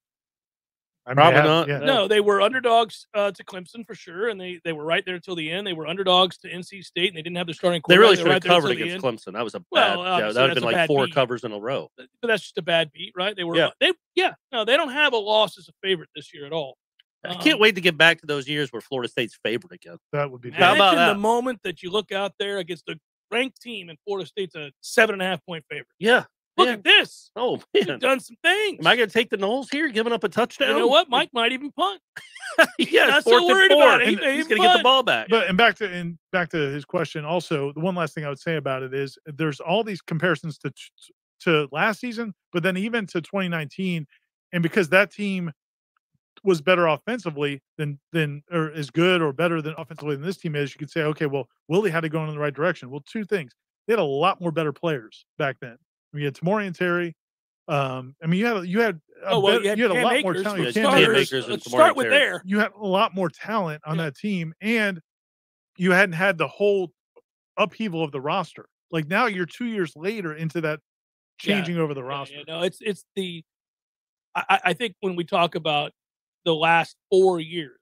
I mean, Probably have- not. yeah. No, they were underdogs uh, to Clemson for sure, and they they were right there until the end. They were underdogs to NC State, and they didn't have the starting. They really quarterback. should were have right covered against. Clemson. That was a bad. Well, yeah, that would have been like four beat. covers in a row. but that's just a bad beat, right? They were, Yeah. they, yeah, no, they don't have a loss as a favorite this year at all. I can't wait to get back to those years where Florida State's favorite again. That would be. How about Imagine that? the moment that you look out there against the ranked team and Florida State's a seven and a half point favorite. Yeah. Look yeah. at this. Oh They've man, done some things. am I going to take the Noles here, giving up a touchdown? You know what? Mike might even punt. yeah, not it's so fourth worried four, about it. He and he's going to get the ball back. But and back to and back to his question. Also, the one last thing I would say about it is there's all these comparisons to to last season, but then even to 2019, and because that team was better offensively than than or is good or better than offensively than this team is, you could say, okay, well, Willie had to go in the right direction. Well, two things: they had a lot more better players back then. I mean, you had Tamorrion Terry. Um, I mean, you had you had a Oh, well, you had you had a Cam lot more talent. for You had Cam starters. Akers. Akers Let's Tamori start with Terry. there. You had a lot more talent on that team, and you hadn't had the whole upheaval of the roster. Like now, you're two years later into that Yeah, changing over the roster. yeah, no, it's it's the. I, I- I think when we talk about the last four years,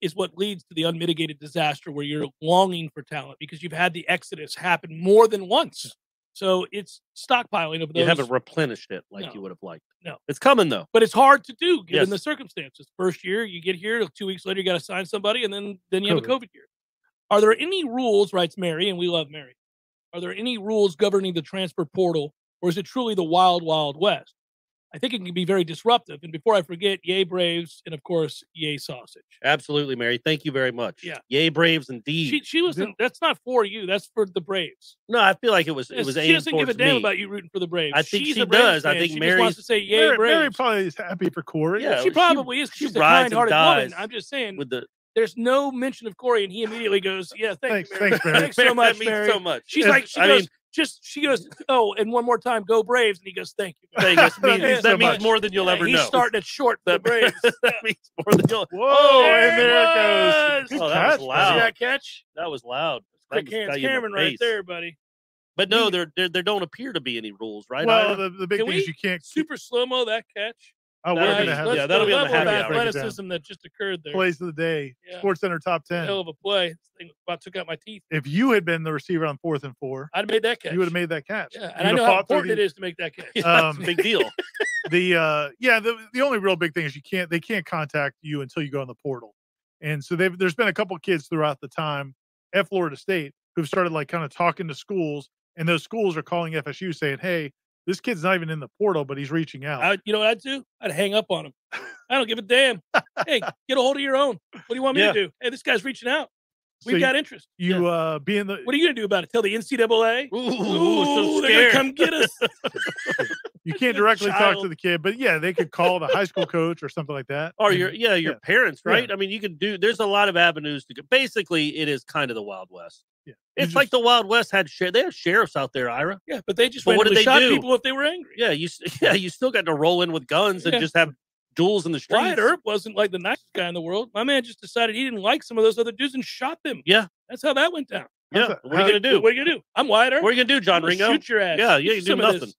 is what leads to the unmitigated disaster where you're longing for talent because you've had the exodus happen more than once. So it's stockpiling of those. You haven't replenished it like No. you would have liked. No. It's coming though. but it's hard to do given Yes. the circumstances. First year, you get here. Two weeks later, you got to sign somebody, and then then you have a COVID. COVID year. Are there any rules? Writes Mary, and we love Mary. Are there any rules governing the transfer portal, or is it truly the wild, wild west? I think it can be very disruptive. And before I forget, yay Braves, and of course, yay sausage. Absolutely, Mary. Thank you very much. Yeah. Yay, Braves, indeed. She she was. in- That's not for you. That's for the Braves. no, I feel like it was it Yes, was she aimed doesn't give a damn me. about you rooting for the Braves. I think She's she a Braves does. I think she just wants to say yay Mary, Braves. Mary probably is happy for Corey. Yeah, she probably is. she She's a rides kind-hearted woman. dies I'm just saying. with the there's no mention of Corey, and he immediately goes, "Yeah, thank Thanks, you, Mary. thanks, Mary. Thanks so much, that means Mary." so much. She's It's- like, she I goes, mean, just she goes, "Oh, and one more time, go Braves!" And he goes, "Thank you." that means, That means that so means more than you'll Yeah, ever he's know. starting it short the that, Braves. that means more than you'll. Whoa, there and there it goes. Oh, that catch, was See loud. that catch? That was loud. Quick was hands, got you in the Cameron, right there, buddy. But no, there, there there don't appear to be any rules, right? Well, the, the big Can thing is you can't super slow mo that catch? Oh, we're gonna have Let's- yeah, that'll be on the of happy hour. Break it down. athleticism that just occurred there. plays of the day. Yeah. Sports Center top ten. Hell of a play. This thing about took out my teeth. If you had been the receiver on fourth and four, I'd have made that catch. you would have made that catch. Yeah, and I would've know how important the- it is to make that catch. Yeah, that's um, a big deal. the uh yeah the the only real big thing is you can't they can't contact you until you go on the portal and so they've there's been a couple kids throughout the time at florida state who've started like kind of talking to schools and those schools are calling fsu saying hey this kid's not even in the portal but he's reaching out I, you know what I'd do? I'd hang up on him. I don't give a damn. hey, get a hold of your own. What do you want me Yeah. to do? Hey, this guy's reaching out. We've you- got interest. you uh being the What are you gonna do about it? Tell the NCAA? Ooh, Ooh, so they're gonna come get us. you can't directly talk to the kid but yeah they could call the high school coach or something like that or your yeah your yeah. parents Yeah. right i mean you can do there's a lot of avenues to go basically it is kind of the wild west Yeah. You it's like the wild west had sheriff they have sheriffs out there ira Yeah, but they just But what did they shot do? people if they were angry. yeah you yeah you still got to roll in with guns and just have duels in the streets Wyatt Earp wasn't like the nicest guy in the world. My man just decided he didn't like some of those other dudes and shot them. yeah That's how that went down. yeah that- what are you gonna do What are you gonna do? I'm Wyatt Earp. what are you gonna do john I'm ringo Shoot your ass. yeah yeah you do some of this. nothing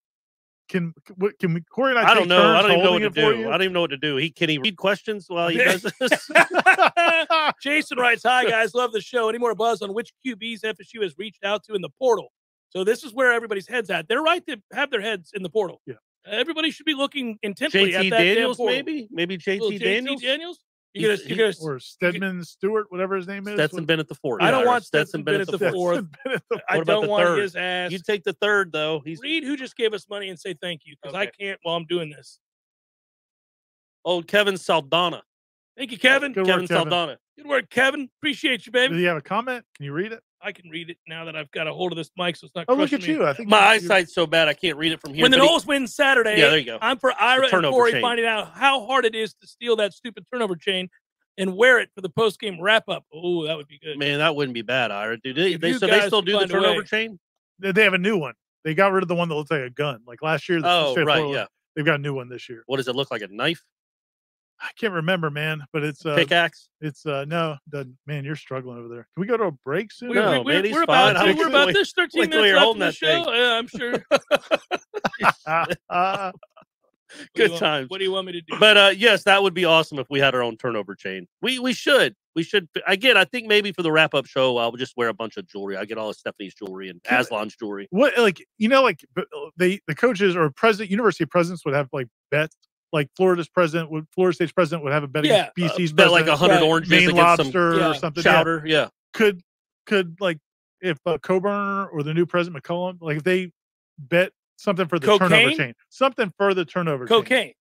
can what can we corey and i, I take don't know. I turns don't even know holding what to for do. you? I don't even know what to do. He can he read questions while he does this? Jason writes, "Hi guys, love the show. Any more buzz on which QBs FSU has reached out to in the portal?" So this is where everybody's heads at. They're right to have their heads in the portal. Yeah. everybody should be looking intently at that damn Daniels, maybe, maybe Little JT Daniels. Daniels. He- You're gonna, he- you're gonna, or stedman stewart whatever his name is Stetson What- Bennett the fourth. I don't Ira. want Stetson Bennett the fourth. fourth. Bennett the I What about don't the want third? his ass. You take the third though. He's Read who just gave us money and say thank you because I can't while I'm doing this. old Kevin Saldana. Thank you, Kevin. Good Kevin work, Kevin. Saldana. Good work, Kevin. Appreciate you, baby. do you have a comment can you read it I can read it now that I've got a hold of this mic, so it's not. oh look at me. you i think My eyesight's so bad I can't read it from here. When the but he- Noles win Saturday, Yeah, there you go. I'm for Ira and turnover Corey chain. finding out how hard it is to steal that stupid turnover chain and wear it for the post game wrap up. Oh, that would be good. Man, that wouldn't be bad, Ira. Do they? They so they still do the turnover way. chain? they they have a new one they got rid of the one that looks like a gun like last year the Oh, right, yeah. they've got a new one this year What does it look like? A knife? I can't remember man but it's uh Pickaxe? it's uh no doesn't man you're struggling over there can we go to a break soon We, No, we, man, we're, we're about fine. We're about this 13 wait till minutes you're left holding in the that thing. show. Yeah, I'm sure. Uh, What do Good you want- times. What do you want me to do? But uh, yes, that would be awesome if we had our own turnover chain. We we should we should again. I think maybe for the wrap up show, I'll just wear a bunch of jewelry. I get all of Stephanie's jewelry and Can- Aslan's jewelry. what like you know like b- they the coaches or president university presidents would have like bets like florida's president would florida state's president would have a bet Yeah, against bc's Bet like a hundred Right. oranges maine against some lobster Yeah. or something yeah. chowder. Yeah. could could like if uh, coburn or the new president McCullough like if they bet something for the turnover chain something for the turnover chain. Cocaine.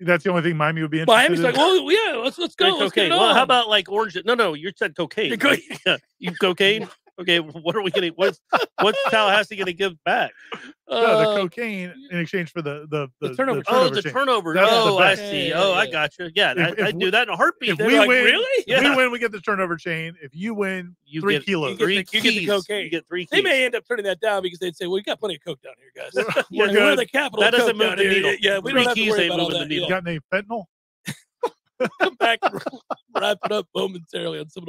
that's the only thing miami would be interested Miami's in. like, oh yeah, let's let's go. Hey, Let's get cocaine. it Well, how about like orange? No, no, you said cocaine. Co- right? Yeah. You cocaine? Okay, what are we getting? What's what's Tallahassee going to give back? no, the Uh, cocaine in exchange for the the, The turnover chain. Oh, the chain. turnover. That's the Oh, I see. Oh, I got you. Yeah, If- I, if I'd do that in a heartbeat. if They're we like, win really? if Yeah. we win we get the turnover chain if you win You three get- kilos You get, Three the, you get the cocaine. You get three They may end up turning that down because they'd say, "Well, we got plenty of coke down here, guys. We're we're, good. the capital. That doesn't coke move down the here. needle. Yeah, we Three don't have to keys worry ain't about all moving the that. needle. Yeah. got any fentanyl Come back, and wrap it up momentarily on some of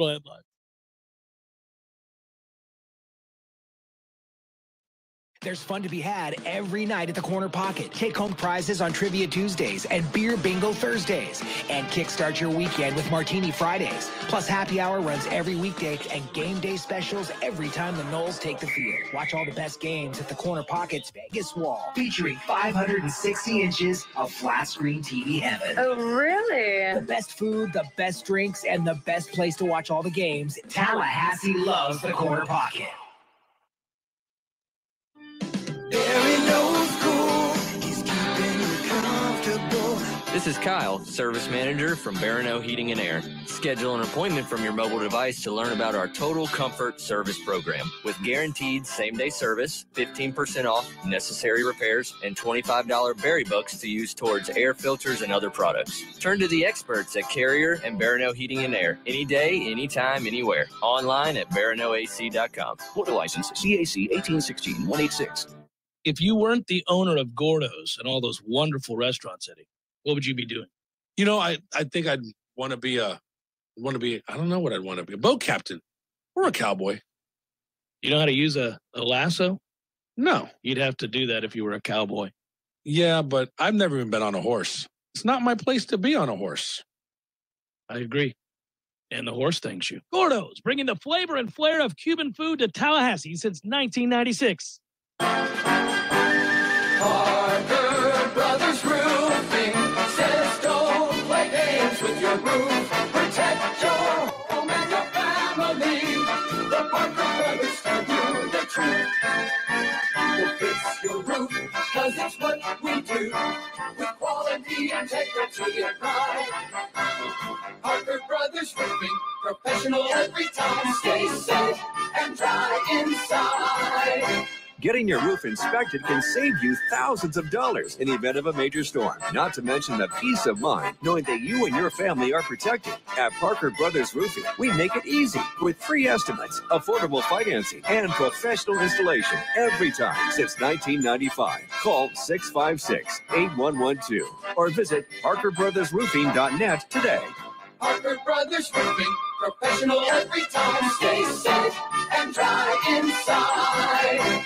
There's fun to be had every night at the Corner Pocket. Take home prizes on Trivia Tuesdays and Beer Bingo Thursdays. And kickstart your weekend with Martini Fridays. Plus, happy hour runs every weekday and game day specials every time the Noles take the field. Watch all the best games at the Corner Pocket's Vegas Wall. Featuring 560 inches of flat screen TV heaven. Oh, really? The best food, the best drinks, and the best place to watch all the games. Tallahassee loves the Corner Pocket. This is Kyle, service manager from Barano Heating and Air. Schedule an appointment from your mobile device to learn about our Total Comfort Service Program. With guaranteed same day service, 15% off necessary repairs, and $25 berry bucks to use towards air filters and other products. Turn to the experts at Carrier and Barano Heating and Air. Any day, anytime, anywhere. Online at baranoac.com. Florida license CAC 1816 186. If you weren't the owner of Gordo's and all those wonderful restaurants, Eddie, what would you be doing? You know, I, I think I'd want to be a want to be I don't know what I'd want to be a boat captain or a cowboy. You know how to use a, a lasso? No. You'd have to do that if you were a cowboy. Yeah, but I've never even been on a horse. It's not my place to be on a horse. I agree. And the horse thanks you. Gordo's bringing the flavor and flair of Cuban food to Tallahassee since 1996. Parker Brothers Roofing says don't play games with your roof. Protect your home and your family. The Parker Brothers tell you the truth. We'll fix your roof, cause it's what we do. With quality, integrity, and pride. Parker Brothers Roofing, professional every time. Stay safe and dry inside. Getting your roof inspected can save you thousands of dollars in the event of a major storm. Not to mention the peace of mind knowing that you and your family are protected. At Parker Brothers Roofing, we make it easy with free estimates, affordable financing, and professional installation every time since 1995. Call 656 8112 or visit parkerbrothersroofing.net today. Parker Brothers Roofing, professional every time. Stay safe and dry inside.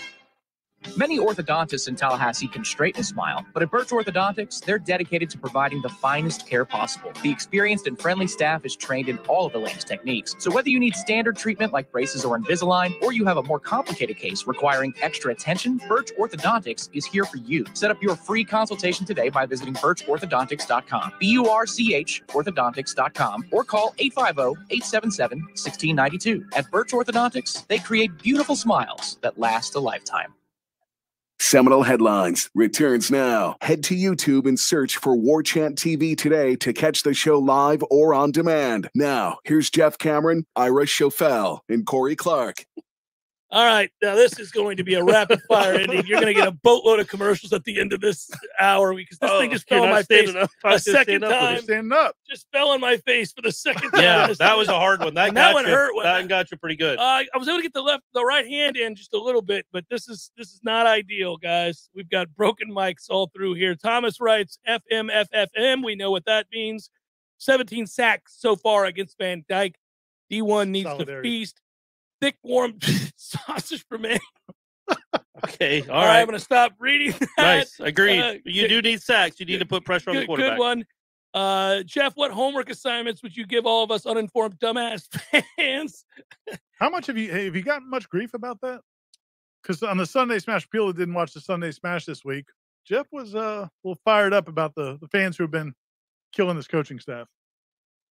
Many orthodontists in Tallahassee can straighten a smile, but at Burch Orthodontics, they're dedicated to providing the finest care possible. The experienced and friendly staff is trained in all of the latest techniques. So whether you need standard treatment like braces or Invisalign, or you have a more complicated case requiring extra attention, Burch Orthodontics is here for you. Set up your free consultation today by visiting burchorthodontics.com, B-U-R-C-H orthodontics.com, or call 850-877-1692. At Burch Orthodontics, they create beautiful smiles that last a lifetime. Seminole Headlines returns now. Head to YouTube and search for Warchant TV today to catch the show live or on demand. Now, here's Jeff Cameron, Ira Schoffel, and Corey Clark. All right, now this is going to be a rapid fire ending. You're going to get a boatload of commercials at the end of this hour because this Oh, thing just fell on my face standing up. I a second up time. Standing up. Just fell on my face for the second time. Yeah, that was a hard one. That, that one you. hurt. That got you pretty good. Uh, I was able to get the left, the right hand in just a little bit, but this is this is not ideal, guys. We've got broken mics all through here. Thomas writes FMFFM. We know what that means. 17 sacks so far against Van Dyke. D1 needs to feast. Thick, warm sausage for me. Okay, all All right, right. I'm going to stop reading. That. Nice, agreed. Uh, you good- do need sacks. You need to put pressure on the good, quarterback. good one. Uh, Jeff, what homework assignments would you give all of us uninformed dumbass fans? How much have you have you gotten much grief about that? Because on the Sunday Smash, people that didn't watch the Sunday Smash this week, Jeff was uh, a little fired up about the the fans who have been killing this coaching staff.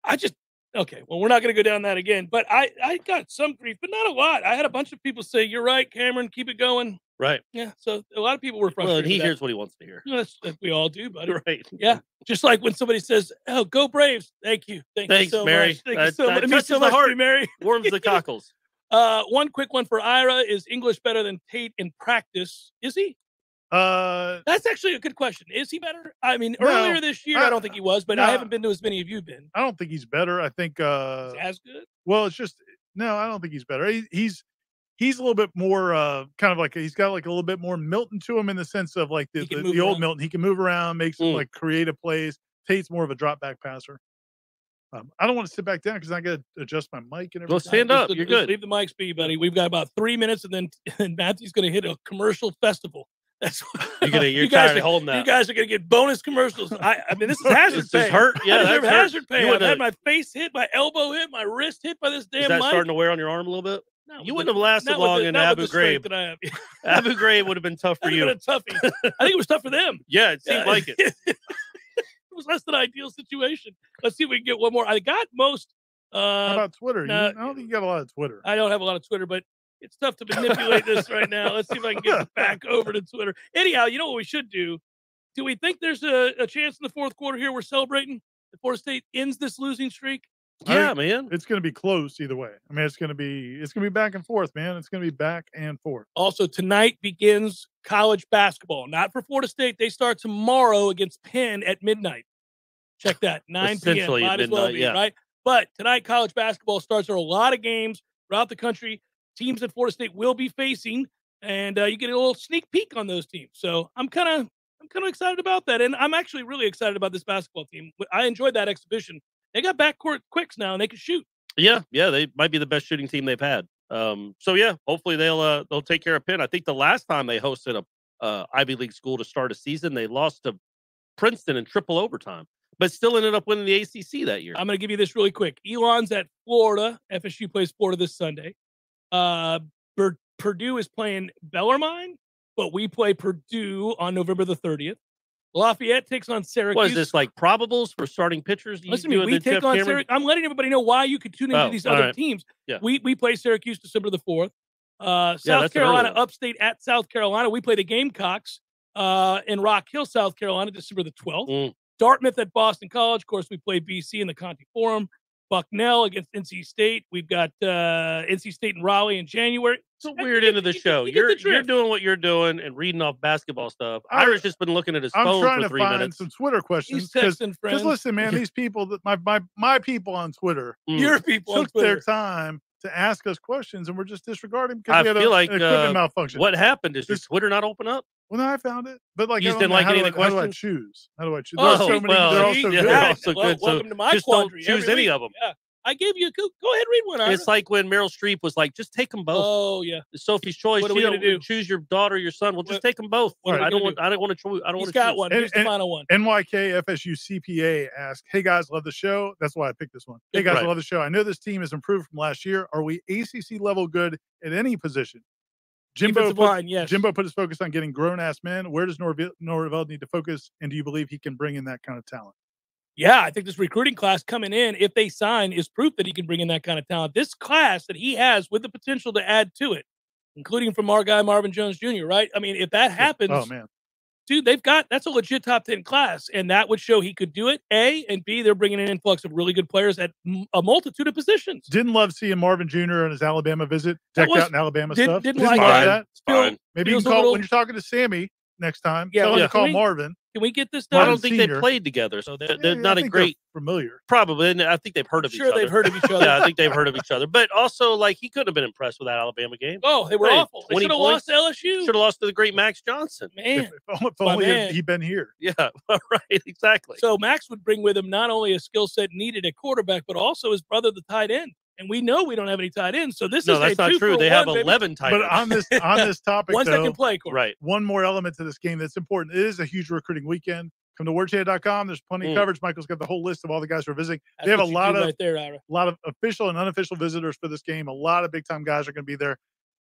I just okay. Well, we're not going to go down that again. But I I got some grief, but not a lot. I had a bunch of people say, "You're right, Cameron. Keep it going." Right. Yeah. So a lot of people were frustrated. Well, he hears what he wants to hear. That's, that we all do, buddy. Right. Yeah. Just like when somebody says, "Oh, go Braves!" Thank you. Thank Thanks, you so Mary. much. Thank you so much. It means so much heart. Mary. Warms the cockles. Uh, one quick one for Ira: Is English better than Tate in practice? Is he? Uh, That's actually a good question. Is he better? I mean, No, earlier this year, I, I- don't think he was, but I haven't been to as many of you've been. I don't think he's better. I think uh, As good. well, it's just no. I don't think he's better. He, he's he's a little bit more uh, kind of like he's got like a little bit more Milton to him in the sense of like the, the, the old. Milton. He can move around, makes Mm. like creative plays. Tate's more of a drop back passer. Um, I don't want to sit back down because I got to adjust my mic and everything. Well, stand up. just You're good. Leave the mics be, buddy. We've got about three minutes, and then and Matthew's going to hit a commercial festival. That's what You're gonna. You're you guys tired are, of holding You guys are going to get bonus commercials. I, I mean, this is hazard This pay. is hurt. Yeah, I deserve that's hurt. hazard pay. You I've had have- my face hit, my elbow hit, my wrist hit by this damn. Is damn that mic. starting to wear on your arm a little bit? Not You wouldn't the- have lasted long the- in Abu with Ghraib. that I have. Abu Ghraib would have been tough for you. have been a toughie. I think it was tough for them. Yeah, it seemed Yeah. like it. it was less than ideal situation. Let's see if we can get one more. I got most. Uh, How about Twitter? You- I don't think you got a lot of Twitter. I don't have a lot of Twitter, but it's tough to manipulate this right now. Let's see if I can get back over to Twitter. Anyhow, you know what we should do? Do we think there's a, a chance in the fourth quarter here we're celebrating? The Florida State ends this losing streak. Yeah, think man. It's going to be close either way. I mean, it's going to be it's going to be back and forth, man. It's going to be back and forth. Also, tonight begins college basketball. Not for Florida State. They start tomorrow against Penn at midnight. Check that. 9 p.m. Might as well be, yeah. right? But tonight, college basketball starts. There are a lot of games throughout the country. Teams that Florida State will be facing, and uh, you get a little sneak peek on those teams. So I'm kind of I'm kind of excited about that, and I'm actually really excited about this basketball team. I enjoyed that exhibition. They got backcourt quicks now, and they can shoot. Yeah, yeah. They might be the best shooting team they've had. Um, so yeah, hopefully they'll uh, they'll take care of Penn. I think the last time they hosted a uh, Ivy League school to start a season, they lost to Princeton in triple overtime, but still ended up winning the ACC that year. I'm going to give you this really quick. Elon's at Florida. FSU plays Florida this Sunday. Uh, Purdue is playing Bellarmine, but we play Purdue on November the 30th. Lafayette takes on Syracuse. What is this like probables for starting pitchers? You Listen to me. We take Jeff on Syracuse. I'm letting everybody know why you could tune into Oh, these other right. teams. Yeah. We we play Syracuse December the fourth. Uh, South early Carolina upstate at South Carolina. We play the Gamecocks uh, in Rock Hill, South Carolina, December the 12th. Mm. Dartmouth at Boston College. Of course, we play BC in the Conte Forum. Bucknell against NC State. We've got uh, NC State and Raleigh in January. It's a weird end of the show. you get You're the you're doing what you're doing and reading off basketball stuff. I- Ira's just been looking at his phone. I'm phone trying for to three find minutes. some Twitter questions He's because texting friends. listen, man, these people that my my my people on Twitter, Mm. Your people on took their time to ask us questions, and we're just disregarding because I we had feel a, like an equipment uh, malfunction. what happened is your This- Twitter not open up. Well, no, I found it, but like You just didn't like how any do of the I- How do I questions? choose? How do I choose? Oh, There's so oh, many. well, they're all yeah, so they're good. so Well, good. So welcome to my just don't quandary choose every any week. of them. Yeah. I gave you a go, go ahead read one. Ira. It's like when Meryl Streep was like, "Just take them both." oh yeah. Sophie's choice. What are she we gonna don't do? choose your daughter or your son. Well, just What- take them both. what are we I don't gonna want. do? I don't want to choose. I don't He's want to got one. And- Here's the and- final one. NYK FSU CPA asked, "Hey guys, love the show. That's why I picked this one. Hey guys, Right. love the show. I know this team has improved from last year. Are we ACC level good at any position?" Jimbo put, line, yes. Jimbo put his focus on getting grown ass men. Where does Norvell need to focus? And do you believe he can bring in that kind of talent? Yeah, I think this recruiting class coming in, if they sign, is proof that he can bring in that kind of talent. This class that he has with the potential to add to it, including from our guy Marvin Jones Jr., right? I mean, if that oh, happens, Oh man, dude, they've got that's a legit top 10 class, and that would show he could do it. A and B, they're bringing an influx of really good players at m- a multitude of positions. didn't love seeing Marvin Jr. on his Alabama visit, decked was- out in Alabama didn't- stuff. didn't Didn't like love that. Fine. Maybe you can call little- when you're talking to Sammy next time. Yeah, tell him yeah, to call we- Marvin. Can we get this done? I don't think they played together, so they're, they're yeah, not I a great. familiar. Probably, and I think they've heard of sure each other. Sure, they've heard of each other. yeah, I think they've heard of each other. But also, like he couldn't have been impressed with that Alabama game. Oh, they were Hey, awful. They should have lost to LSU. Should have lost to the great Max Johnson. Man, If, if only man. he'd been here. Yeah, right. Exactly. So Max would bring with him not only a skill set needed at quarterback, but also his brother, the tight end. And we know we don't have any tight ends. So this is the game. no, is that's a not two true. They one, have baby. eleven tight But on this on this topic, Ones that though, can play. Corey. right. one more element to this game that's important. It is a huge recruiting weekend. Come to warchant.com. There's plenty Mm. of coverage. Michael's got the whole list of all the guys who are visiting. That's they have a lot do of right there, Ira. a lot of official and unofficial visitors for this game. A lot of big time guys are going to be there.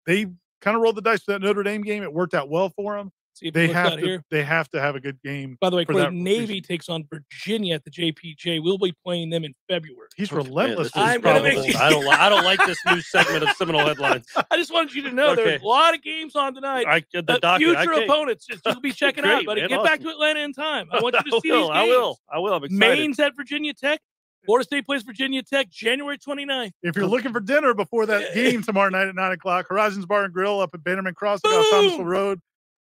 They kind of rolled the dice for that Notre Dame game. It worked out well for them. See if They have to. here. They have to have a good game. By the way, for Corey, that Navy takes on Virginia at the JPJ. We'll be playing them in February. He's Man, relentless. this I'm probably- make- I don't. I don't like this new segment of Seminole headlines. I just wanted you to know there's a lot of games on tonight. I the Uh, docket. future I can't- opponents, just you'll be checking out, Great, buddy. man, Get back to Atlanta in time. I want you to I see will. these I games. will. I will. I'm excited. Maine's at Virginia Tech. Florida State plays Virginia Tech January 29th. If you're looking for dinner before that game tomorrow night at nine o'clock, Horizons Bar and Grill up at Bannerman Crossing off Thomasville Road.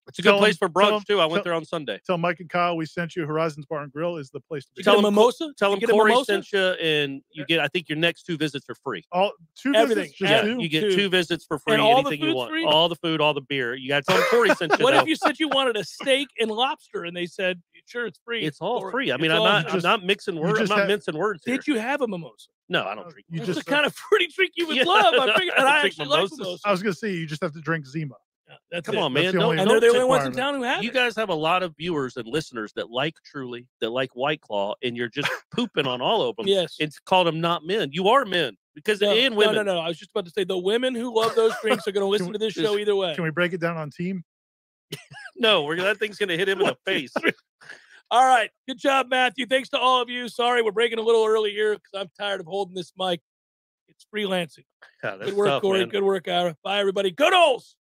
It's a good Tell place them- for brunch them- too. I went tell- there on Sunday. Tell Mike and Kyle we sent you. Horizons Bar and Grill is the place to be. Tell them a mimosa? Tell them get Corey mimosa? sent you, and you get. I think your next two visits are free. All two Everything. visits, Yeah, two? you get two. two visits for free. And all the anything you want. free? All the food, all the beer. You got to tell them Corey sent you. What though. if you said you wanted a steak and lobster and they said, sure, it's free? It's all Or free. I mean, I'm not. you I'm not mixing words. I'm not have- mincing words. Here. Did you have a mimosa? No, I don't drink. You just the kind of fruity drink you would love. I no, figured, I and don't I drink actually like mimosas. mimosas. I was going to say you just have to drink Zima. Yeah, that's Come it. on, man. the Don't, only- And they're the only ones in town who have you it. guys have a lot of viewers and listeners that like Truly, that like White Claw, and you're just pooping on all of them. Yes. It's called them not men. You are men because No, and no, women. no, no. no. I was just about to say the women who love those drinks are going to listen we to this just- show either way. Can we break it down on team? No, we're, that thing's gonna hit him in the face. All right. Good job, Matthew. Thanks to all of you. Sorry, we're breaking a little early here because I'm tired of holding this mic. It's freelancing. Yeah, that's Good work, tough, Corey. man. Good work, Ira. Bye, everybody. Good Ols.